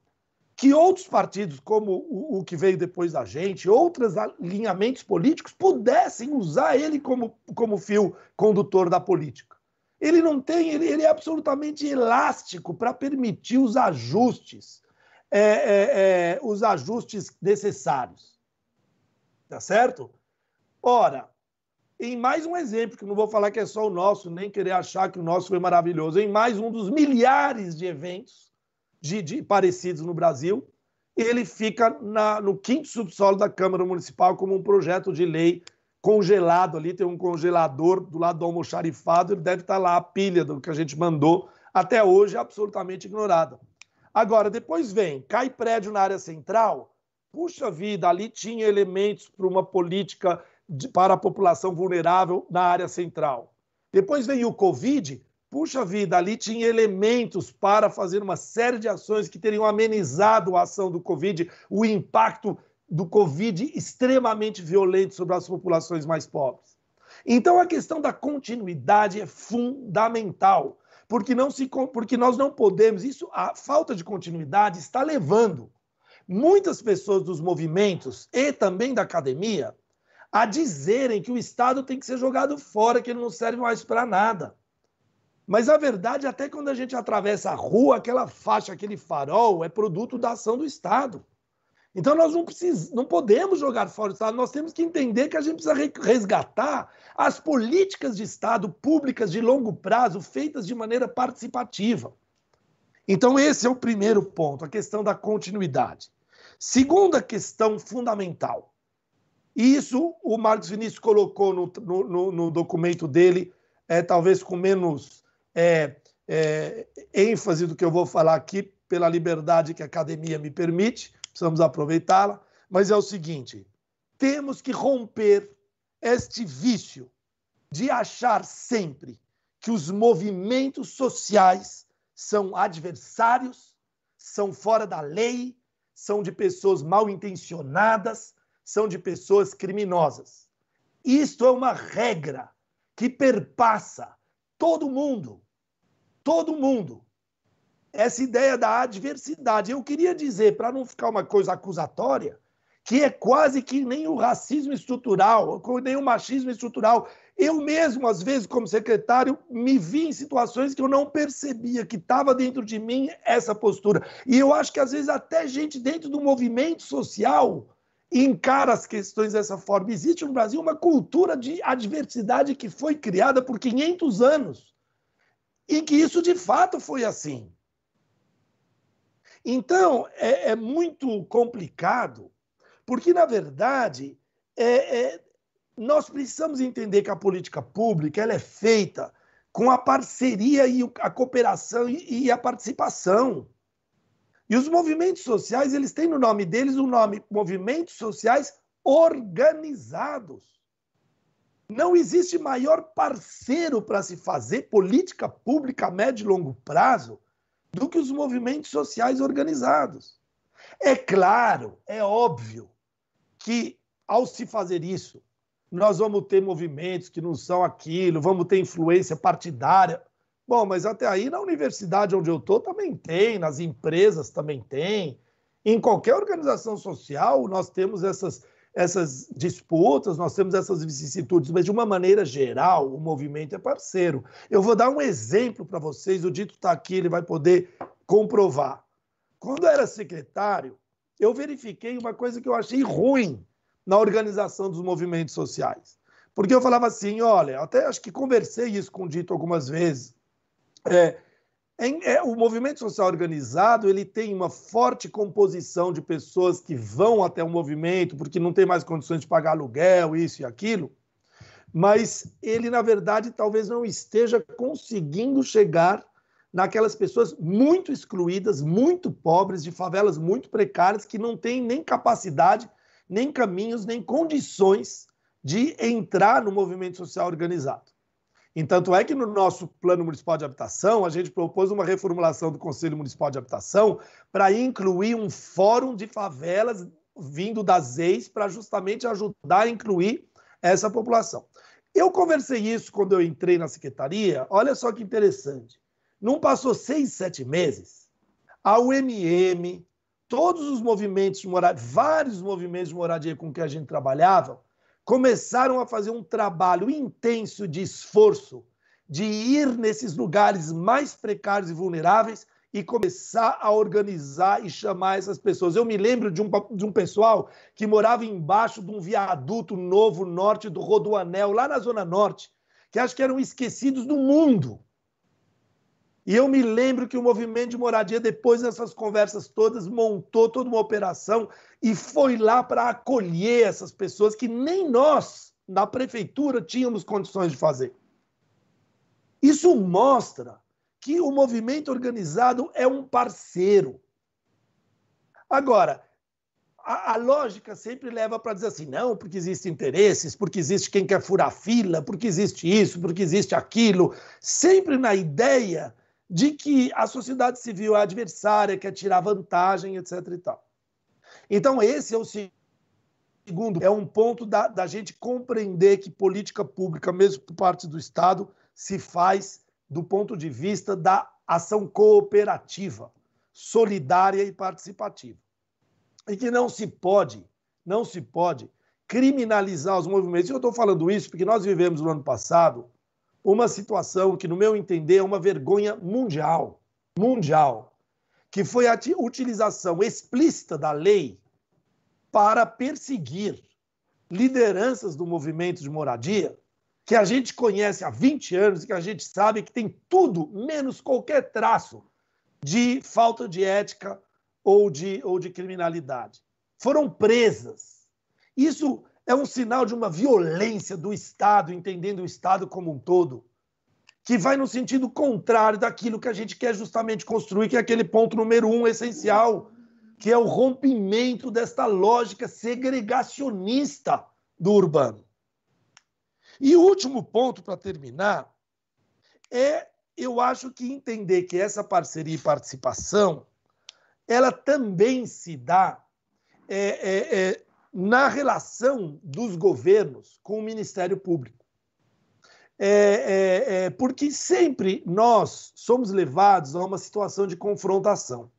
que outros partidos, como o, o, que veio depois da gente, outros alinhamentos políticos, pudessem usar ele como, como fio condutor da política. Ele não tem, ele, ele é absolutamente elástico para permitir os ajustes, é, é, é, os ajustes necessários. Tá certo? Ora, em mais um exemplo, que não vou falar que é só o nosso, nem querer achar que o nosso foi maravilhoso, em mais um dos milhares de eventos de, de parecidos no Brasil, ele fica na, no quinto subsolo da Câmara Municipal como um projeto de lei congelado ali, tem um congelador do lado do almoxarifado, ele deve estar lá a pilha do que a gente mandou, até hoje absolutamente ignorada. Agora, depois vem, cai prédio na área central, puxa vida, ali tinha elementos para uma política de, para a população vulnerável na área central. Depois veio o Covid, puxa vida, ali tinha elementos para fazer uma série de ações que teriam amenizado a ação do Covid, o impacto do Covid extremamente violento sobre as populações mais pobres. Então a questão da continuidade é fundamental, porque não se porque nós não podemos, isso a falta de continuidade está levando muitas pessoas dos movimentos e também da academia a dizerem que o Estado tem que ser jogado fora, que ele não serve mais para nada. Mas a verdade, até quando a gente atravessa a rua, aquela faixa, aquele farol, é produto da ação do Estado. Então nós não, precis... não podemos jogar fora o Estado, nós temos que entender que a gente precisa resgatar as políticas de Estado públicas de longo prazo feitas de maneira participativa. Então, esse é o primeiro ponto, a questão da continuidade. Segunda questão fundamental: isso o Marcos Vinícius colocou no, no, no documento dele, é, talvez com menos é, é, ênfase do que eu vou falar aqui, pela liberdade que a academia me permite, precisamos aproveitá-la. Mas é o seguinte: temos que romper este vício de achar sempre que os movimentos sociais são adversários, são fora da lei, são de pessoas mal intencionadas, são de pessoas criminosas. Isto é uma regra que perpassa todo mundo. Todo mundo. Essa ideia da adversidade. Eu queria dizer, para não ficar uma coisa acusatória, que é quase que nem o racismo estrutural, nem o machismo estrutural. Eu mesmo, às vezes, como secretário, me vi em situações que eu não percebia que estava dentro de mim essa postura. E eu acho que, às vezes, até gente dentro do movimento social encara as questões dessa forma. Existe no Brasil uma cultura de adversidade que foi criada por 500 anos e que isso de fato foi assim. Então, é, é muito complicado, porque, na verdade, é, é, nós precisamos entender que a política pública ela é feita com a parceria e a cooperação e, e a participação. E os movimentos sociais, eles têm no nome deles o nome movimentos sociais organizados. Não existe maior parceiro para se fazer política pública a médio e longo prazo do que os movimentos sociais organizados. É claro, é óbvio que ao se fazer isso, nós vamos ter movimentos que não são aquilo, vamos ter influência partidária. Bom, mas até aí na universidade onde eu estou também tem, nas empresas também tem. Em qualquer organização social nós temos essas, essas disputas, nós temos essas vicissitudes, mas de uma maneira geral o movimento é parceiro. Eu vou dar um exemplo para vocês, o Dito está aqui, ele vai poder comprovar. Quando eu era secretário, eu verifiquei uma coisa que eu achei ruim na organização dos movimentos sociais. Porque eu falava assim, olha, até acho que conversei isso com o Dito algumas vezes, é, é, o movimento social organizado ele tem uma forte composição de pessoas que vão até o movimento porque não tem mais condições de pagar aluguel, isso e aquilo, mas ele, na verdade, talvez não esteja conseguindo chegar naquelas pessoas muito excluídas, muito pobres, de favelas muito precárias, que não têm nem capacidade, nem caminhos, nem condições de entrar no movimento social organizado. Entanto é que no nosso Plano Municipal de Habitação, a gente propôs uma reformulação do Conselho Municipal de Habitação para incluir um fórum de favelas vindo das ex para justamente ajudar a incluir essa população. Eu conversei isso quando eu entrei na secretaria. Olha só que interessante. Não passou seis, sete meses, a UMM, todos os movimentos de moradia, vários movimentos de moradia com que a gente trabalhava, começaram a fazer um trabalho intenso de esforço de ir nesses lugares mais precários e vulneráveis e começar a organizar e chamar essas pessoas. Eu me lembro de um, de um pessoal que morava embaixo de um viaduto novo norte do Rodoanel, lá na Zona Norte, que acho que eram esquecidos do mundo. E eu me lembro que o movimento de moradia, depois dessas conversas todas, montou toda uma operação e foi lá para acolher essas pessoas que nem nós, na prefeitura, tínhamos condições de fazer. Isso mostra que o movimento organizado é um parceiro. Agora, a, a lógica sempre leva para dizer assim: não, porque existem interesses, porque existe quem quer furar fila, porque existe isso, porque existe aquilo, sempre na ideia de que a sociedade civil é adversária, quer tirar vantagem, etc. E tal. Então, esse é o segundo, é um ponto da, da gente compreender que política pública, mesmo por parte do Estado, se faz do ponto de vista da ação cooperativa, solidária e participativa. E que não se pode, não se pode criminalizar os movimentos. E eu estou falando isso porque nós vivemos no ano passado uma situação que, no meu entender, é uma vergonha mundial, mundial, que foi a utilização explícita da lei para perseguir lideranças do movimento de moradia, que a gente conhece há 20 anos e que a gente sabe que tem tudo menos qualquer traço de falta de ética ou de, ou de criminalidade. Foram presas. Isso é um sinal de uma violência do Estado, entendendo o Estado como um todo, que vai no sentido contrário daquilo que a gente quer justamente construir, que é aquele ponto número um essencial, que é o rompimento desta lógica segregacionista do urbano. E o último ponto, para terminar, é eu acho que entender que essa parceria e participação ela também se dá é, é, é, na relação dos governos com o Ministério Público. É, é, é, porque sempre nós somos levados a uma situação de confrontação.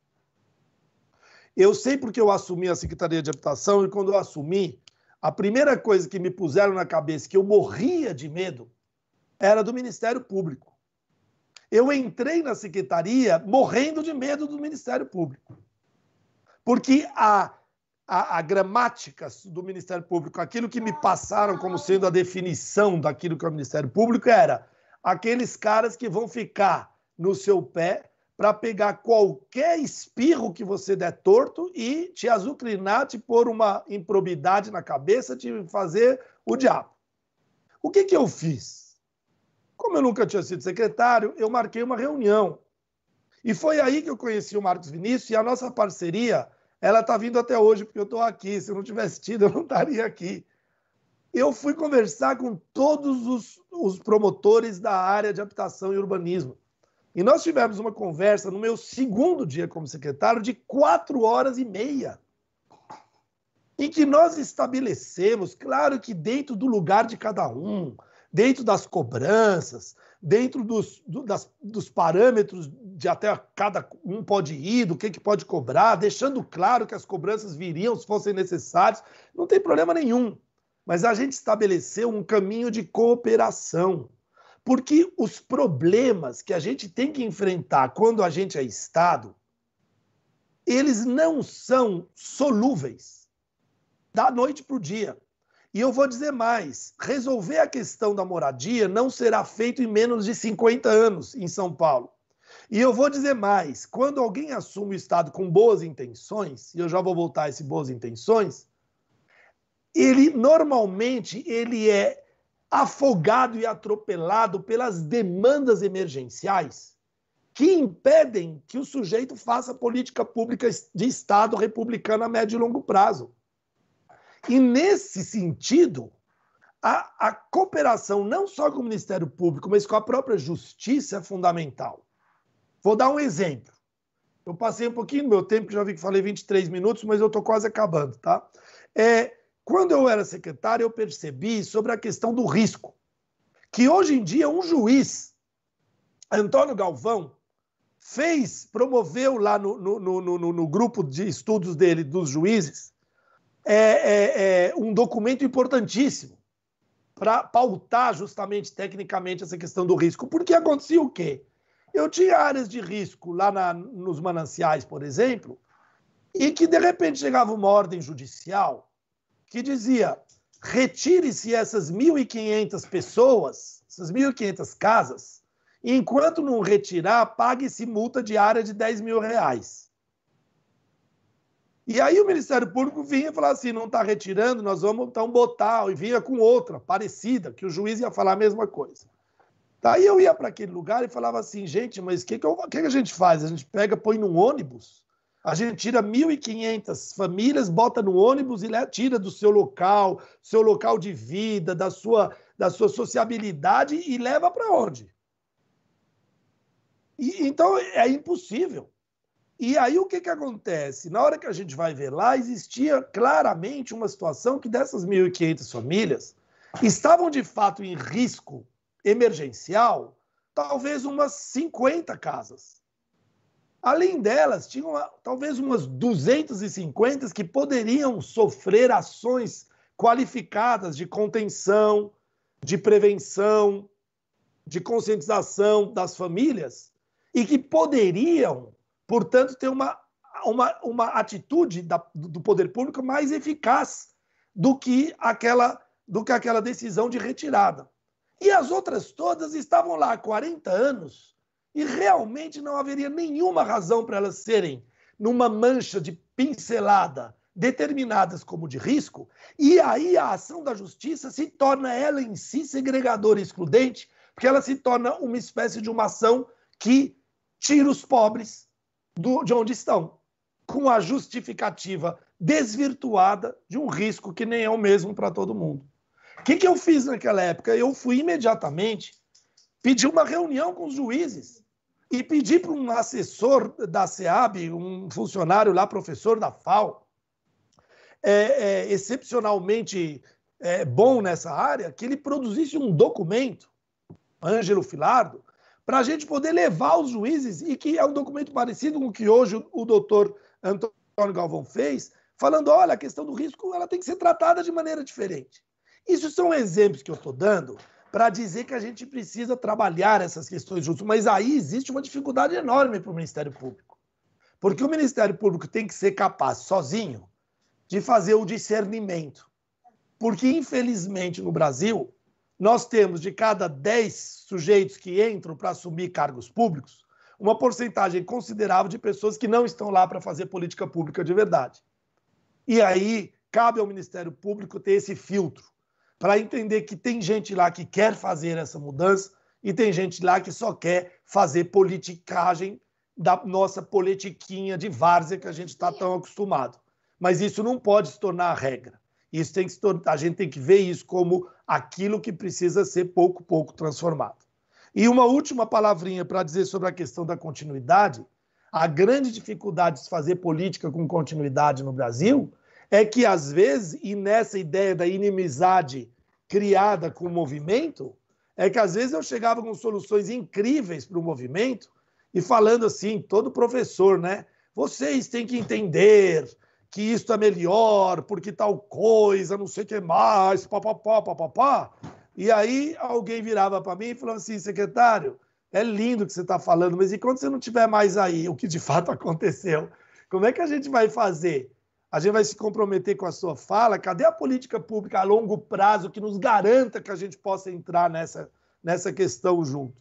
Eu sei porque eu assumi a Secretaria de Habitação e quando eu assumi, a primeira coisa que me puseram na cabeça, que eu morria de medo, era do Ministério Público. Eu entrei na secretaria morrendo de medo do Ministério Público. Porque a a, a, gramática do Ministério Público, aquilo que me passaram como sendo a definição daquilo que é o Ministério Público era aqueles caras que vão ficar no seu pé para pegar qualquer espirro que você der torto e te azucrinar, te pôr uma improbidade na cabeça, te fazer o diabo. O que, que eu fiz? Como eu nunca tinha sido secretário, eu marquei uma reunião. E foi aí que eu conheci o Marcos Vinícius e a nossa parceria ela está vindo até hoje, porque eu estou aqui. Se eu não tivesse tido, eu não estaria aqui. Eu fui conversar com todos os, os promotores da área de habitação e urbanismo. E nós tivemos uma conversa no meu segundo dia como secretário de quatro horas e meia, em que nós estabelecemos, claro que dentro do lugar de cada um, dentro das cobranças, dentro dos, do, das, dos parâmetros de até cada um pode ir, do que, que pode cobrar, deixando claro que as cobranças viriam se fossem necessárias, não tem problema nenhum. Mas a gente estabeleceu um caminho de cooperação. Porque os problemas que a gente tem que enfrentar quando a gente é Estado, eles não são solúveis da noite para o dia. E eu vou dizer mais: resolver a questão da moradia não será feito em menos de 50 anos em São Paulo. E eu vou dizer mais: quando alguém assume o Estado com boas intenções, e eu já vou voltar a esse boas intenções, ele normalmente ele é afogado e atropelado pelas demandas emergenciais que impedem que o sujeito faça política pública de Estado republicano a médio e longo prazo. E, nesse sentido, a, a, cooperação não só com o Ministério Público, mas com a própria Justiça é fundamental. Vou dar um exemplo. Eu passei um pouquinho do meu tempo, já vi que falei 23 minutos, mas eu estou quase acabando, tá? É, quando eu era secretário, eu percebi sobre a questão do risco, que hoje em dia um juiz, Antônio Galvão, fez, promoveu lá no, no, no, no grupo de estudos dele, dos juízes, é, é, é um documento importantíssimo para pautar justamente tecnicamente essa questão do risco. Porque acontecia o quê? Eu tinha áreas de risco lá na, nos mananciais, por exemplo, e que de repente chegava uma ordem judicial que dizia: retire-se essas 1.500 pessoas, essas 1.500 casas, e enquanto não retirar, pague-se multa diária de 10 mil reais. E aí o Ministério Público vinha e falava assim: não está retirando, nós vamos então botar, e vinha com outra, parecida, que o juiz ia falar a mesma coisa. Daí eu ia para aquele lugar e falava assim, gente, mas o que, que, que, que a gente faz? A gente pega, põe num ônibus, a gente tira 1.500 famílias, bota no ônibus e tira do seu local, seu local de vida, da sua, da sua sociabilidade e leva para onde? E, então é impossível. E aí o que, que acontece? Na hora que a gente vai ver lá, existia claramente uma situação que dessas 1.500 famílias estavam de fato em risco emergencial, talvez umas 50 casas. Além delas, tinham talvez umas 250 que poderiam sofrer ações qualificadas de contenção, de prevenção, de conscientização das famílias e que poderiam, portanto, ter uma, uma, uma atitude da, do poder público mais eficaz do que aquela do que aquela decisão de retirada. E as outras todas estavam lá há 40 anos e realmente não haveria nenhuma razão para elas serem numa mancha de pincelada determinadas como de risco, e aí a ação da justiça se torna ela em si segregadora e excludente, porque ela se torna uma espécie de uma ação que tira os pobres do, de onde estão, com a justificativa desvirtuada de um risco que nem é o mesmo para todo mundo. O que, que eu fiz naquela época? Eu fui imediatamente pedir uma reunião com os juízes e pedi para um assessor da SEAB, um funcionário lá, professor da FAO, é, é, excepcionalmente é, bom nessa área, que ele produzisse um documento, Ângelo Filardo, para a gente poder levar aos juízes, e que é um documento parecido com o que hoje o doutor Antônio Galvão fez, falando: olha, a questão do risco ela tem que ser tratada de maneira diferente. Isso são exemplos que eu estou dando para dizer que a gente precisa trabalhar essas questões juntos. Mas aí existe uma dificuldade enorme para o Ministério Público. Porque o Ministério Público tem que ser capaz, sozinho, de fazer o discernimento. Porque, infelizmente, no Brasil, nós temos de cada 10 sujeitos que entram para assumir cargos públicos, uma porcentagem considerável de pessoas que não estão lá para fazer política pública de verdade. E aí cabe ao Ministério Público ter esse filtro para entender que tem gente lá que quer fazer essa mudança e tem gente lá que só quer fazer politicagem da nossa politiquinha de várzea que a gente está tão acostumado. Mas isso não pode se tornar a regra. Isso tem que se tornar, a gente tem que ver isso como aquilo que precisa ser pouco pouco transformado. E uma última palavrinha para dizer sobre a questão da continuidade. A grande dificuldade de fazer política com continuidade no Brasil é que, às vezes, e nessa ideia da inimizade criada com o movimento, é que às vezes eu chegava com soluções incríveis para o movimento e falando assim, todo professor, né? Vocês têm que entender que isso é melhor, porque tal coisa, não sei o que mais, papapá, papapá. E aí alguém virava para mim e falava assim, secretário, é lindo o que você está falando, mas e quando você não estiver mais aí, o que de fato aconteceu, como é que a gente vai fazer? a gente vai se comprometer com a sua fala. Cadê a política pública a longo prazo que nos garanta que a gente possa entrar nessa, nessa questão junto?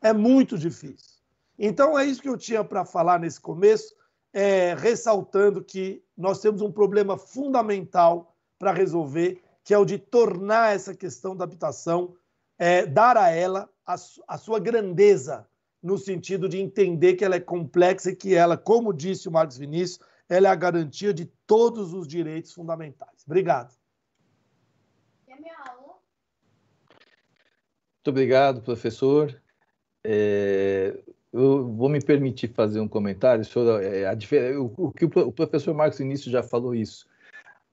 É muito difícil. Então, é isso que eu tinha para falar nesse começo, é, ressaltando que nós temos um problema fundamental para resolver, que é o de tornar essa questão da habitação, é, dar a ela a, a sua grandeza no sentido de entender que ela é complexa e que ela, como disse o Marcos Vinícius, ela é a garantia de todos os direitos fundamentais. Obrigado. Muito obrigado, professor. É, eu vou me permitir fazer um comentário sobre é, a, a, o, o que o, professor Marcos Vinícius já falou isso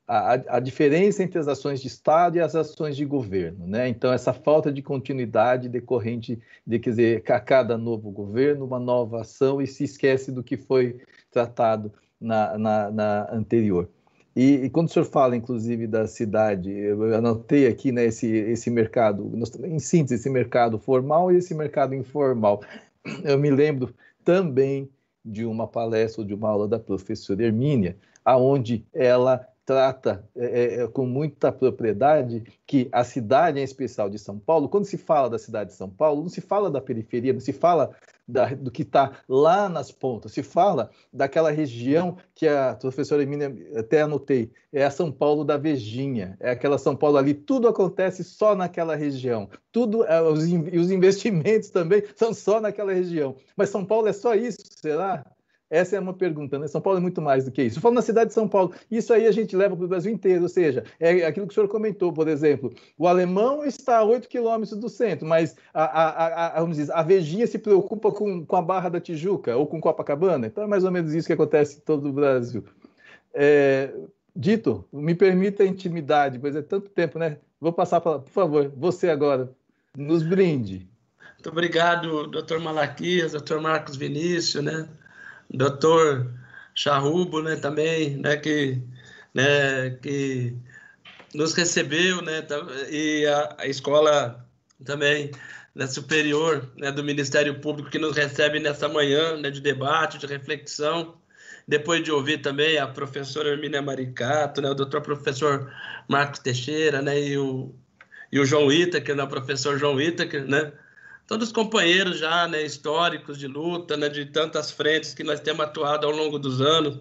a, a, diferença entre as ações de Estado e as ações de governo, né? Então essa falta de continuidade decorrente de quer dizer a cada novo governo uma nova ação e se esquece do que foi tratado na, na, na anterior. E, e, quando o senhor fala, inclusive, da cidade, eu anotei aqui né, esse, esse mercado, em síntese, esse mercado formal e esse mercado informal. Eu me lembro também de uma palestra, de uma aula da professora Hermínia, aonde ela trata é, é, é, com muita propriedade que a cidade, em especial de São Paulo, quando se fala da cidade de São Paulo, não se fala da periferia, não se fala da, do que está lá nas pontas, se fala daquela região que a professora Emília até anotei, é a São Paulo da Vejinha, é aquela São Paulo ali, tudo acontece só naquela região, tudo, é, os, os investimentos também são só naquela região. Mas São Paulo é só isso, será? Essa é uma pergunta, né? São Paulo é muito mais do que isso. Falando na cidade de São Paulo, isso aí a gente leva para o Brasil inteiro, ou seja, é aquilo que o senhor comentou, por exemplo, o alemão está a 8 quilômetros do centro, mas a, a, a, vamos dizer, a Vejinha se preocupa com, com a Barra da Tijuca ou com Copacabana, então é mais ou menos isso que acontece em todo o Brasil. É, dito, me permita a intimidade, pois é tanto tempo, né? Vou passar para, por favor, você agora, nos brinde. Muito obrigado, doutor Malaquias, doutor Marcos Vinícius, né? Doutor Charrubo, né, também, né, que, né, que nos recebeu, né, e a, a escola também né, superior né, do Ministério Público que nos recebe nessa manhã né, de debate, de reflexão, depois de ouvir também a professora Hermínia Maricato, né, o doutor professor Marcos Teixeira, né, e o, e o João Itaker, né, o professor João Itaker, né, todos os companheiros já, né, históricos de luta, né, de tantas frentes que nós temos atuado ao longo dos anos,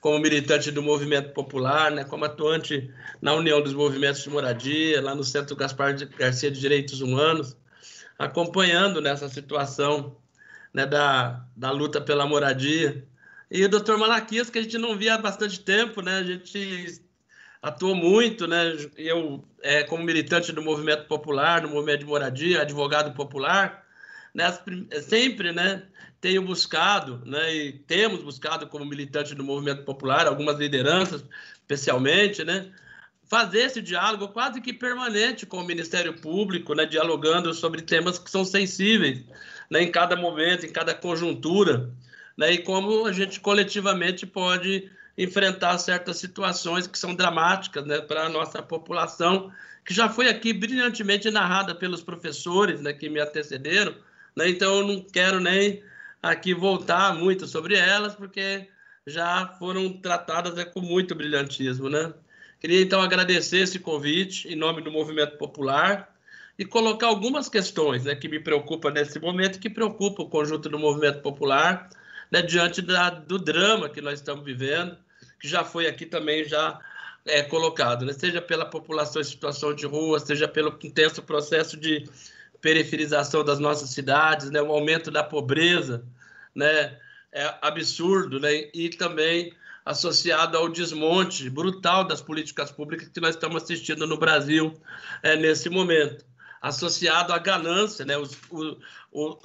como militante do movimento popular, né, como atuante na União dos Movimentos de Moradia, lá no Centro Gaspar de Garcia de Direitos Humanos, acompanhando nessa situação né, da, da luta pela moradia. E o doutor Malaquias, que a gente não via há bastante tempo, né, a gente atuou muito, né? Eu, é, como militante do movimento popular, no movimento de moradia, advogado popular, né? sempre, né? Tenho buscado, né? E temos buscado como militante do movimento popular, algumas lideranças, especialmente, né? Fazer esse diálogo quase que permanente com o Ministério Público, né? Dialogando sobre temas que são sensíveis, né? Em cada momento, em cada conjuntura, né? E como a gente coletivamente pode enfrentar certas situações que são dramáticas né, para a nossa população, que já foi aqui brilhantemente narrada pelos professores né, que me antecederam. Né, então, eu não quero nem aqui voltar muito sobre elas, porque já foram tratadas né, com muito brilhantismo. Né? Queria, então, agradecer esse convite em nome do Movimento Popular e colocar algumas questões né, que me preocupam nesse momento, que preocupam o conjunto do Movimento Popular, né, diante da, do drama que nós estamos vivendo, que já foi aqui também já é, colocado, né? seja pela população em situação de rua, seja pelo intenso processo de periferização das nossas cidades, né? o aumento da pobreza, né? é absurdo, né? e também associado ao desmonte brutal das políticas públicas que nós estamos assistindo no Brasil é, nesse momento associado à ganância, né, os,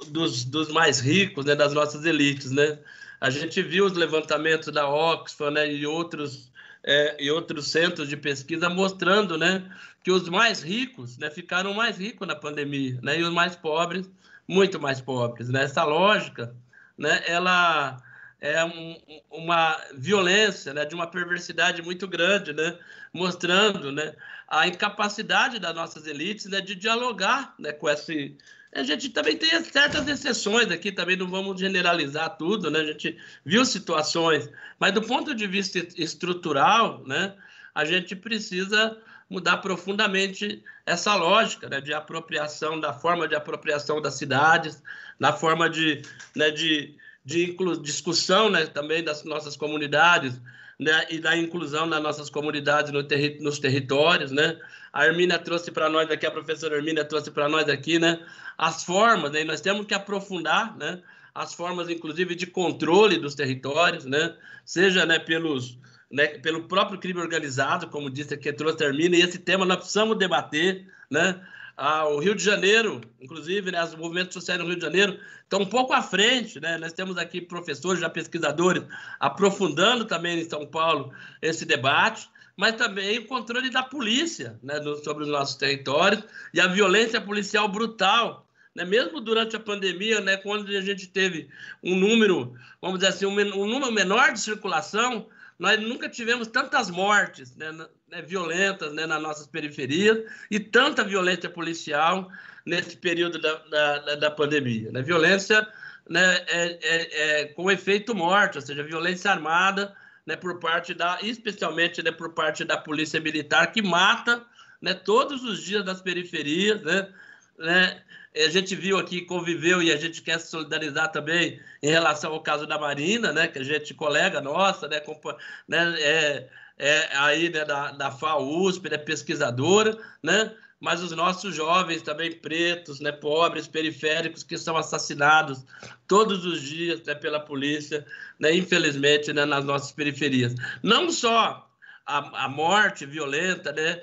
dos, dos mais ricos, né, das nossas elites, né. A gente viu os levantamentos da Oxford, né, e outros é, e outros centros de pesquisa mostrando, né, que os mais ricos, né, ficaram mais ricos na pandemia, né, e os mais pobres muito mais pobres, né. Essa lógica, né, ela é um, uma violência, né, de uma perversidade muito grande, né, mostrando, né, a incapacidade das nossas elites, né, de dialogar, né, com esse a gente também tem certas exceções aqui, também não vamos generalizar tudo, né? A gente viu situações, mas do ponto de vista estrutural, né, a gente precisa mudar profundamente essa lógica né, de apropriação, da forma de apropriação das cidades, na forma de, né, de de discussão né, também das nossas comunidades né, e da inclusão nas nossas comunidades no terri nos territórios. Né? A Hermínia trouxe para nós aqui, a professora Hermínia trouxe para nós aqui né, as formas, né, nós temos que aprofundar né, as formas, inclusive, de controle dos territórios, né, seja né, pelos, né, pelo próprio crime organizado, como disse aqui, trouxe a Hermínia, e esse tema nós precisamos debater, né? Ah, o Rio de Janeiro, inclusive, né, os movimentos sociais no Rio de Janeiro estão um pouco à frente. Né? Nós temos aqui professores, já pesquisadores, aprofundando também em São Paulo esse debate, mas também o controle da polícia né, sobre os nossos territórios e a violência policial brutal. Né? Mesmo durante a pandemia, né, quando a gente teve um número, vamos dizer assim, um, um número menor de circulação, nós nunca tivemos tantas mortes né, né, violentas né, nas nossas periferias e tanta violência policial nesse período da, da, da pandemia. Né? Violência né, é, é, é, com efeito morte, ou seja, violência armada né, por parte da, especialmente né, por parte da polícia militar, que mata né, todos os dias nas periferias, né, né, a gente viu aqui, conviveu e a gente quer se solidarizar também em relação ao caso da Marina, né, que a gente, colega nossa, né, né é, é, aí né, da, da FAUSP, né, pesquisadora, né? mas os nossos jovens também pretos, né, pobres, periféricos, que são assassinados todos os dias né, pela polícia, né, infelizmente, né, nas nossas periferias. Não só a, a morte violenta, né,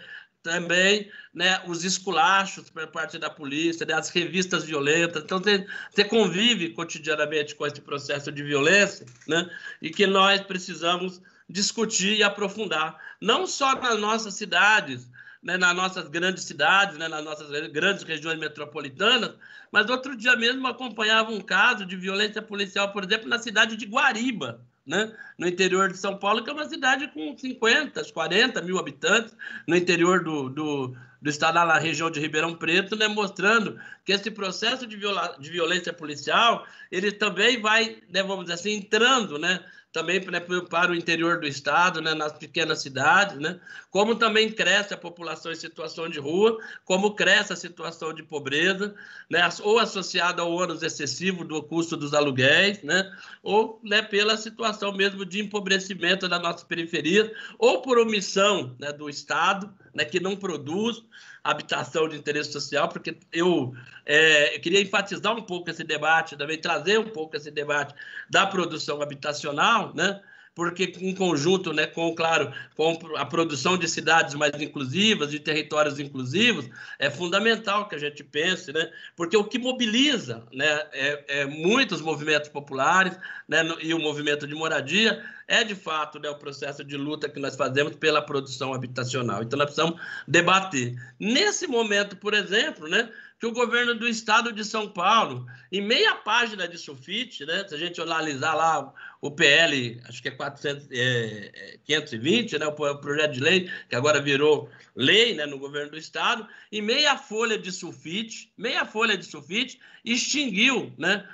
também né, os esculachos por parte da polícia, né, as revistas violentas. Então, você, convive cotidianamente com esse processo de violência né, e que nós precisamos discutir e aprofundar, não só nas nossas cidades, né, nas nossas grandes cidades, né, nas nossas grandes regiões metropolitanas, mas outro dia mesmo acompanhava um caso de violência policial, por exemplo, na cidade de Guariba, né, no interior de São Paulo, que é uma cidade com 50, 40 mil habitantes, no interior do, do, do estado, na região de Ribeirão Preto, né, mostrando que esse processo de, viola, de violência policial, ele também vai, né, vamos dizer assim, entrando né, também né, para o interior do estado, né, nas pequenas cidades, né, como também cresce a população em situação de rua, como cresce a situação de pobreza, né, ou associada ao ônus excessivo do custo dos aluguéis, né, ou né, pela situação mesmo de empobrecimento da nossa periferia, ou por omissão né, do Estado, né, que não produz habitação de interesse social, porque eu, é, eu queria enfatizar um pouco esse debate, também trazer um pouco esse debate da produção habitacional, né? Porque em conjunto, né, com claro, com a produção de cidades mais inclusivas, de territórios inclusivos, é fundamental que a gente pense, né, porque o que mobiliza, né, é, é muitos movimentos populares, né, e o movimento de moradia é de fato né, o processo de luta que nós fazemos pela produção habitacional. Então nós precisamos debater. Nesse momento, por exemplo, né, que o governo do estado de São Paulo, em meia página de sulfite, né, se a gente analisar lá o PL, acho que é, 400, é 520, é, né, o projeto de lei, que agora virou lei né, no governo do estado, em meia folha de sulfite, meia folha de sulfite, extinguiu, né,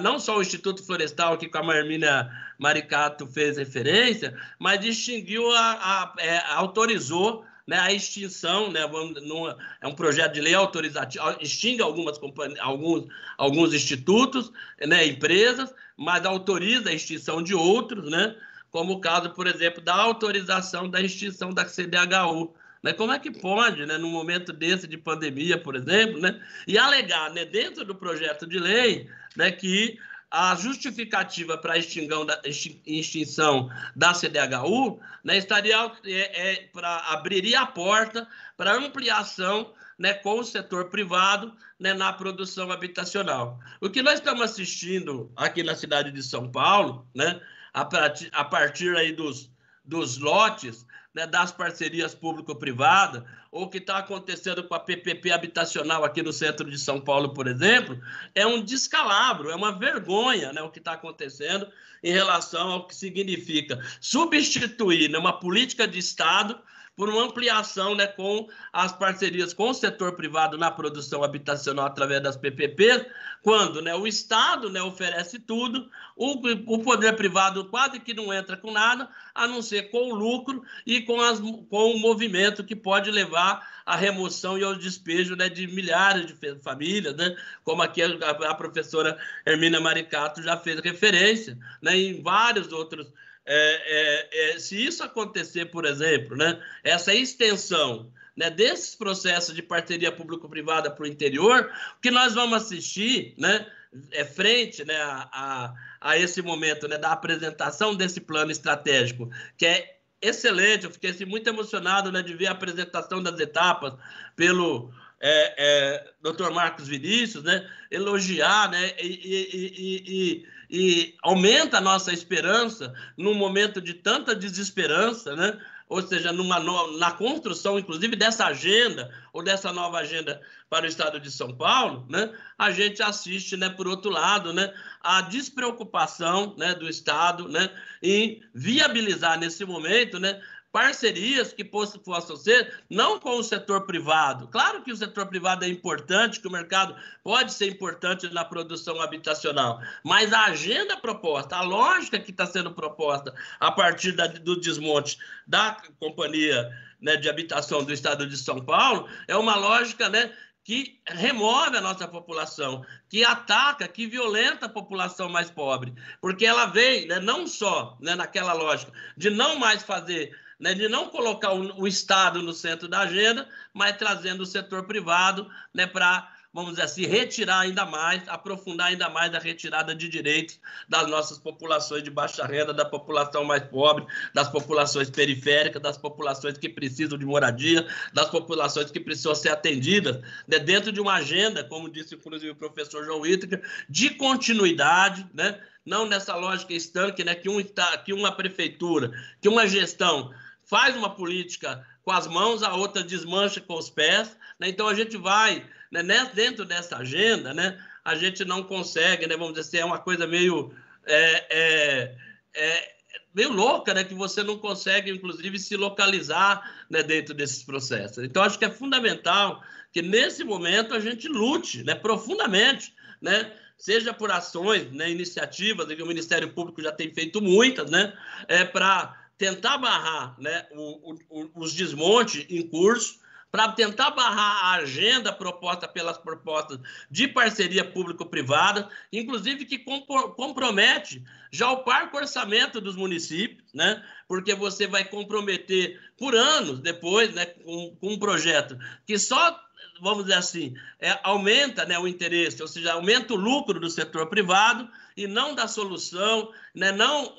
não só o Instituto Florestal, que com a Marmina Maricato fez referência, mas distinguiu, a, a é, autorizou né, a extinção, né, vamos, numa, é um projeto de lei autorizativo, extingue algumas alguns, alguns institutos, né, empresas, mas autoriza a extinção de outros, né, como o caso, por exemplo, da autorização da extinção da CDHU. Né? Como é que pode, né, num momento desse de pandemia, por exemplo, né, e alegar né, dentro do projeto de lei né, que a justificativa para a extinção da CDHU né, estaria é, é, para abriria a porta para ampliação né, com o setor privado né, na produção habitacional. O que nós estamos assistindo aqui na cidade de São Paulo, né, a, partir, a partir aí dos, dos lotes né, das parcerias público-privadas, ou o que está acontecendo com a PPP habitacional aqui no centro de São Paulo, por exemplo, é um descalabro, é uma vergonha né, o que está acontecendo em relação ao que significa substituir né, uma política de Estado por uma ampliação né, com as parcerias com o setor privado na produção habitacional através das PPPs, quando né, o Estado né, oferece tudo, o, o poder privado quase que não entra com nada, a não ser com o lucro e com, as, com o movimento que pode levar à remoção e ao despejo né, de milhares de famílias, né, como aqui a, a professora Hermina Maricato já fez referência, né, em vários outros é, é, é, se isso acontecer, por exemplo, né, essa extensão né, desses processos de parceria público-privada para o interior, o que nós vamos assistir, né, é frente né, a, a, a esse momento né, da apresentação desse plano estratégico, que é excelente. Eu fiquei assim, muito emocionado né, de ver a apresentação das etapas pelo é, é, Dr. Marcos Vinícius, né, elogiar né, e, e, e, e, aumenta a nossa esperança num momento de tanta desesperança, né? ou seja, numa na construção, inclusive, dessa agenda, ou dessa nova agenda para o Estado de São Paulo, né? a gente assiste, né, por outro lado, né, a despreocupação né, do Estado né, em viabilizar, nesse momento, né, parcerias que possam ser não com o setor privado. Claro que o setor privado é importante, que o mercado pode ser importante na produção habitacional, mas a agenda proposta, a lógica que está sendo proposta a partir da, do desmonte da companhia né, de habitação do Estado de São Paulo é uma lógica né, que remove a nossa população, que ataca, que violenta a população mais pobre, porque ela vem né, não só né, naquela lógica de não mais fazer né, de não colocar o, o, Estado no centro da agenda, mas trazendo o setor privado né, para, vamos dizer assim, retirar ainda mais, aprofundar ainda mais a retirada de direitos das nossas populações de baixa renda, da população mais pobre, das populações periféricas, das populações que precisam de moradia, das populações que precisam ser atendidas, né, dentro de uma agenda, como disse inclusive o professor João Whittaker, de continuidade, né? não nessa lógica estanque, né, que, um, que uma prefeitura, que uma gestão faz uma política com as mãos, a outra desmancha com os pés. Né? Então a gente vai, né, dentro dessa agenda, né, a gente não consegue, né, vamos dizer assim, é uma coisa meio, é, é, é, meio louca, né, que você não consegue, inclusive, se localizar né, dentro desses processos. Então acho que é fundamental que nesse momento a gente lute né, profundamente, né, seja por ações, né, iniciativas, que o Ministério Público já tem feito muitas, né, é, para tentar barrar né, o, o, os desmontes em curso, para tentar barrar a agenda proposta pelas propostas de parceria público-privada, inclusive que compromete já o parco orçamento dos municípios, né? porque você vai comprometer por anos depois né, com, com um projeto que só vamos dizer assim, é, aumenta né, o interesse, ou seja, aumenta o lucro do setor privado e não dá solução, né, não,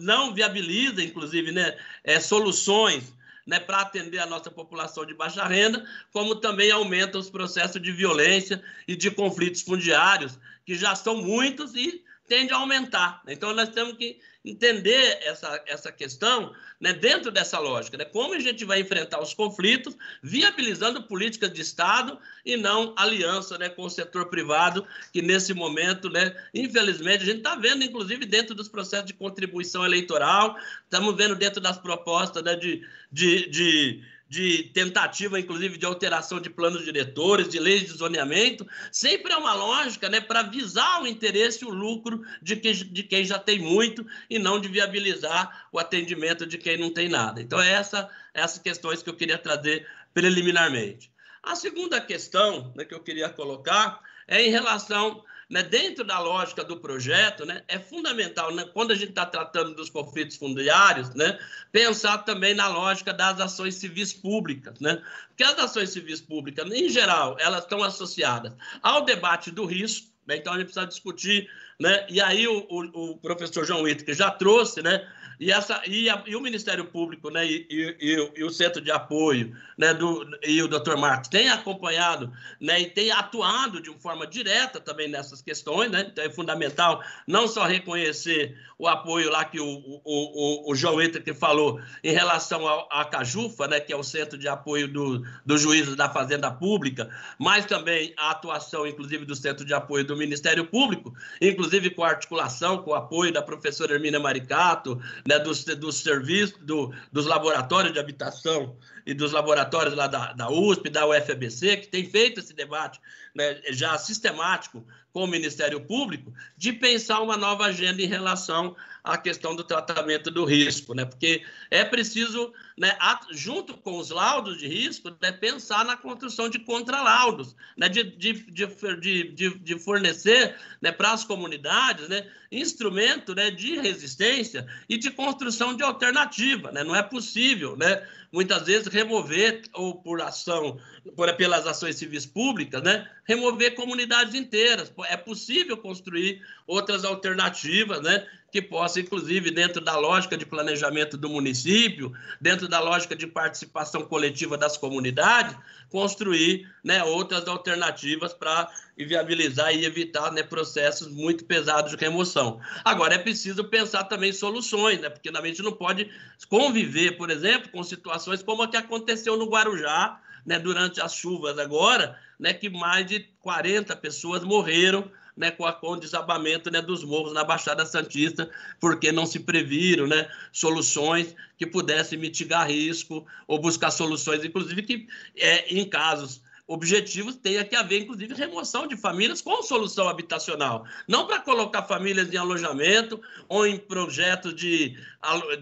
não viabiliza, inclusive, né, é, soluções né, para atender a nossa população de baixa renda, como também aumenta os processos de violência e de conflitos fundiários, que já são muitos e tende a aumentar. Então, nós temos que entender essa, essa questão né, dentro dessa lógica. Né? Como a gente vai enfrentar os conflitos, viabilizando políticas de Estado e não aliança né, com o setor privado, que nesse momento, né, infelizmente, a gente está vendo, inclusive, dentro dos processos de contribuição eleitoral, estamos vendo dentro das propostas né, de, de, de de tentativa, inclusive, de alteração de planos diretores, de leis de zoneamento, sempre é uma lógica né, para visar o interesse e o lucro de quem, de quem já tem muito e não de viabilizar o atendimento de quem não tem nada. Então, é essa, essas questões que eu queria trazer preliminarmente. A segunda questão né, que eu queria colocar é em relação né, dentro da lógica do projeto, né, é fundamental, né, quando a gente está tratando dos conflitos fundiários, né, pensar também na lógica das ações civis públicas. Né? Porque as ações civis públicas, em geral, elas estão associadas ao debate do risco, né, então a gente precisa discutir, né, e aí o, o, o professor João Whittaker já trouxe né, e, essa, e, a, e, o Ministério Público né, e, e, e, o Centro de Apoio né, do, e o Dr. Marcos têm acompanhado né, e têm atuado de uma forma direta também nessas questões. Né? Então é fundamental não só reconhecer o apoio lá que o, o, o, o João Eita que falou em relação à Cajufa, né, que é o Centro de Apoio do, do Juízes da Fazenda Pública, mas também a atuação, inclusive, do Centro de Apoio do Ministério Público, inclusive com a articulação, com o apoio da professora Hermina Maricato, né, dos, dos serviços, do, dos laboratórios de habitação e dos laboratórios lá da, da USP, da UFABC, que tem feito esse debate né, já sistemático com o Ministério Público, de pensar uma nova agenda em relação à questão do tratamento do risco, né? Porque é preciso, né, junto com os laudos de risco, né, pensar na construção de contralaudos, né, de, de, de, de, de fornecer né, para as comunidades né, instrumento né, de resistência e de construção de alternativa. Né? Não é possível, né, muitas vezes, remover, ou por ação, por, pelas ações civis públicas, né, remover comunidades inteiras. É possível construir outras alternativas, né, que possa, inclusive, dentro da lógica de planejamento do município, dentro da lógica de participação coletiva das comunidades, construir né, outras alternativas para viabilizar e evitar né, processos muito pesados de remoção. Agora, é preciso pensar também soluções, né, porque a gente não pode conviver, por exemplo, com situações como a que aconteceu no Guarujá, né, durante as chuvas agora, né, que mais de 40 pessoas morreram né, com, a, com o desabamento né, dos morros na Baixada Santista, porque não se previram né, soluções que pudessem mitigar risco ou buscar soluções, inclusive que é, em casos objetivos tenha que haver, inclusive, remoção de famílias com solução habitacional. Não para colocar famílias em alojamento ou em projetos de,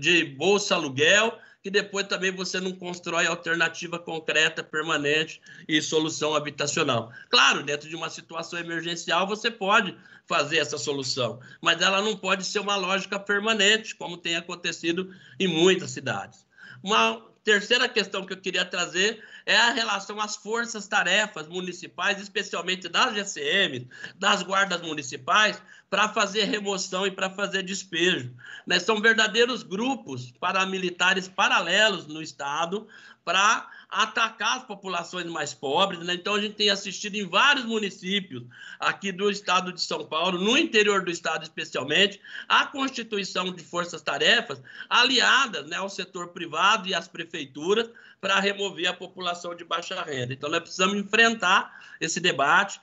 de bolsa aluguel, que depois também você não constrói alternativa concreta, permanente e solução habitacional. Claro, dentro de uma situação emergencial, você pode fazer essa solução, mas ela não pode ser uma lógica permanente, como tem acontecido em muitas cidades. Uma terceira questão que eu queria trazer é a relação às forças-tarefas municipais, especialmente das GCM, das guardas municipais, para fazer remoção e para fazer despejo. Né? São verdadeiros grupos paramilitares paralelos no Estado para atacar as populações mais pobres. Né? Então, a gente tem assistido em vários municípios aqui do estado de São Paulo, no interior do estado especialmente, a constituição de forças-tarefas aliadas né, ao setor privado e às prefeituras para remover a população de baixa renda. Então, nós precisamos enfrentar esse debate,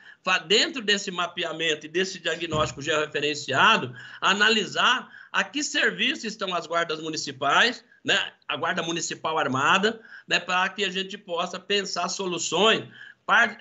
dentro desse mapeamento e desse diagnóstico georreferenciado, analisar a que serviço estão as guardas municipais, né, a Guarda Municipal Armada, né, para que a gente possa pensar soluções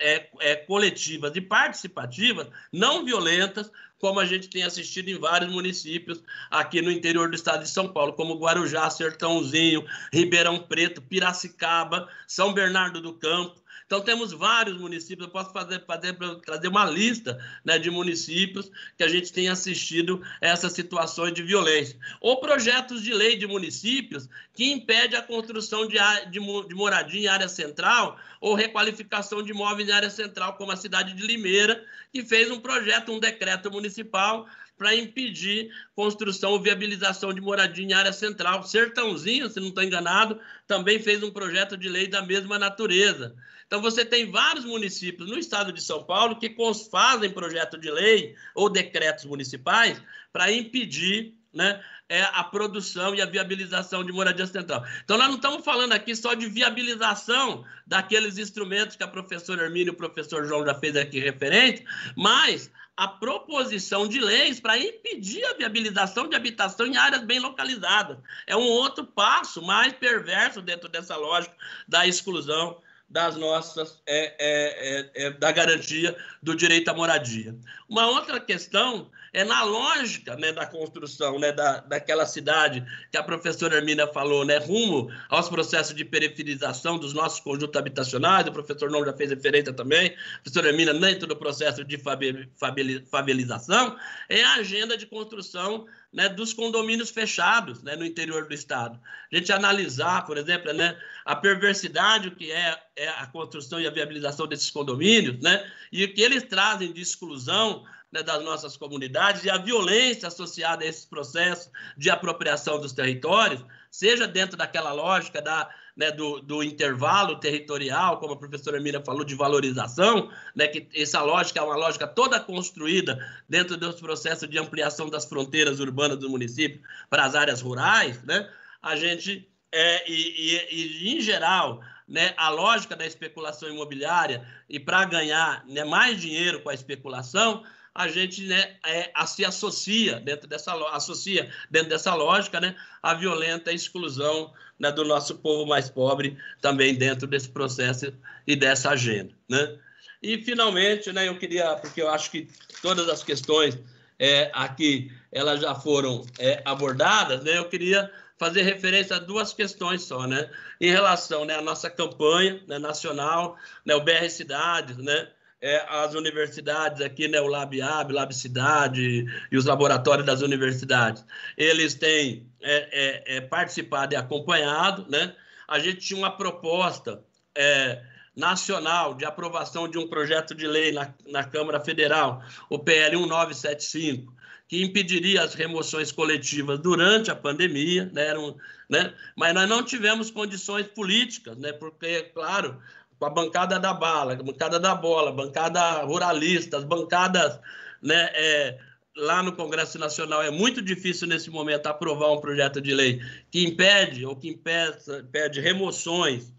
é, é, coletivas e participativas, não violentas, como a gente tem assistido em vários municípios aqui no interior do estado de São Paulo, como Guarujá, Sertãozinho, Ribeirão Preto, Piracicaba, São Bernardo do Campo. Então, temos vários municípios, eu posso fazer, fazer trazer uma lista né, de municípios que a gente tem assistido essas situações de violência. Ou projetos de lei de municípios que impede a construção de, de, de moradia em área central ou requalificação de imóveis em área central, como a cidade de Limeira, que fez um projeto, um decreto municipal para impedir construção ou viabilização de moradia em área central. Sertãozinho, se não estou enganado, também fez um projeto de lei da mesma natureza. Então, você tem vários municípios no estado de São Paulo que fazem projeto de lei ou decretos municipais para impedir né, é a produção e a viabilização de moradia central. Então, nós não estamos falando aqui só de viabilização daqueles instrumentos que a professora Hermínio e o professor João já fez aqui referente, mas a proposição de leis para impedir a viabilização de habitação em áreas bem localizadas. É um outro passo mais perverso dentro dessa lógica da exclusão das nossas é, é, é, é, da garantia do direito à moradia. Uma outra questão é na lógica né, da construção né, da, daquela cidade que a professora Hermina falou, né, rumo aos processos de periferização dos nossos conjuntos habitacionais, o professor não já fez referência também, a professora Hermina dentro do processo de favelização, é a agenda de construção né, dos condomínios fechados né, no interior do Estado. A gente analisar, por exemplo, né, a perversidade que é, é, a construção e a viabilização desses condomínios, né, e o que eles trazem de exclusão né, das nossas comunidades e a violência associada a esses processos de apropriação dos territórios, seja dentro daquela lógica da né, do, do, intervalo territorial, como a professora Mira falou, de valorização, né, que essa lógica é uma lógica toda construída dentro dos processos de ampliação das fronteiras urbanas do município para as áreas rurais, né, a gente, é, e, e, e, em geral, né, a lógica da especulação imobiliária e para ganhar né, mais dinheiro com a especulação, a gente né, é, a, se associa dentro dessa associa dentro dessa lógica né, a violenta exclusão né, do nosso povo mais pobre também dentro desse processo e dessa agenda. Né? E finalmente, né, eu queria porque eu acho que todas as questões é, aqui elas já foram é, abordadas, né, eu queria fazer referência a duas questões só, né? Em relação né, à nossa campanha né, nacional, né, o BR Cidades, né? É, as universidades aqui, né, o LabAB, Lab Cidade e os laboratórios das universidades, eles têm é, é, é, participado e acompanhado, né? A gente tinha uma proposta é, nacional de aprovação de um projeto de lei na, na Câmara Federal, o PL 1975, que impediria as remoções coletivas durante a pandemia, né, Eram, né? mas nós não tivemos condições políticas, né, porque, claro, com a bancada da bala, a bancada da bola, bancada ruralista, as bancadas né, é, lá no Congresso Nacional, é muito difícil nesse momento aprovar um projeto de lei que impede ou que impede, impede remoções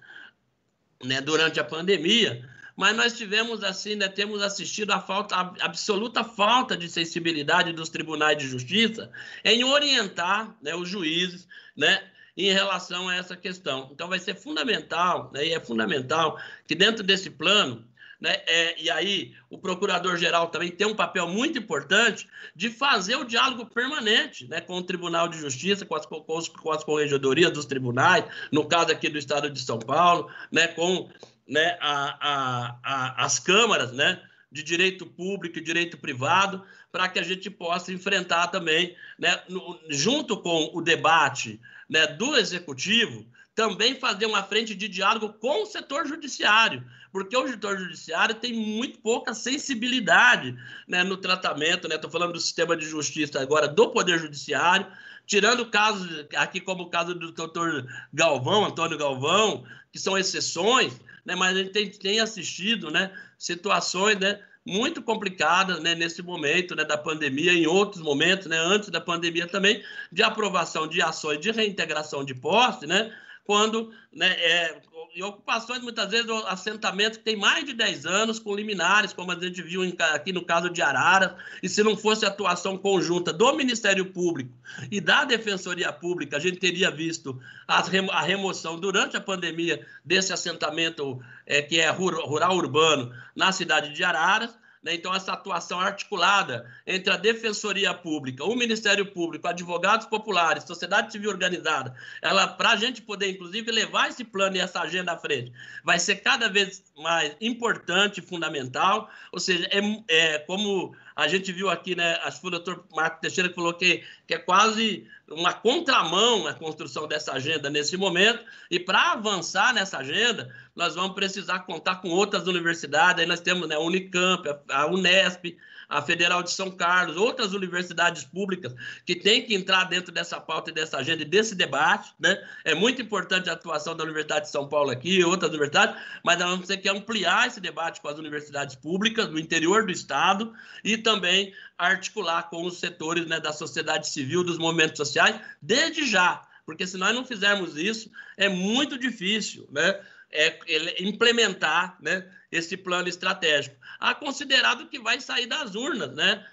né, durante a pandemia, mas nós tivemos assim, né, temos assistido a falta, a absoluta falta de sensibilidade dos tribunais de justiça em orientar né, os juízes, né, em relação a essa questão. Então, vai ser fundamental, né, e é fundamental que dentro desse plano, né, é, e aí o procurador-geral também tem um papel muito importante de fazer o diálogo permanente né, com o Tribunal de Justiça, com as, com, as corregedorias dos tribunais, no caso aqui do Estado de São Paulo, né, com né, a, a, a, as câmaras né, de direito público e direito privado, para que a gente possa enfrentar também, né, no, junto com o debate né, do executivo, também fazer uma frente de diálogo com o setor judiciário, porque o setor judiciário tem muito pouca sensibilidade né, no tratamento. Estou né, falando do sistema de justiça agora do Poder Judiciário, tirando casos aqui como o caso do doutor Galvão, Antônio Galvão, que são exceções, né? mas a gente tem, tem assistido né, situações né, muito complicadas né, nesse momento né, da pandemia, em outros momentos, né, antes da pandemia também, de aprovação de ações de reintegração de posse, né, quando né, é, em ocupações, muitas vezes, assentamentos que tem mais de 10 anos, com liminares, como a gente viu em, aqui no caso de Arara, e se não fosse a atuação conjunta do Ministério Público e da Defensoria Pública, a gente teria visto a remoção durante a pandemia desse assentamento é, que é rural urbano na cidade de Araras, né? Então, essa atuação articulada entre a Defensoria Pública, o Ministério Público, advogados populares, sociedade civil organizada, ela para a gente poder, inclusive, levar esse plano e essa agenda à frente, vai ser cada vez mais importante fundamental. Ou seja, é, é como a gente viu aqui, né? Acho que foi o doutor Marco Teixeira que falou que, que é quase uma contramão a construção dessa agenda nesse momento. E para avançar nessa agenda, nós vamos precisar contar com outras universidades. Aí nós temos né, a Unicamp, a Unesp, a Federal de São Carlos, outras universidades públicas que têm que entrar dentro dessa pauta e dessa agenda e desse debate. Né? É muito importante a atuação da Universidade de São Paulo aqui e outras universidades, mas nós vamos ter que ampliar esse debate com as universidades públicas do interior do Estado e também articular com os setores né, da sociedade civil, dos movimentos sociais, desde já, porque se nós não fizermos isso, é muito difícil né, é, implementar né, esse plano estratégico. Há considerado que vai sair das urnas, né?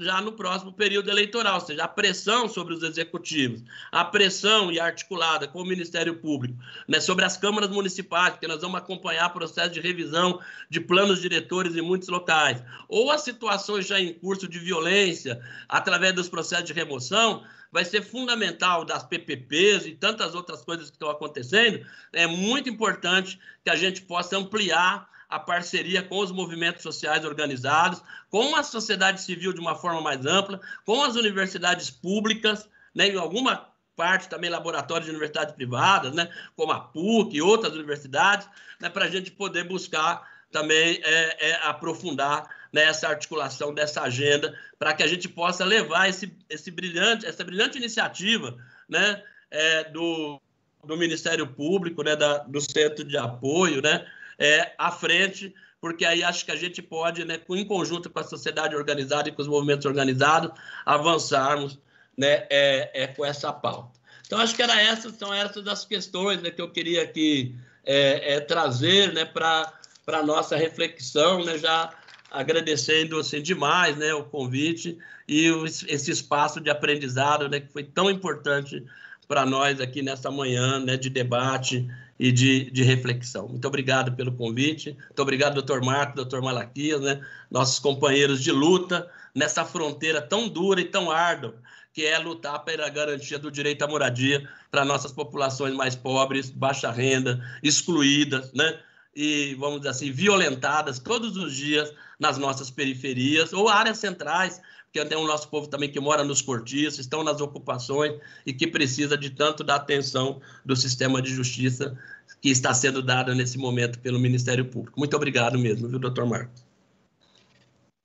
já no próximo período eleitoral, ou seja, a pressão sobre os executivos, a pressão e articulada com o Ministério Público, né, sobre as câmaras municipais, porque nós vamos acompanhar processo de revisão de planos diretores em muitos locais, ou as situações já em curso de violência, através dos processos de remoção, vai ser fundamental das PPPs e tantas outras coisas que estão acontecendo. É muito importante que a gente possa ampliar a parceria com os movimentos sociais organizados, com a sociedade civil de uma forma mais ampla, com as universidades públicas, né, em alguma parte também laboratórios de universidades privadas, né, como a PUC e outras universidades, né, para a gente poder buscar também é, é, aprofundar né, articulação dessa agenda, para que a gente possa levar esse, esse brilhante, essa brilhante iniciativa né, é, do, do Ministério Público, né, da, do Centro de Apoio, né, é, à frente, porque aí acho que a gente pode, né, em conjunto com a sociedade organizada e com os movimentos organizados, avançarmos né, é, é, com essa pauta. Então, acho que era essas, são essas as questões né, que eu queria aqui é, é trazer né, para a nossa reflexão, né, já agradecendo assim, demais né, o convite e o, esse espaço de aprendizado né, que foi tão importante para nós aqui nessa manhã né, de debate e de, de, reflexão. Muito obrigado pelo convite, muito obrigado, doutor Marco, doutor Malaquias, né, nossos companheiros de luta nessa fronteira tão dura e tão árdua que é lutar pela garantia do direito à moradia para nossas populações mais pobres, baixa renda, excluídas, né? E, vamos dizer assim, violentadas todos os dias nas nossas periferias ou áreas centrais, porque tem o nosso povo também que mora nos cortiços, estão nas ocupações e que precisa de tanto da atenção do sistema de justiça que está sendo dada nesse momento pelo Ministério Público. Muito obrigado mesmo, viu, doutor Marcos?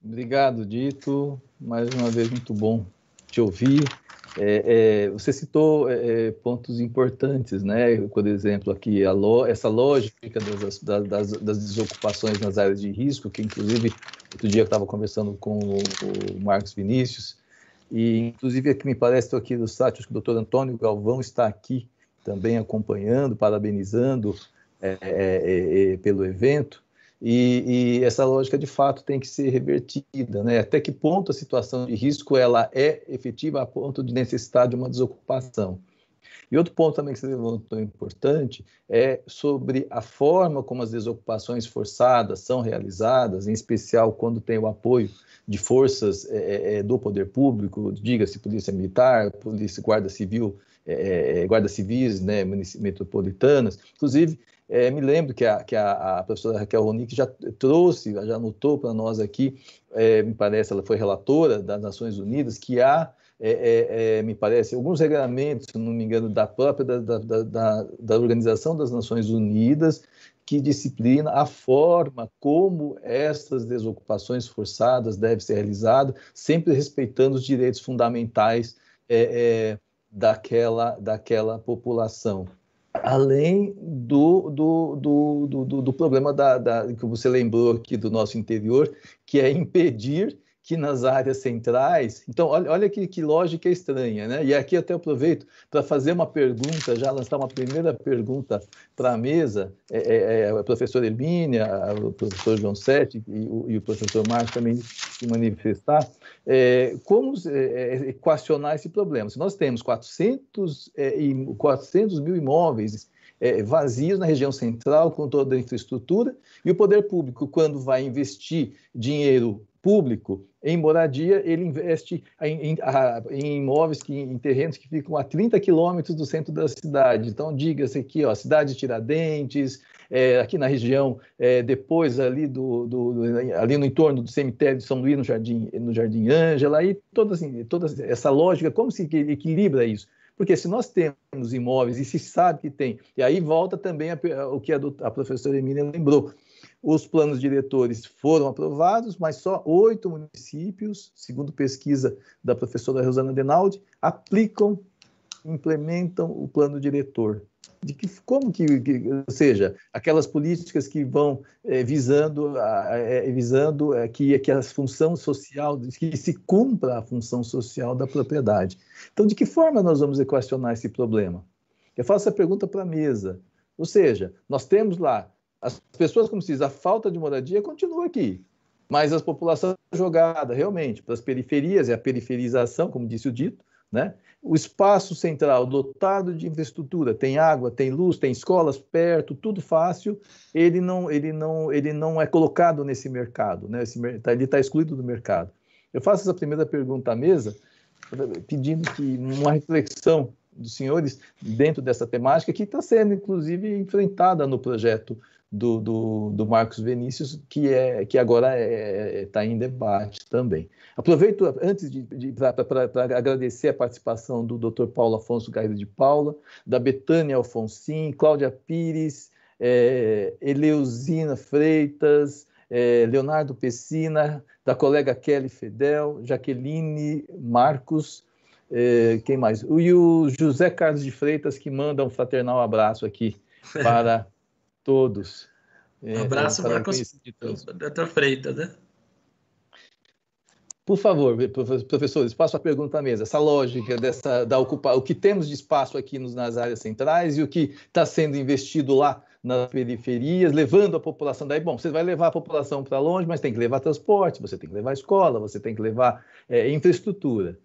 Obrigado, Dito. Mais uma vez, muito bom te ouvir. É, é, você citou é, é, pontos importantes, né? Por exemplo, aqui lo, essa lógica das, das, das, desocupações nas áreas de risco, que inclusive outro dia eu estava conversando com o, o, Marcos Vinícius, e inclusive aqui me parece estou aqui do site, acho que o doutor Antônio Galvão está aqui também acompanhando, parabenizando é, é, pelo evento. E, e, essa lógica de fato tem que ser revertida, né? Até que ponto a situação de risco ela é efetiva a ponto de necessitar de uma desocupação. E outro ponto também que você levantou importante é sobre a forma como as desocupações forçadas são realizadas, em especial quando tem o apoio de forças é, é, do poder público, diga-se polícia militar, polícia, guarda civil, é, é guarda civis, né, metropolitanas. Inclusive, é, me lembro que, a, que a, a professora Raquel Ronick já trouxe, já anotou para nós aqui, é, me parece, ela foi relatora das Nações Unidas, que há, é, é, é me parece, alguns regulamentos, se não me engano, da própria da, da, da, da Organização das Nações Unidas, que disciplina a forma como essas desocupações forçadas devem ser realizadas, sempre respeitando os direitos fundamentais é, daquela, daquela população além do, do, do, do, do problema da, da, que você lembrou aqui do nosso interior, que é impedir que nas áreas centrais. Então, olha, olha que, que lógica estranha, né? E aqui até aproveito para fazer uma pergunta, já lançar uma primeira pergunta para a mesa. É, é, é, a professora Hermínia, o professor João Sete e o, e o professor Marcos também se manifestar. É, como é, é, equacionar esse problema? Se nós temos 400, é, 400 mil imóveis vazios na região central, com toda a infraestrutura, e o poder público, quando vai investir dinheiro público em moradia, ele investe em, em, em, imóveis, que, em terrenos que ficam a 30 quilômetros do centro da cidade. Então, diga-se aqui, ó, cidade de Tiradentes, é, aqui na região, é, depois ali, do, do, ali no entorno do cemitério de São Luís, no Jardim, no Jardim Ângela, e toda, assim, toda essa lógica, como se equilibra isso? Porque se nós temos imóveis e se sabe que tem, e aí volta também a, o que a, a professora Emília lembrou, os planos diretores foram aprovados, mas só oito municípios, segundo pesquisa da professora Rosana Denaldi, aplicam, implementam o plano diretor. De que, como que, que ou seja, aquelas políticas que vão é, visando, é, visando é, que, que a função social, que se cumpra a função social da propriedade. Então, de que forma nós vamos equacionar esse problema? Eu faço essa pergunta para a mesa. Ou seja, nós temos lá as pessoas, como se diz, a falta de moradia continua aqui, mas a população jogada realmente para as periferias, é a periferização, como disse o dito, né? O espaço central dotado de infraestrutura, tem água, tem luz, tem escolas perto, tudo fácil, ele não, ele não, ele não é colocado nesse mercado, né? Esse, tá, ele está excluído do mercado. Eu faço essa primeira pergunta à mesa, pedindo que uma reflexão dos senhores dentro dessa temática que está sendo, inclusive, enfrentada no projeto do, do, do, Marcos Vinícius, que, é, que agora está é, é tá em debate também. Aproveito, antes de, de para agradecer a participação do Dr. Paulo Afonso Gairo de Paula, da Betânia Alfonsim, Cláudia Pires, é, Eleusina Freitas, é, Leonardo Pessina, da colega Kelly Fedel, Jaqueline Marcos, é, quem mais? E o José Carlos de Freitas, que manda um fraternal abraço aqui para todos. É, um abraço, é, Marcos, doutor Freitas, né? Por favor, professores, faço a pergunta à mesa. Essa lógica dessa, da ocupar, o que temos de espaço aqui nos, nas áreas centrais e o que está sendo investido lá nas periferias, levando a população. Daí, bom, você vai levar a população para longe, mas tem que levar transporte, você tem que levar escola, você tem que levar é, infraestrutura.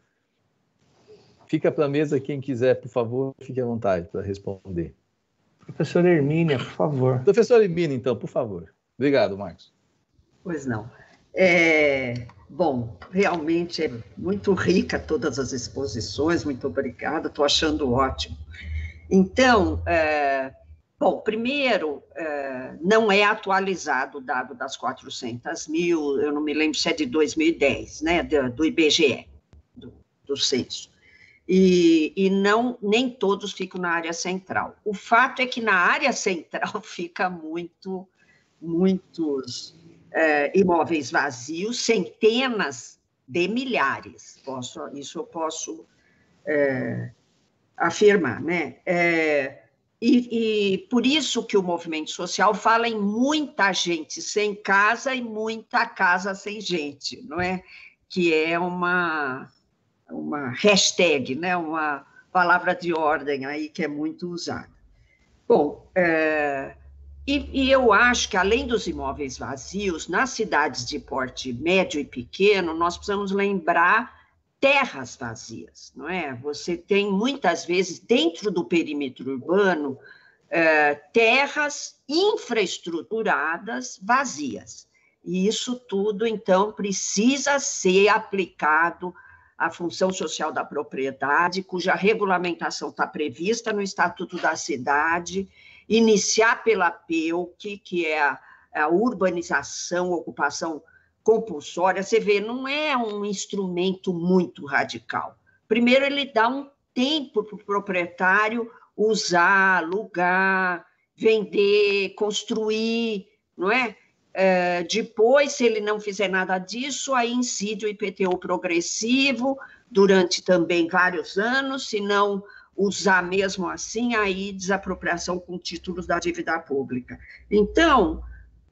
Fica para a mesa quem quiser, por favor, fique à vontade para responder. Professora Hermínia, por favor. Professora Hermínia, então, por favor. Obrigado, Marcos. Pois não. É, bom, realmente é muito rica todas as exposições, muito obrigada, estou achando ótimo. Então, é, bom, primeiro, é, não é atualizado o dado das 400 mil, eu não me lembro se é de 2010, né, do, do IBGE, do, do censo. E, e, não nem todos ficam na área central. O fato é que na área central fica muito, muitos é, imóveis vazios, centenas de milhares. Posso, isso eu posso é, afirmar, né? É, e, e, por isso que o movimento social fala em muita gente sem casa e muita casa sem gente, não é? Que é uma, uma hashtag, né? uma palavra de ordem aí que é muito usada. Bom, é, e, e, eu acho que, além dos imóveis vazios, nas cidades de porte médio e pequeno, nós precisamos lembrar terras vazias, não é? Você tem, muitas vezes, dentro do perímetro urbano, é, terras infraestruturadas vazias. E isso tudo, então, precisa ser aplicado à função social da propriedade, cuja regulamentação está prevista no Estatuto da Cidade iniciar pela PEUC, que é a, a urbanização, ocupação compulsória, você vê, não é um instrumento muito radical. Primeiro, ele dá um tempo para o proprietário usar, alugar, vender, construir, não é? É? Depois, se ele não fizer nada disso, aí incide o IPTU progressivo durante também vários anos, se não usar mesmo assim, aí desapropriação com títulos da dívida pública. Então,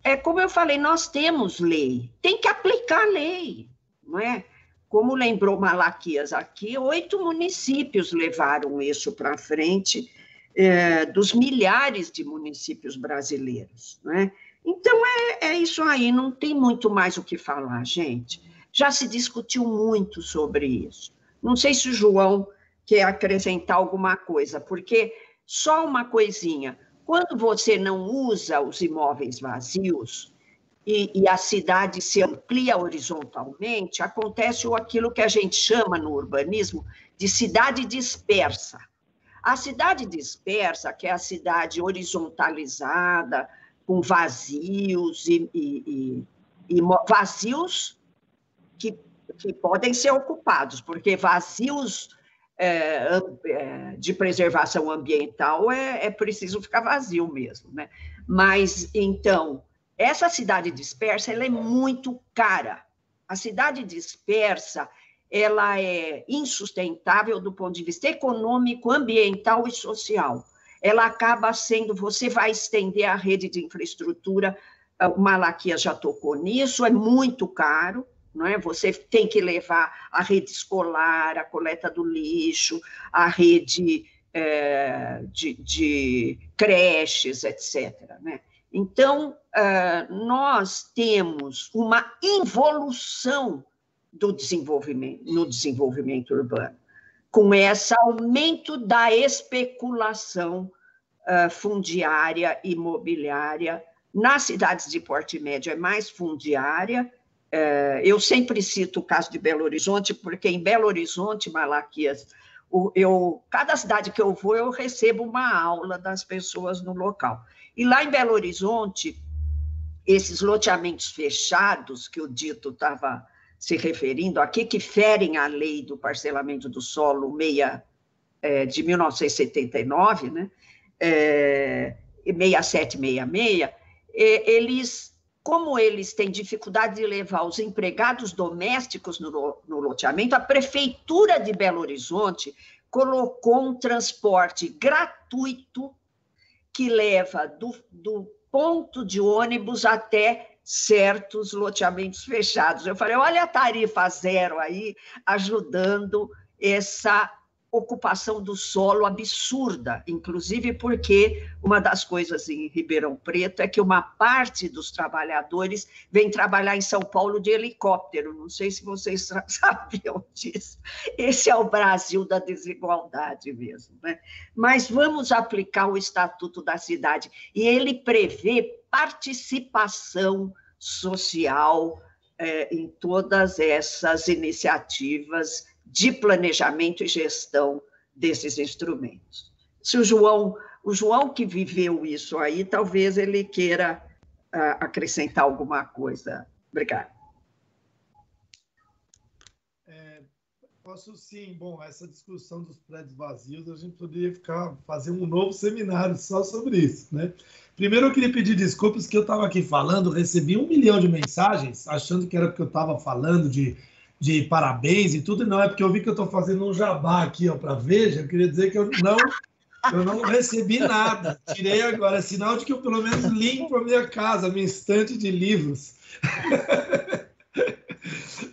é como eu falei, nós temos lei, tem que aplicar a lei, não é? Como lembrou Malaquias aqui, oito municípios levaram isso para frente, é, dos milhares de municípios brasileiros, não é? Então, é, é isso aí, não tem muito mais o que falar, gente. Já se discutiu muito sobre isso. Não sei se o João quer acrescentar alguma coisa, porque só uma coisinha, quando você não usa os imóveis vazios e, e, a cidade se amplia horizontalmente, acontece aquilo que a gente chama no urbanismo de cidade dispersa. A cidade dispersa, que é a cidade horizontalizada, com vazios e, e, e vazios que, que podem ser ocupados, porque vazios é, é, de preservação ambiental é, é, preciso ficar vazio mesmo, né? Mas então essa cidade dispersa ela é muito cara. A cidade dispersa ela é insustentável do ponto de vista econômico, ambiental e social. Ela acaba sendo, você vai estender a rede de infraestrutura, o Malaquias já tocou nisso, é muito caro, não é? Você tem que levar a rede escolar, a coleta do lixo, a rede é, de, de, creches, etc. Né? Então, é, nós temos uma involução do desenvolvimento, no desenvolvimento urbano, com esse aumento da especulação é, fundiária, imobiliária. Nas cidades de porte médio é mais fundiária, é, eu sempre cito o caso de Belo Horizonte, porque em Belo Horizonte, Malaquias, eu, cada cidade que eu vou, eu recebo uma aula das pessoas no local. E lá em Belo Horizonte, esses loteamentos fechados, que o Dito estava se referindo aqui, que ferem a lei do parcelamento do solo meia, é, de 1979, né? É, 6766, é, eles como eles têm dificuldade de levar os empregados domésticos no, no loteamento, a Prefeitura de Belo Horizonte colocou um transporte gratuito que leva do, do ponto de ônibus até certos loteamentos fechados. Eu falei, olha a tarifa zero aí ajudando essa ocupação do solo absurda, inclusive porque uma das coisas em Ribeirão Preto é que uma parte dos trabalhadores vem trabalhar em São Paulo de helicóptero. Não sei se vocês sabiam disso. Esse é o Brasil da desigualdade mesmo. Né? Mas vamos aplicar o Estatuto da Cidade. E ele prevê participação social é, em todas essas iniciativas de planejamento e gestão desses instrumentos. Se o João, o João que viveu isso aí, talvez ele queira uh, acrescentar alguma coisa. Obrigada. É, posso sim. Bom, essa discussão dos prédios vazios, a gente poderia ficar fazer um novo seminário só sobre isso, né? Primeiro, eu queria pedir desculpas que eu estava aqui falando, recebi um milhão de mensagens, achando que era porque eu estava falando de de parabéns e tudo, não é porque eu vi que eu estou fazendo um jabá aqui para Veja, eu queria dizer que eu não, eu não recebi nada. Tirei agora, é sinal de que eu pelo menos limpo a minha casa, a minha estante de livros.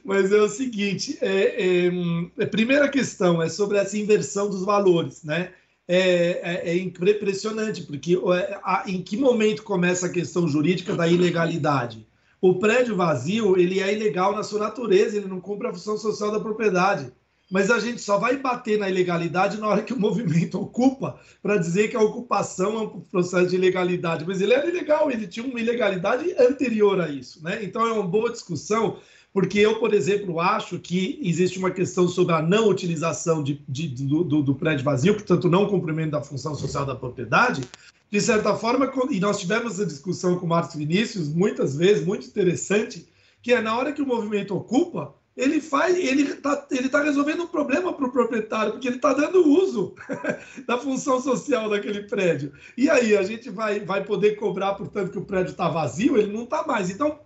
Mas é o seguinte, é, é, a primeira questão é sobre essa inversão dos valores, né? É, é, é impressionante, porque é, em que momento começa a questão jurídica da ilegalidade? O prédio vazio, ele é ilegal na sua natureza, ele não cumpre a função social da propriedade. Mas a gente só vai bater na ilegalidade na hora que o movimento ocupa, para dizer que a ocupação é um processo de ilegalidade. Mas ele era ilegal, ele tinha uma ilegalidade anterior a isso. Né? Então é uma boa discussão, porque eu, por exemplo, acho que existe uma questão sobre a não utilização de, de, do, do, prédio vazio, portanto, não cumprimento da função social da propriedade, de certa forma, e nós tivemos essa discussão com o Marcos Vinícius muitas vezes, muito interessante, que é na hora que o movimento ocupa, ele faz, ele está ele tá resolvendo um problema para o proprietário, porque ele está dando uso da função social daquele prédio. E aí, a gente vai, vai poder cobrar, portanto, que o prédio está vazio, ele não está mais. Então,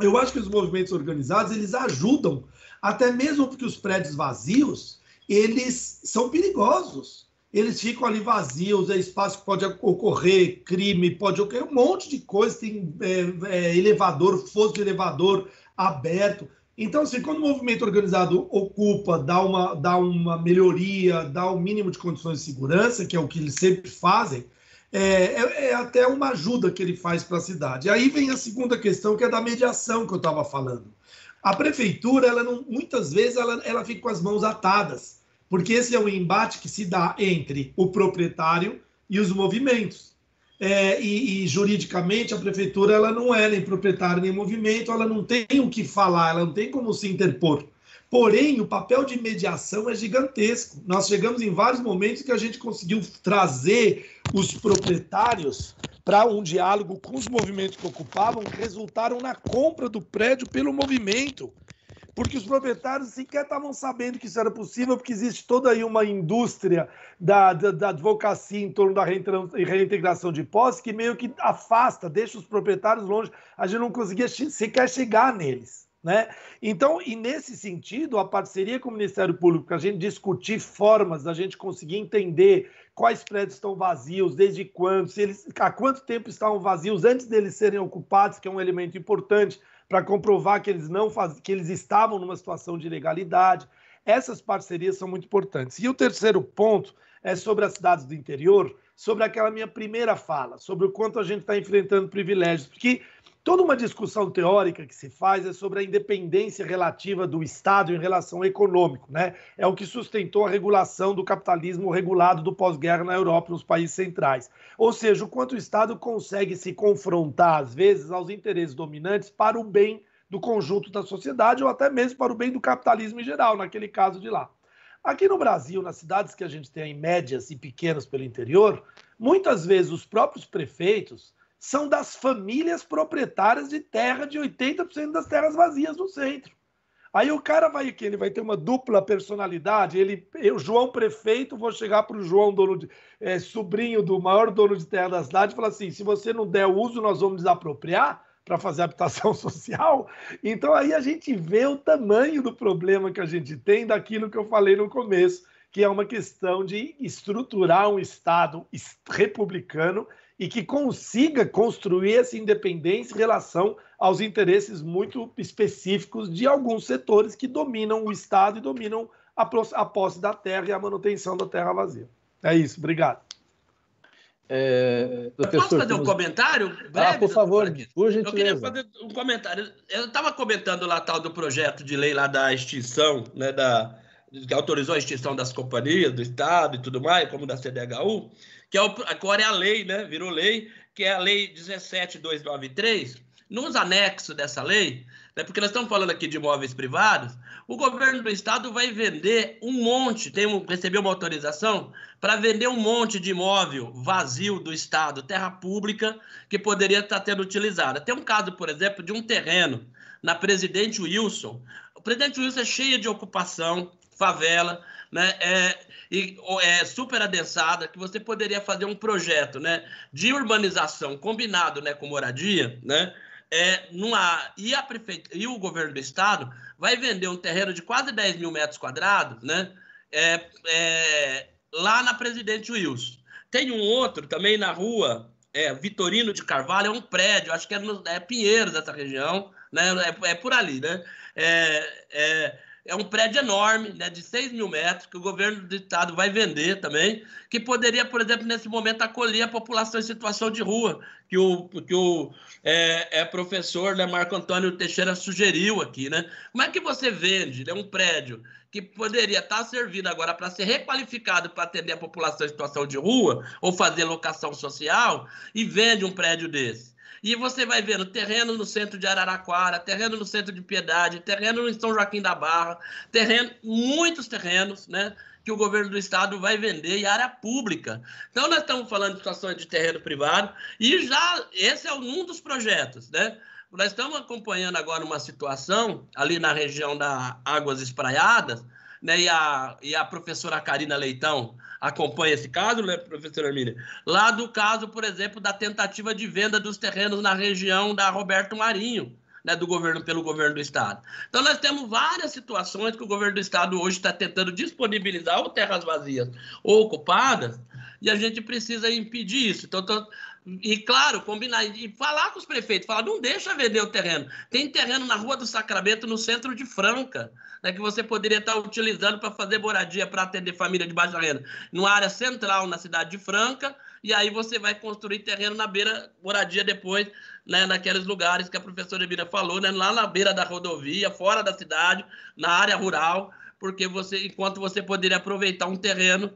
eu acho que os movimentos organizados, eles ajudam, até mesmo porque os prédios vazios, eles são perigosos eles ficam ali vazios, é espaço que pode ocorrer crime, pode ocorrer um monte de coisa, tem é, é, elevador, fosso de elevador aberto. Então, assim, quando o movimento organizado ocupa, dá uma, dá uma melhoria, dá o um mínimo de condições de segurança, que é o que eles sempre fazem, é, é, é até uma ajuda que ele faz para a cidade. Aí vem a segunda questão, que é da mediação que eu estava falando. A prefeitura, ela não, muitas vezes, ela, ela fica com as mãos atadas porque esse é o embate que se dá entre o proprietário e os movimentos. É, e, e, juridicamente a prefeitura ela não é nem proprietária nem movimento, ela não tem o que falar, ela não tem como se interpor. Porém, o papel de mediação é gigantesco. Nós chegamos em vários momentos que a gente conseguiu trazer os proprietários para um diálogo com os movimentos que ocupavam, resultaram na compra do prédio pelo movimento porque os proprietários sequer estavam sabendo que isso era possível, porque existe toda aí uma indústria da, da, da advocacia em torno da reintegração de posse que meio que afasta, deixa os proprietários longe, a gente não conseguia sequer chegar neles. Né? Então, e nesse sentido, a parceria com o Ministério Público, a gente discutir formas da gente conseguir entender quais prédios estão vazios, desde quando, se eles, há quanto tempo estavam vazios antes deles serem ocupados, que é um elemento importante para comprovar que eles não faz... que eles estavam numa situação de ilegalidade. Essas parcerias são muito importantes. E o terceiro ponto é sobre as cidades do interior, sobre aquela minha primeira fala, sobre o quanto a gente está enfrentando privilégios, porque Toda uma discussão teórica que se faz é sobre a independência relativa do Estado em relação ao econômico, né? É o que sustentou a regulação do capitalismo regulado do pós-guerra na Europa e nos países centrais. Ou seja, o quanto o Estado consegue se confrontar, às vezes, aos interesses dominantes para o bem do conjunto da sociedade ou até mesmo para o bem do capitalismo em geral, naquele caso de lá. Aqui no Brasil, nas cidades que a gente tem médias e pequenas pelo interior, muitas vezes os próprios prefeitos são das famílias proprietárias de terra de 80% das terras vazias no centro. Aí o cara vai que ele vai ter uma dupla personalidade. Ele, eu, João prefeito, vou chegar para o João dono de, é, sobrinho do maior dono de terra da cidade, e falar assim: se você não der uso, nós vamos desapropriar para fazer habitação social. Então aí a gente vê o tamanho do problema que a gente tem daquilo que eu falei no começo, que é uma questão de estruturar um Estado republicano e que consiga construir essa independência em relação aos interesses muito específicos de alguns setores que dominam o Estado e dominam a, a posse da terra e a manutenção da terra vazia. É isso, obrigado. É, posso fazer um comentário? Ah, breve, ah, por favor, por gentileza. Eu queria fazer um comentário. Eu estava comentando lá tal do projeto de lei lá da extinção, né, da, que autorizou a extinção das companhias, do Estado e tudo mais, como da CDHU, que é o, agora é a lei, né, virou lei, que é a Lei 17293. Nos anexos dessa lei, né, porque nós estamos falando aqui de imóveis privados, o governo do estado vai vender um monte, tem um, recebeu uma autorização para vender um monte de imóvel vazio do estado, terra pública, que poderia estar sendo utilizada. Tem um caso, por exemplo, de um terreno na Presidente Wilson. O Presidente Wilson é cheia de ocupação, favela, né? É, e, é super adensada, que você poderia fazer um projeto né, de urbanização combinado né, com moradia, né? é, numa, e, a prefeita, e o governo do estado vai vender um terreno de quase 10 mil metros quadrados, né? É, é, lá na Presidente Wilson. Tem um outro também na rua é, Vitorino de Carvalho, é um prédio, acho que é, no, é Pinheiros, essa região, né? É, é por ali, né? É, é, um prédio enorme, né, de 6 mil metros, que o governo do estado vai vender também, que poderia, por exemplo, nesse momento, acolher a população em situação de rua, que o, que o é, é professor né, Marco Antônio Teixeira sugeriu aqui. Né? Como é que você vende né, um prédio que poderia estar servindo agora para ser requalificado para atender a população em situação de rua ou fazer locação social e vende um prédio desse? E você vai vendo terreno no centro de Araraquara, terreno no centro de Piedade, terreno em São Joaquim da Barra, terreno, muitos terrenos, né? Que o governo do estado vai vender em área pública. Então, nós estamos falando de situações de terreno privado, e já esse é um dos projetos, né? Nós estamos acompanhando agora uma situação ali na região da Águas Espraiadas, né? E a, e a professora Karina Leitão acompanha esse caso, né, professora Hermínia? Lá do caso, por exemplo, da tentativa de venda dos terrenos na região da Roberto Marinho, né, do governo pelo governo do estado. Então nós temos várias situações que o governo do estado hoje está tentando disponibilizar ou terras vazias ou ocupadas e a gente precisa impedir isso. Então e claro, combinar e falar com os prefeitos, falar não deixa vender o terreno. Tem terreno na Rua do Sacramento, no centro de Franca né, que você poderia estar utilizando para fazer moradia para atender família de baixa renda, numa área central na cidade de Franca, e aí você vai construir terreno na beira, moradia depois, né, naqueles lugares que a professora Emília falou, né, lá na beira da rodovia, fora da cidade, na área rural, porque você, enquanto você poderia aproveitar um terreno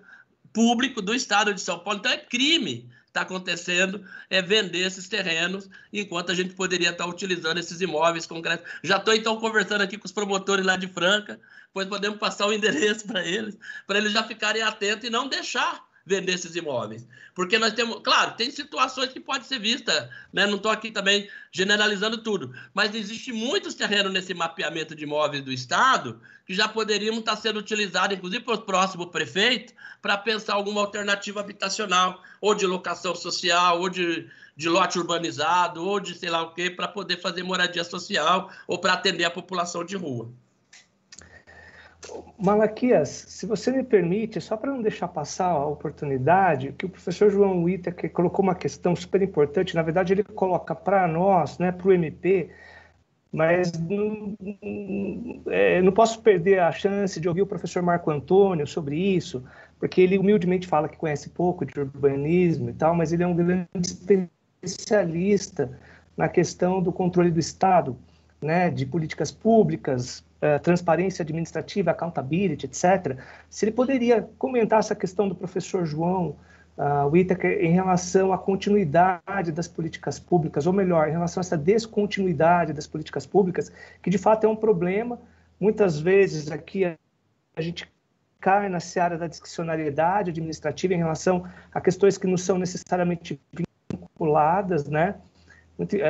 público do estado de São Paulo. Então é crime está acontecendo é vender esses terrenos, enquanto a gente poderia estar tá utilizando esses imóveis concretos. Já estou, então, conversando aqui com os promotores lá de Franca, pois podemos passar o endereço para eles, para eles já ficarem atentos e não deixar vender esses imóveis. Porque nós temos, claro, tem situações que pode ser vista, né? não estou aqui também generalizando tudo, mas existe muitos terrenos nesse mapeamento de imóveis do Estado que já poderiam estar sendo utilizados, inclusive para o próximo prefeito, para pensar alguma alternativa habitacional, ou de locação social, ou de, de lote urbanizado, ou de sei lá o quê, para poder fazer moradia social ou para atender a população de rua. Malaquias, se você me permite, só para não deixar passar a oportunidade, que o professor João Whittaker colocou uma questão super importante, na verdade ele coloca para nós, né, para o MP, mas não, é, não posso perder a chance de ouvir o professor Marco Antônio sobre isso, porque ele humildemente fala que conhece pouco de urbanismo e tal, mas ele é um grande especialista na questão do controle do Estado, né, de políticas públicas, uh, transparência administrativa, accountability, etc. Se ele poderia comentar essa questão do professor João uh, Whittaker em relação à continuidade das políticas públicas, ou melhor, em relação a essa descontinuidade das políticas públicas, que de fato é um problema. Muitas vezes aqui a, gente cai na seara da discricionariedade administrativa em relação a questões que não são necessariamente vinculadas, né?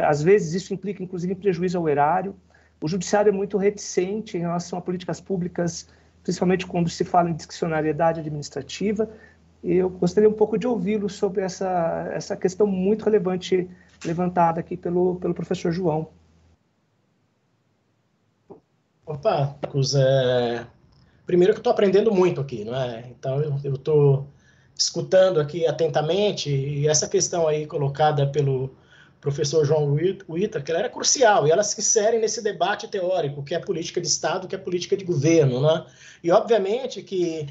Às vezes isso implica, inclusive, em prejuízo ao erário. O judiciário é muito reticente em relação a políticas públicas, principalmente quando se fala em discricionariedade administrativa. E eu gostaria um pouco de ouvi-lo sobre essa, essa questão muito relevante levantada aqui pelo, pelo professor João. Opa, Marcos, primeiro que estou aprendendo muito aqui, não é? Então eu estou escutando aqui atentamente e essa questão aí colocada pelo professor João Wita, que ela era crucial, e elas se inserem nesse debate teórico, que é política de Estado, que é política de governo. Né? E, obviamente, que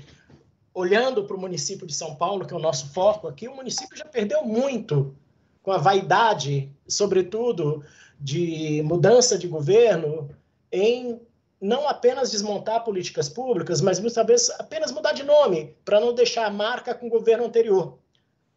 olhando para o município de São Paulo, que é o nosso foco aqui, o município já perdeu muito com a vaidade, sobretudo, de mudança de governo, em não apenas desmontar políticas públicas, mas muitas vezes apenas mudar de nome, para não deixar a marca com o governo anterior.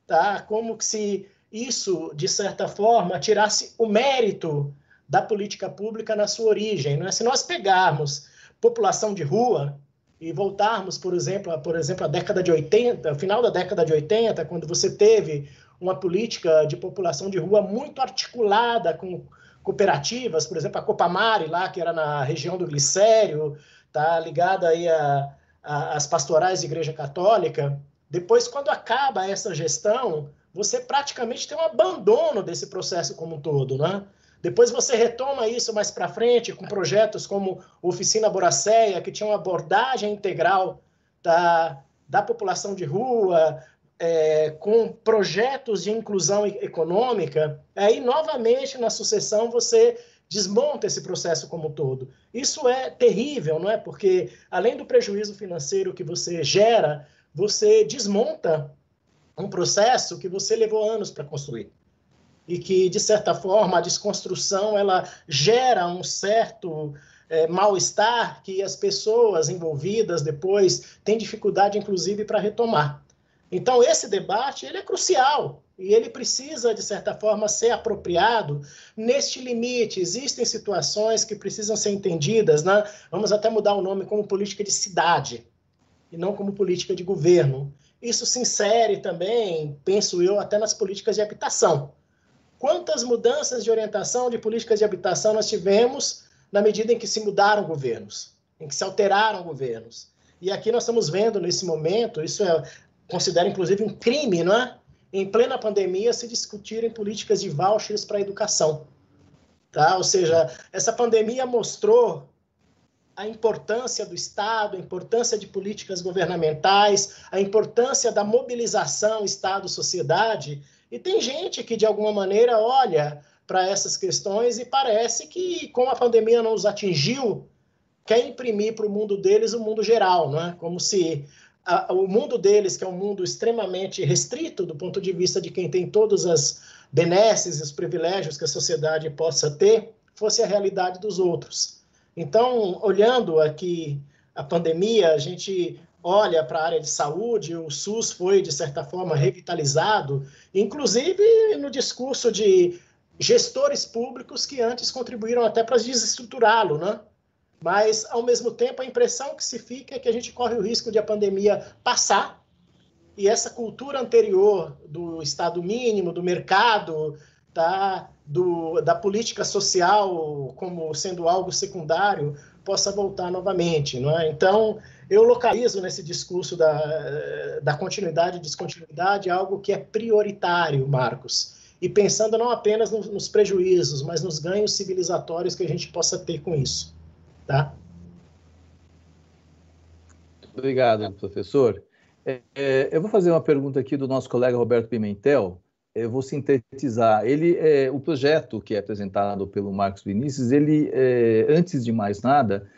Tá? Como se isso, de certa forma, tirasse o mérito da política pública na sua origem. Né? Se nós pegarmos população de rua e voltarmos, por exemplo, a, por exemplo, a década de 80, final da década de 80, quando você teve uma política de população de rua muito articulada com cooperativas, por exemplo, a Copamare lá, que era na região do Glicério, tá ligada aí a, a, às pastorais de Igreja Católica. Depois, quando acaba essa gestão, você praticamente tem um abandono desse processo como um todo, né? Depois você retoma isso mais para frente com projetos como Oficina Boracéia, que tinha uma abordagem integral da, da população de rua, é, com projetos de inclusão econômica, aí novamente na sucessão você desmonta esse processo como um todo. Isso é terrível, não é? Porque além do prejuízo financeiro que você gera, você desmonta um processo que você levou anos para construir. E que de certa forma a desconstrução ela gera um certo é, mal-estar que as pessoas envolvidas depois têm dificuldade inclusive para retomar. Então esse debate ele é crucial e ele precisa de certa forma ser apropriado neste limite. Existem situações que precisam ser entendidas né? vamos até mudar o nome como política de cidade e não como política de governo isso se insere também, penso eu, até nas políticas de habitação. Quantas mudanças de orientação de políticas de habitação nós tivemos na medida em que se mudaram governos, em que se alteraram governos? E aqui nós estamos vendo nesse momento, isso é considero inclusive um crime, não é? Em plena pandemia se discutirem políticas de vouchers para a educação. Tá? Ou seja, essa pandemia mostrou a importância do Estado, a importância de políticas governamentais, a importância da mobilização Estado-sociedade. E tem gente que, de alguma maneira, olha para essas questões e parece que, como a pandemia não os atingiu, quer imprimir para o mundo deles o mundo geral, não é? Como se a, o mundo deles, que é um mundo extremamente restrito do ponto de vista de quem tem todas as benesses e os privilégios que a sociedade possa ter, fosse a realidade dos outros. Então, olhando aqui a pandemia, a gente olha para a área de saúde, o SUS foi, de certa forma, revitalizado, inclusive no discurso de gestores públicos que antes contribuíram até para desestruturá-lo, né? Mas, ao mesmo tempo, a impressão que se fica é que a gente corre o risco de a pandemia passar e essa cultura anterior do Estado mínimo, do mercado, tá? do, da política social como sendo algo secundário possa voltar novamente. Não é? Então, eu localizo nesse discurso da, da continuidade e descontinuidade algo que é prioritário, Marcos, e pensando não apenas no, nos prejuízos, mas nos ganhos civilizatórios que a gente possa ter com isso. Tá? Obrigado, professor. É, é, eu vou fazer uma pergunta aqui do nosso colega Roberto Pimentel eu vou sintetizar. Ele, é, o projeto que é apresentado pelo Marcos Vinícius, ele, é, antes de mais nada,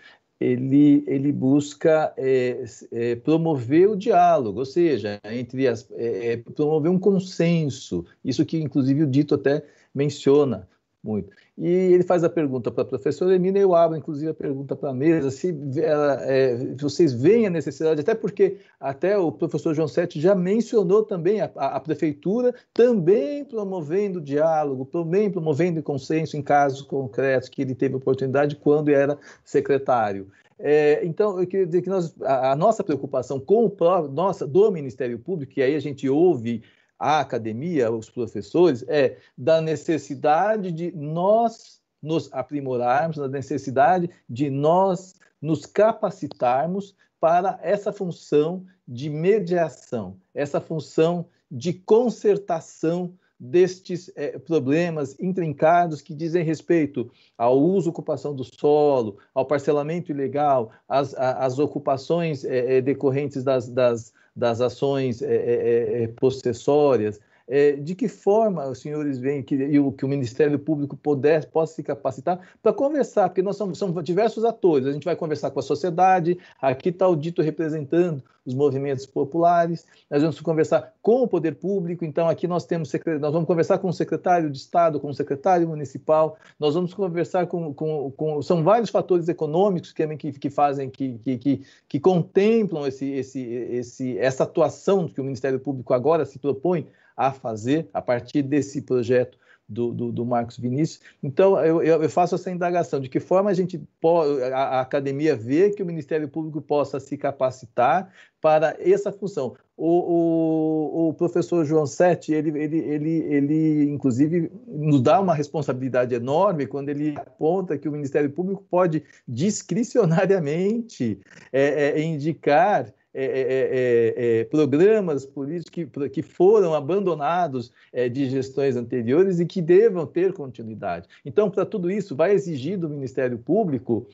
ele, ele busca é, é, promover o diálogo, ou seja, entre as, é, é, promover um consenso. Isso que, inclusive, o dito até menciona muito. E ele faz a pergunta para a professora Emina, e eu abro, inclusive, a pergunta para a mesa, se ela, é, vocês veem a necessidade, até porque até o professor João Sete já mencionou também a, a, a prefeitura também promovendo diálogo, também promovendo consenso em casos concretos que ele teve oportunidade quando era secretário. É, então, eu queria dizer que nós, a, a nossa preocupação com o próprio, nossa, do Ministério Público, que aí a gente ouve a academia, os professores, é da necessidade de nós nos aprimorarmos, da necessidade de nós nos capacitarmos para essa função de mediação, essa função de concertação destes é, problemas intrincados que dizem respeito ao uso ocupação do solo, ao parcelamento ilegal, às, às ocupações é, decorrentes das, das das ações é, é, possessórias, é, de que forma os senhores veem que, que o Ministério Público puder, possa se capacitar para conversar, porque nós somos, somos, diversos atores, a gente vai conversar com a sociedade, aqui está o dito representando os movimentos populares, nós vamos conversar com o poder público, então aqui nós temos, nós vamos conversar com o secretário de Estado, com o secretário municipal, nós vamos conversar com, com, com são vários fatores econômicos que, que, que fazem, que, que, que, contemplam esse, esse, esse, essa atuação que o Ministério Público agora se propõe a fazer a partir desse projeto do, do, do, Marcos Vinícius. Então, eu, eu, faço essa indagação, de que forma a gente pode, a, a, academia vê que o Ministério Público possa se capacitar para essa função. O, o, o professor João Sete, ele, ele, ele, ele, inclusive, nos dá uma responsabilidade enorme quando ele aponta que o Ministério Público pode discricionariamente é, é, indicar é é, é, é, programas políticos que, que foram abandonados é, de gestões anteriores e que devam ter continuidade. Então, para tudo isso, vai exigir do Ministério Público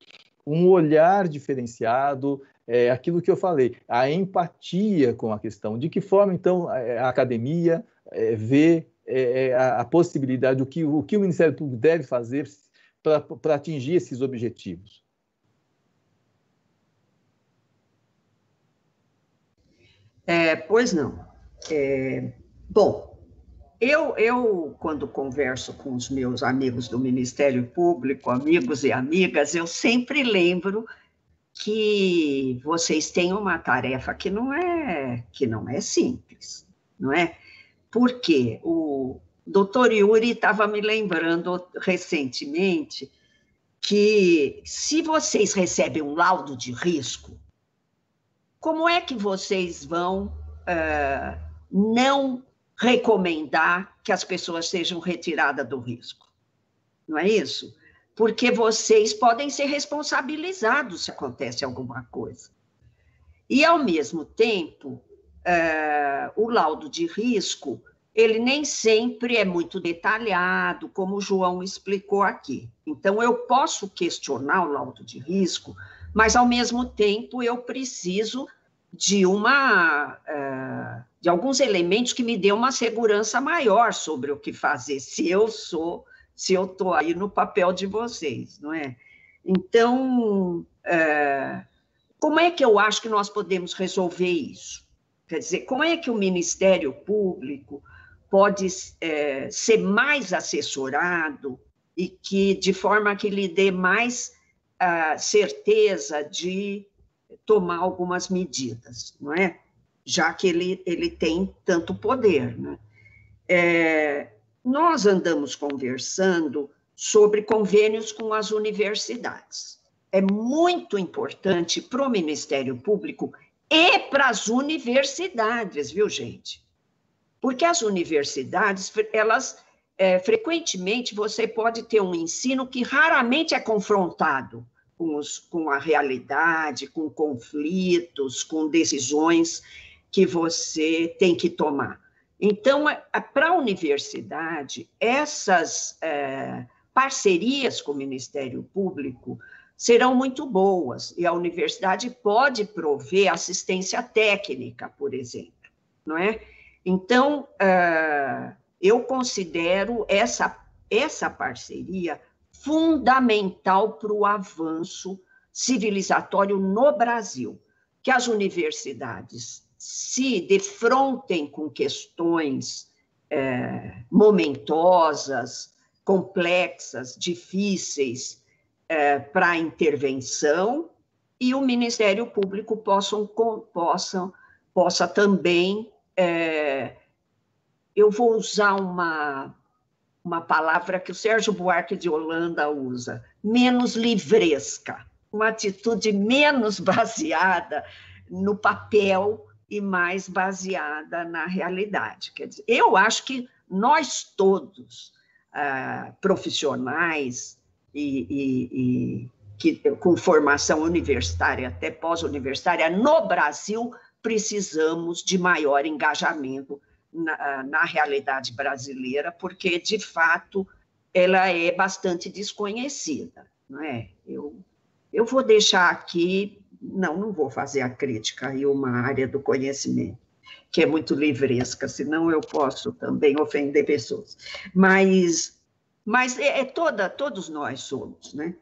um olhar diferenciado, é, aquilo que eu falei, a empatia com a questão. De que forma, então, a academia é, vê é, a, a, possibilidade, o que, o que o Ministério Público deve fazer para atingir esses objetivos? É, pois não. É, bom, eu, eu, quando converso com os meus amigos do Ministério Público, amigos e amigas, eu sempre lembro que vocês têm uma tarefa que não é que não é simples, não é? Porque o doutor Yuri estava me lembrando recentemente que se vocês recebem um laudo de risco, como é que vocês vão uh, não recomendar que as pessoas sejam retiradas do risco? Não é isso? Porque vocês podem ser responsabilizados se acontece alguma coisa. E, ao mesmo tempo, uh, o laudo de risco, ele nem sempre é muito detalhado, como o João explicou aqui. Então, eu posso questionar o laudo de risco, mas ao mesmo tempo eu preciso de uma uh, de alguns elementos que me dê uma segurança maior sobre o que fazer se eu sou se eu estou aí no papel de vocês, não é? Então, uh, como é que eu acho que nós podemos resolver isso? Quer dizer, como é que o Ministério Público pode uh, ser mais assessorado e que de forma que lhe dê mais a certeza de tomar algumas medidas, não é? Já que ele, ele tem tanto poder, né? É, nós andamos conversando sobre convênios com as universidades. É muito importante para o Ministério Público e para as universidades, viu, gente? Porque as universidades, elas é, frequentemente você pode ter um ensino que raramente é confrontado com, os, com a realidade, com conflitos, com decisões que você tem que tomar. Então, é, é, para a universidade, essas é, parcerias com o Ministério Público serão muito boas, e a universidade pode prover assistência técnica, por exemplo, não é? Então, é, eu considero essa, essa parceria fundamental para o avanço civilizatório no Brasil, que as universidades se defrontem com questões é, momentosas, complexas, difíceis é, para intervenção e o Ministério Público possam, possam, possa também é, eu vou usar uma, uma palavra que o Sérgio Buarque de Holanda usa, menos livresca, uma atitude menos baseada no papel e mais baseada na realidade. Quer dizer, eu acho que nós todos, ah, profissionais e, e, e que, com formação universitária até pós-universitária, no Brasil, precisamos de maior engajamento na, na realidade brasileira, porque, de fato, ela é bastante desconhecida, não é? Eu, eu vou deixar aqui, não, não vou fazer a crítica aí uma área do conhecimento. que é muito livresca, senão eu posso também ofender pessoas. Mas, mas é, é toda, todos nós somos, né?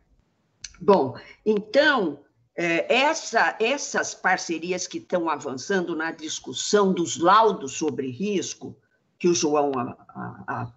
Bom, então, essa, essas parcerias que estão avançando na discussão dos laudos sobre risco, que o João a, a, a,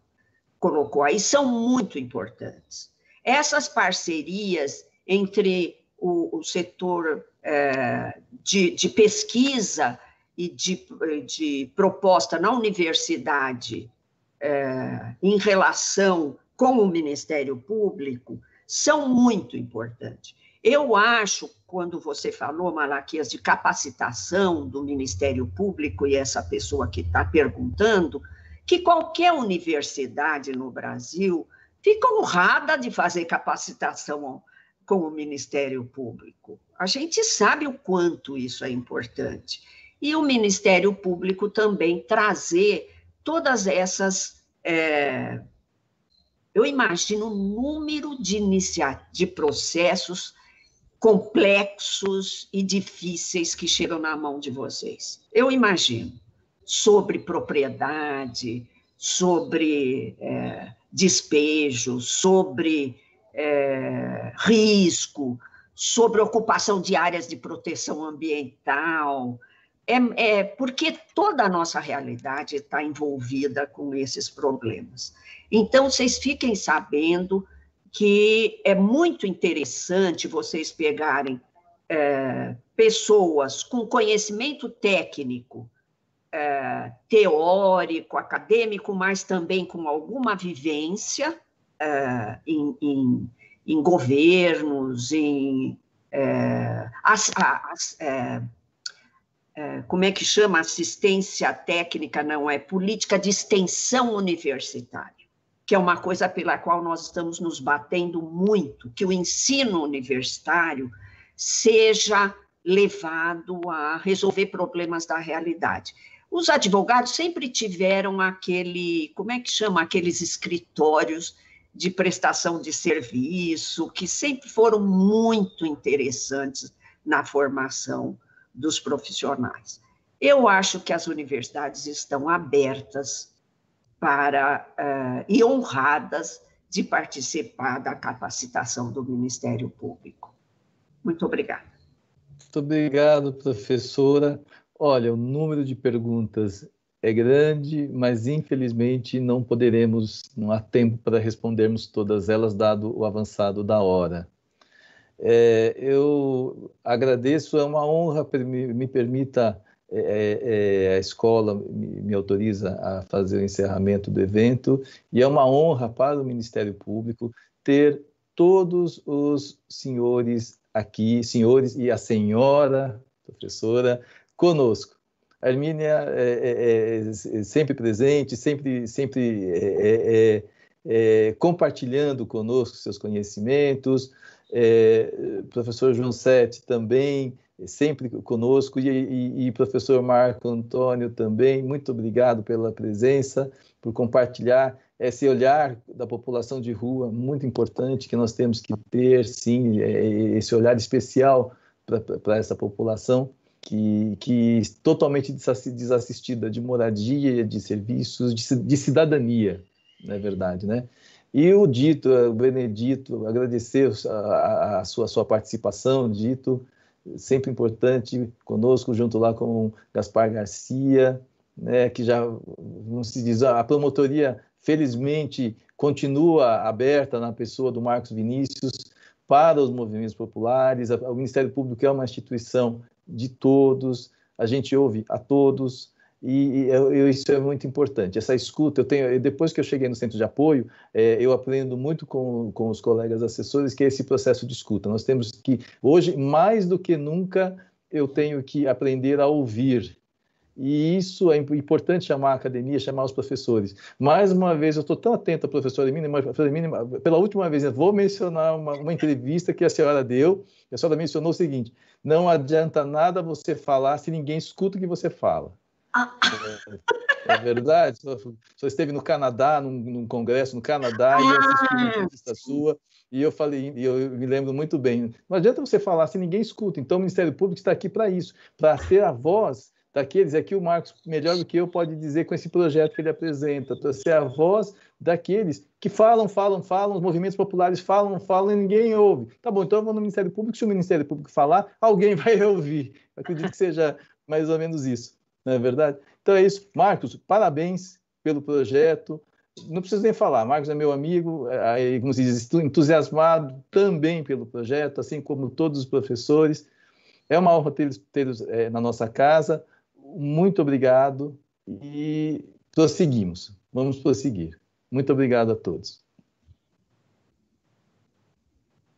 colocou aí, são muito importantes. Essas parcerias entre o, o setor é, de, de, pesquisa e de, de, proposta na universidade é, em relação com o Ministério Público são muito importantes. Eu acho, quando você falou, Malaquias, de capacitação do Ministério Público e essa pessoa que está perguntando, que qualquer universidade no Brasil fica honrada de fazer capacitação com o Ministério Público. A gente sabe o quanto isso é importante. E o Ministério Público também trazer todas essas. É, eu imagino o número de, de processos complexos e difíceis que chegam na mão de vocês. Eu imagino. Sobre propriedade, sobre é, despejo, sobre é, risco, sobre ocupação de áreas de proteção ambiental, é, é porque toda a nossa realidade está envolvida com esses problemas. Então, vocês fiquem sabendo que é muito interessante vocês pegarem é, pessoas com conhecimento técnico, é, teórico, acadêmico, mas também com alguma vivência, uh, em, em, em, governos, em uh, as, as, uh, como é que chama? Assistência técnica, não é política de extensão universitária, que é uma coisa pela qual nós estamos nos batendo muito, que o ensino universitário seja levado a resolver problemas da realidade. Os advogados sempre tiveram aquele, como é que chama, aqueles escritórios de prestação de serviço, que sempre foram muito interessantes na formação dos profissionais. Eu acho que as universidades estão abertas para uh, e honradas de participar da capacitação do Ministério Público. Muito obrigada. Muito obrigado, professora. Olha, o número de perguntas é grande, mas infelizmente não poderemos, não há tempo para respondermos todas elas, dado o avançado da hora. É, eu agradeço, é uma honra, me, me permita, é, é, é, a escola me, me, autoriza a fazer o encerramento do evento, e é uma honra para o Ministério Público ter todos os senhores aqui, senhores e a senhora professora, conosco. A Hermínia é, é, é, sempre presente, sempre, sempre é, é, é, compartilhando conosco seus conhecimentos. professor João Sete também, sempre conosco, e, e, e, professor Marco Antônio também, muito obrigado pela presença, por compartilhar esse olhar da população de rua, muito importante, que nós temos que ter, sim, esse olhar especial para essa população que, que totalmente desassistida de moradia, de serviços, de, de cidadania, não é verdade, né? E o Dito, o Benedito, agradecer a, a, sua, a sua participação, Dito, sempre importante conosco, junto lá com Gaspar Garcia, né, que já, vamos se diz, a promotoria, felizmente, continua aberta na pessoa do Marcos Vinícius para os movimentos populares. O Ministério Público é uma instituição de todos, a gente ouve a todos, e, eu, isso é muito importante. Essa escuta, eu tenho, depois que eu cheguei no centro de apoio, é, eu aprendo muito com, com os colegas assessores que é esse processo de escuta. Nós temos que, hoje, mais do que nunca, eu tenho que aprender a ouvir, e isso é importante chamar a academia, chamar os professores. Mais uma vvez, eu estou tão atento à professora Emília, mas, pela última vez, eu vou mencionar uma, uma, entrevista que a senhora deu. A senhora mencionou o seguinte: não adianta nada você falar se ninguém escuta o que você fala. Ah. É, é, verdade? Você esteve no Canadá, num, num, congresso no Canadá, e eu assisti uma ah, entrevista sua, e eu falei, e eu me lembro muito bem. Não adianta você falar se ninguém escuta. Então, o Ministério Público está aqui para isso, para ser a voz daqueles, aqui o Marcos, melhor do que eu, pode dizer com esse projeto que ele apresenta, para ser a voz daqueles que falam, falam, falam, os movimentos populares falam, falam e ninguém ouve. Tá bom, então eu vou no Ministério Público, se o Ministério Público falar, alguém vai ouvir. Eu acredito que seja mais ou menos isso, não é verdade? Então é isso. Marcos, parabéns pelo projeto. Não preciso nem falar, Marcos é meu amigo, é, como se diz, entusiasmado também pelo projeto, assim como todos os professores. É uma honra tê-los ter é, na nossa casa. Muito obrigado e prosseguimos. Vamos prosseguir. Muito obrigado a todos.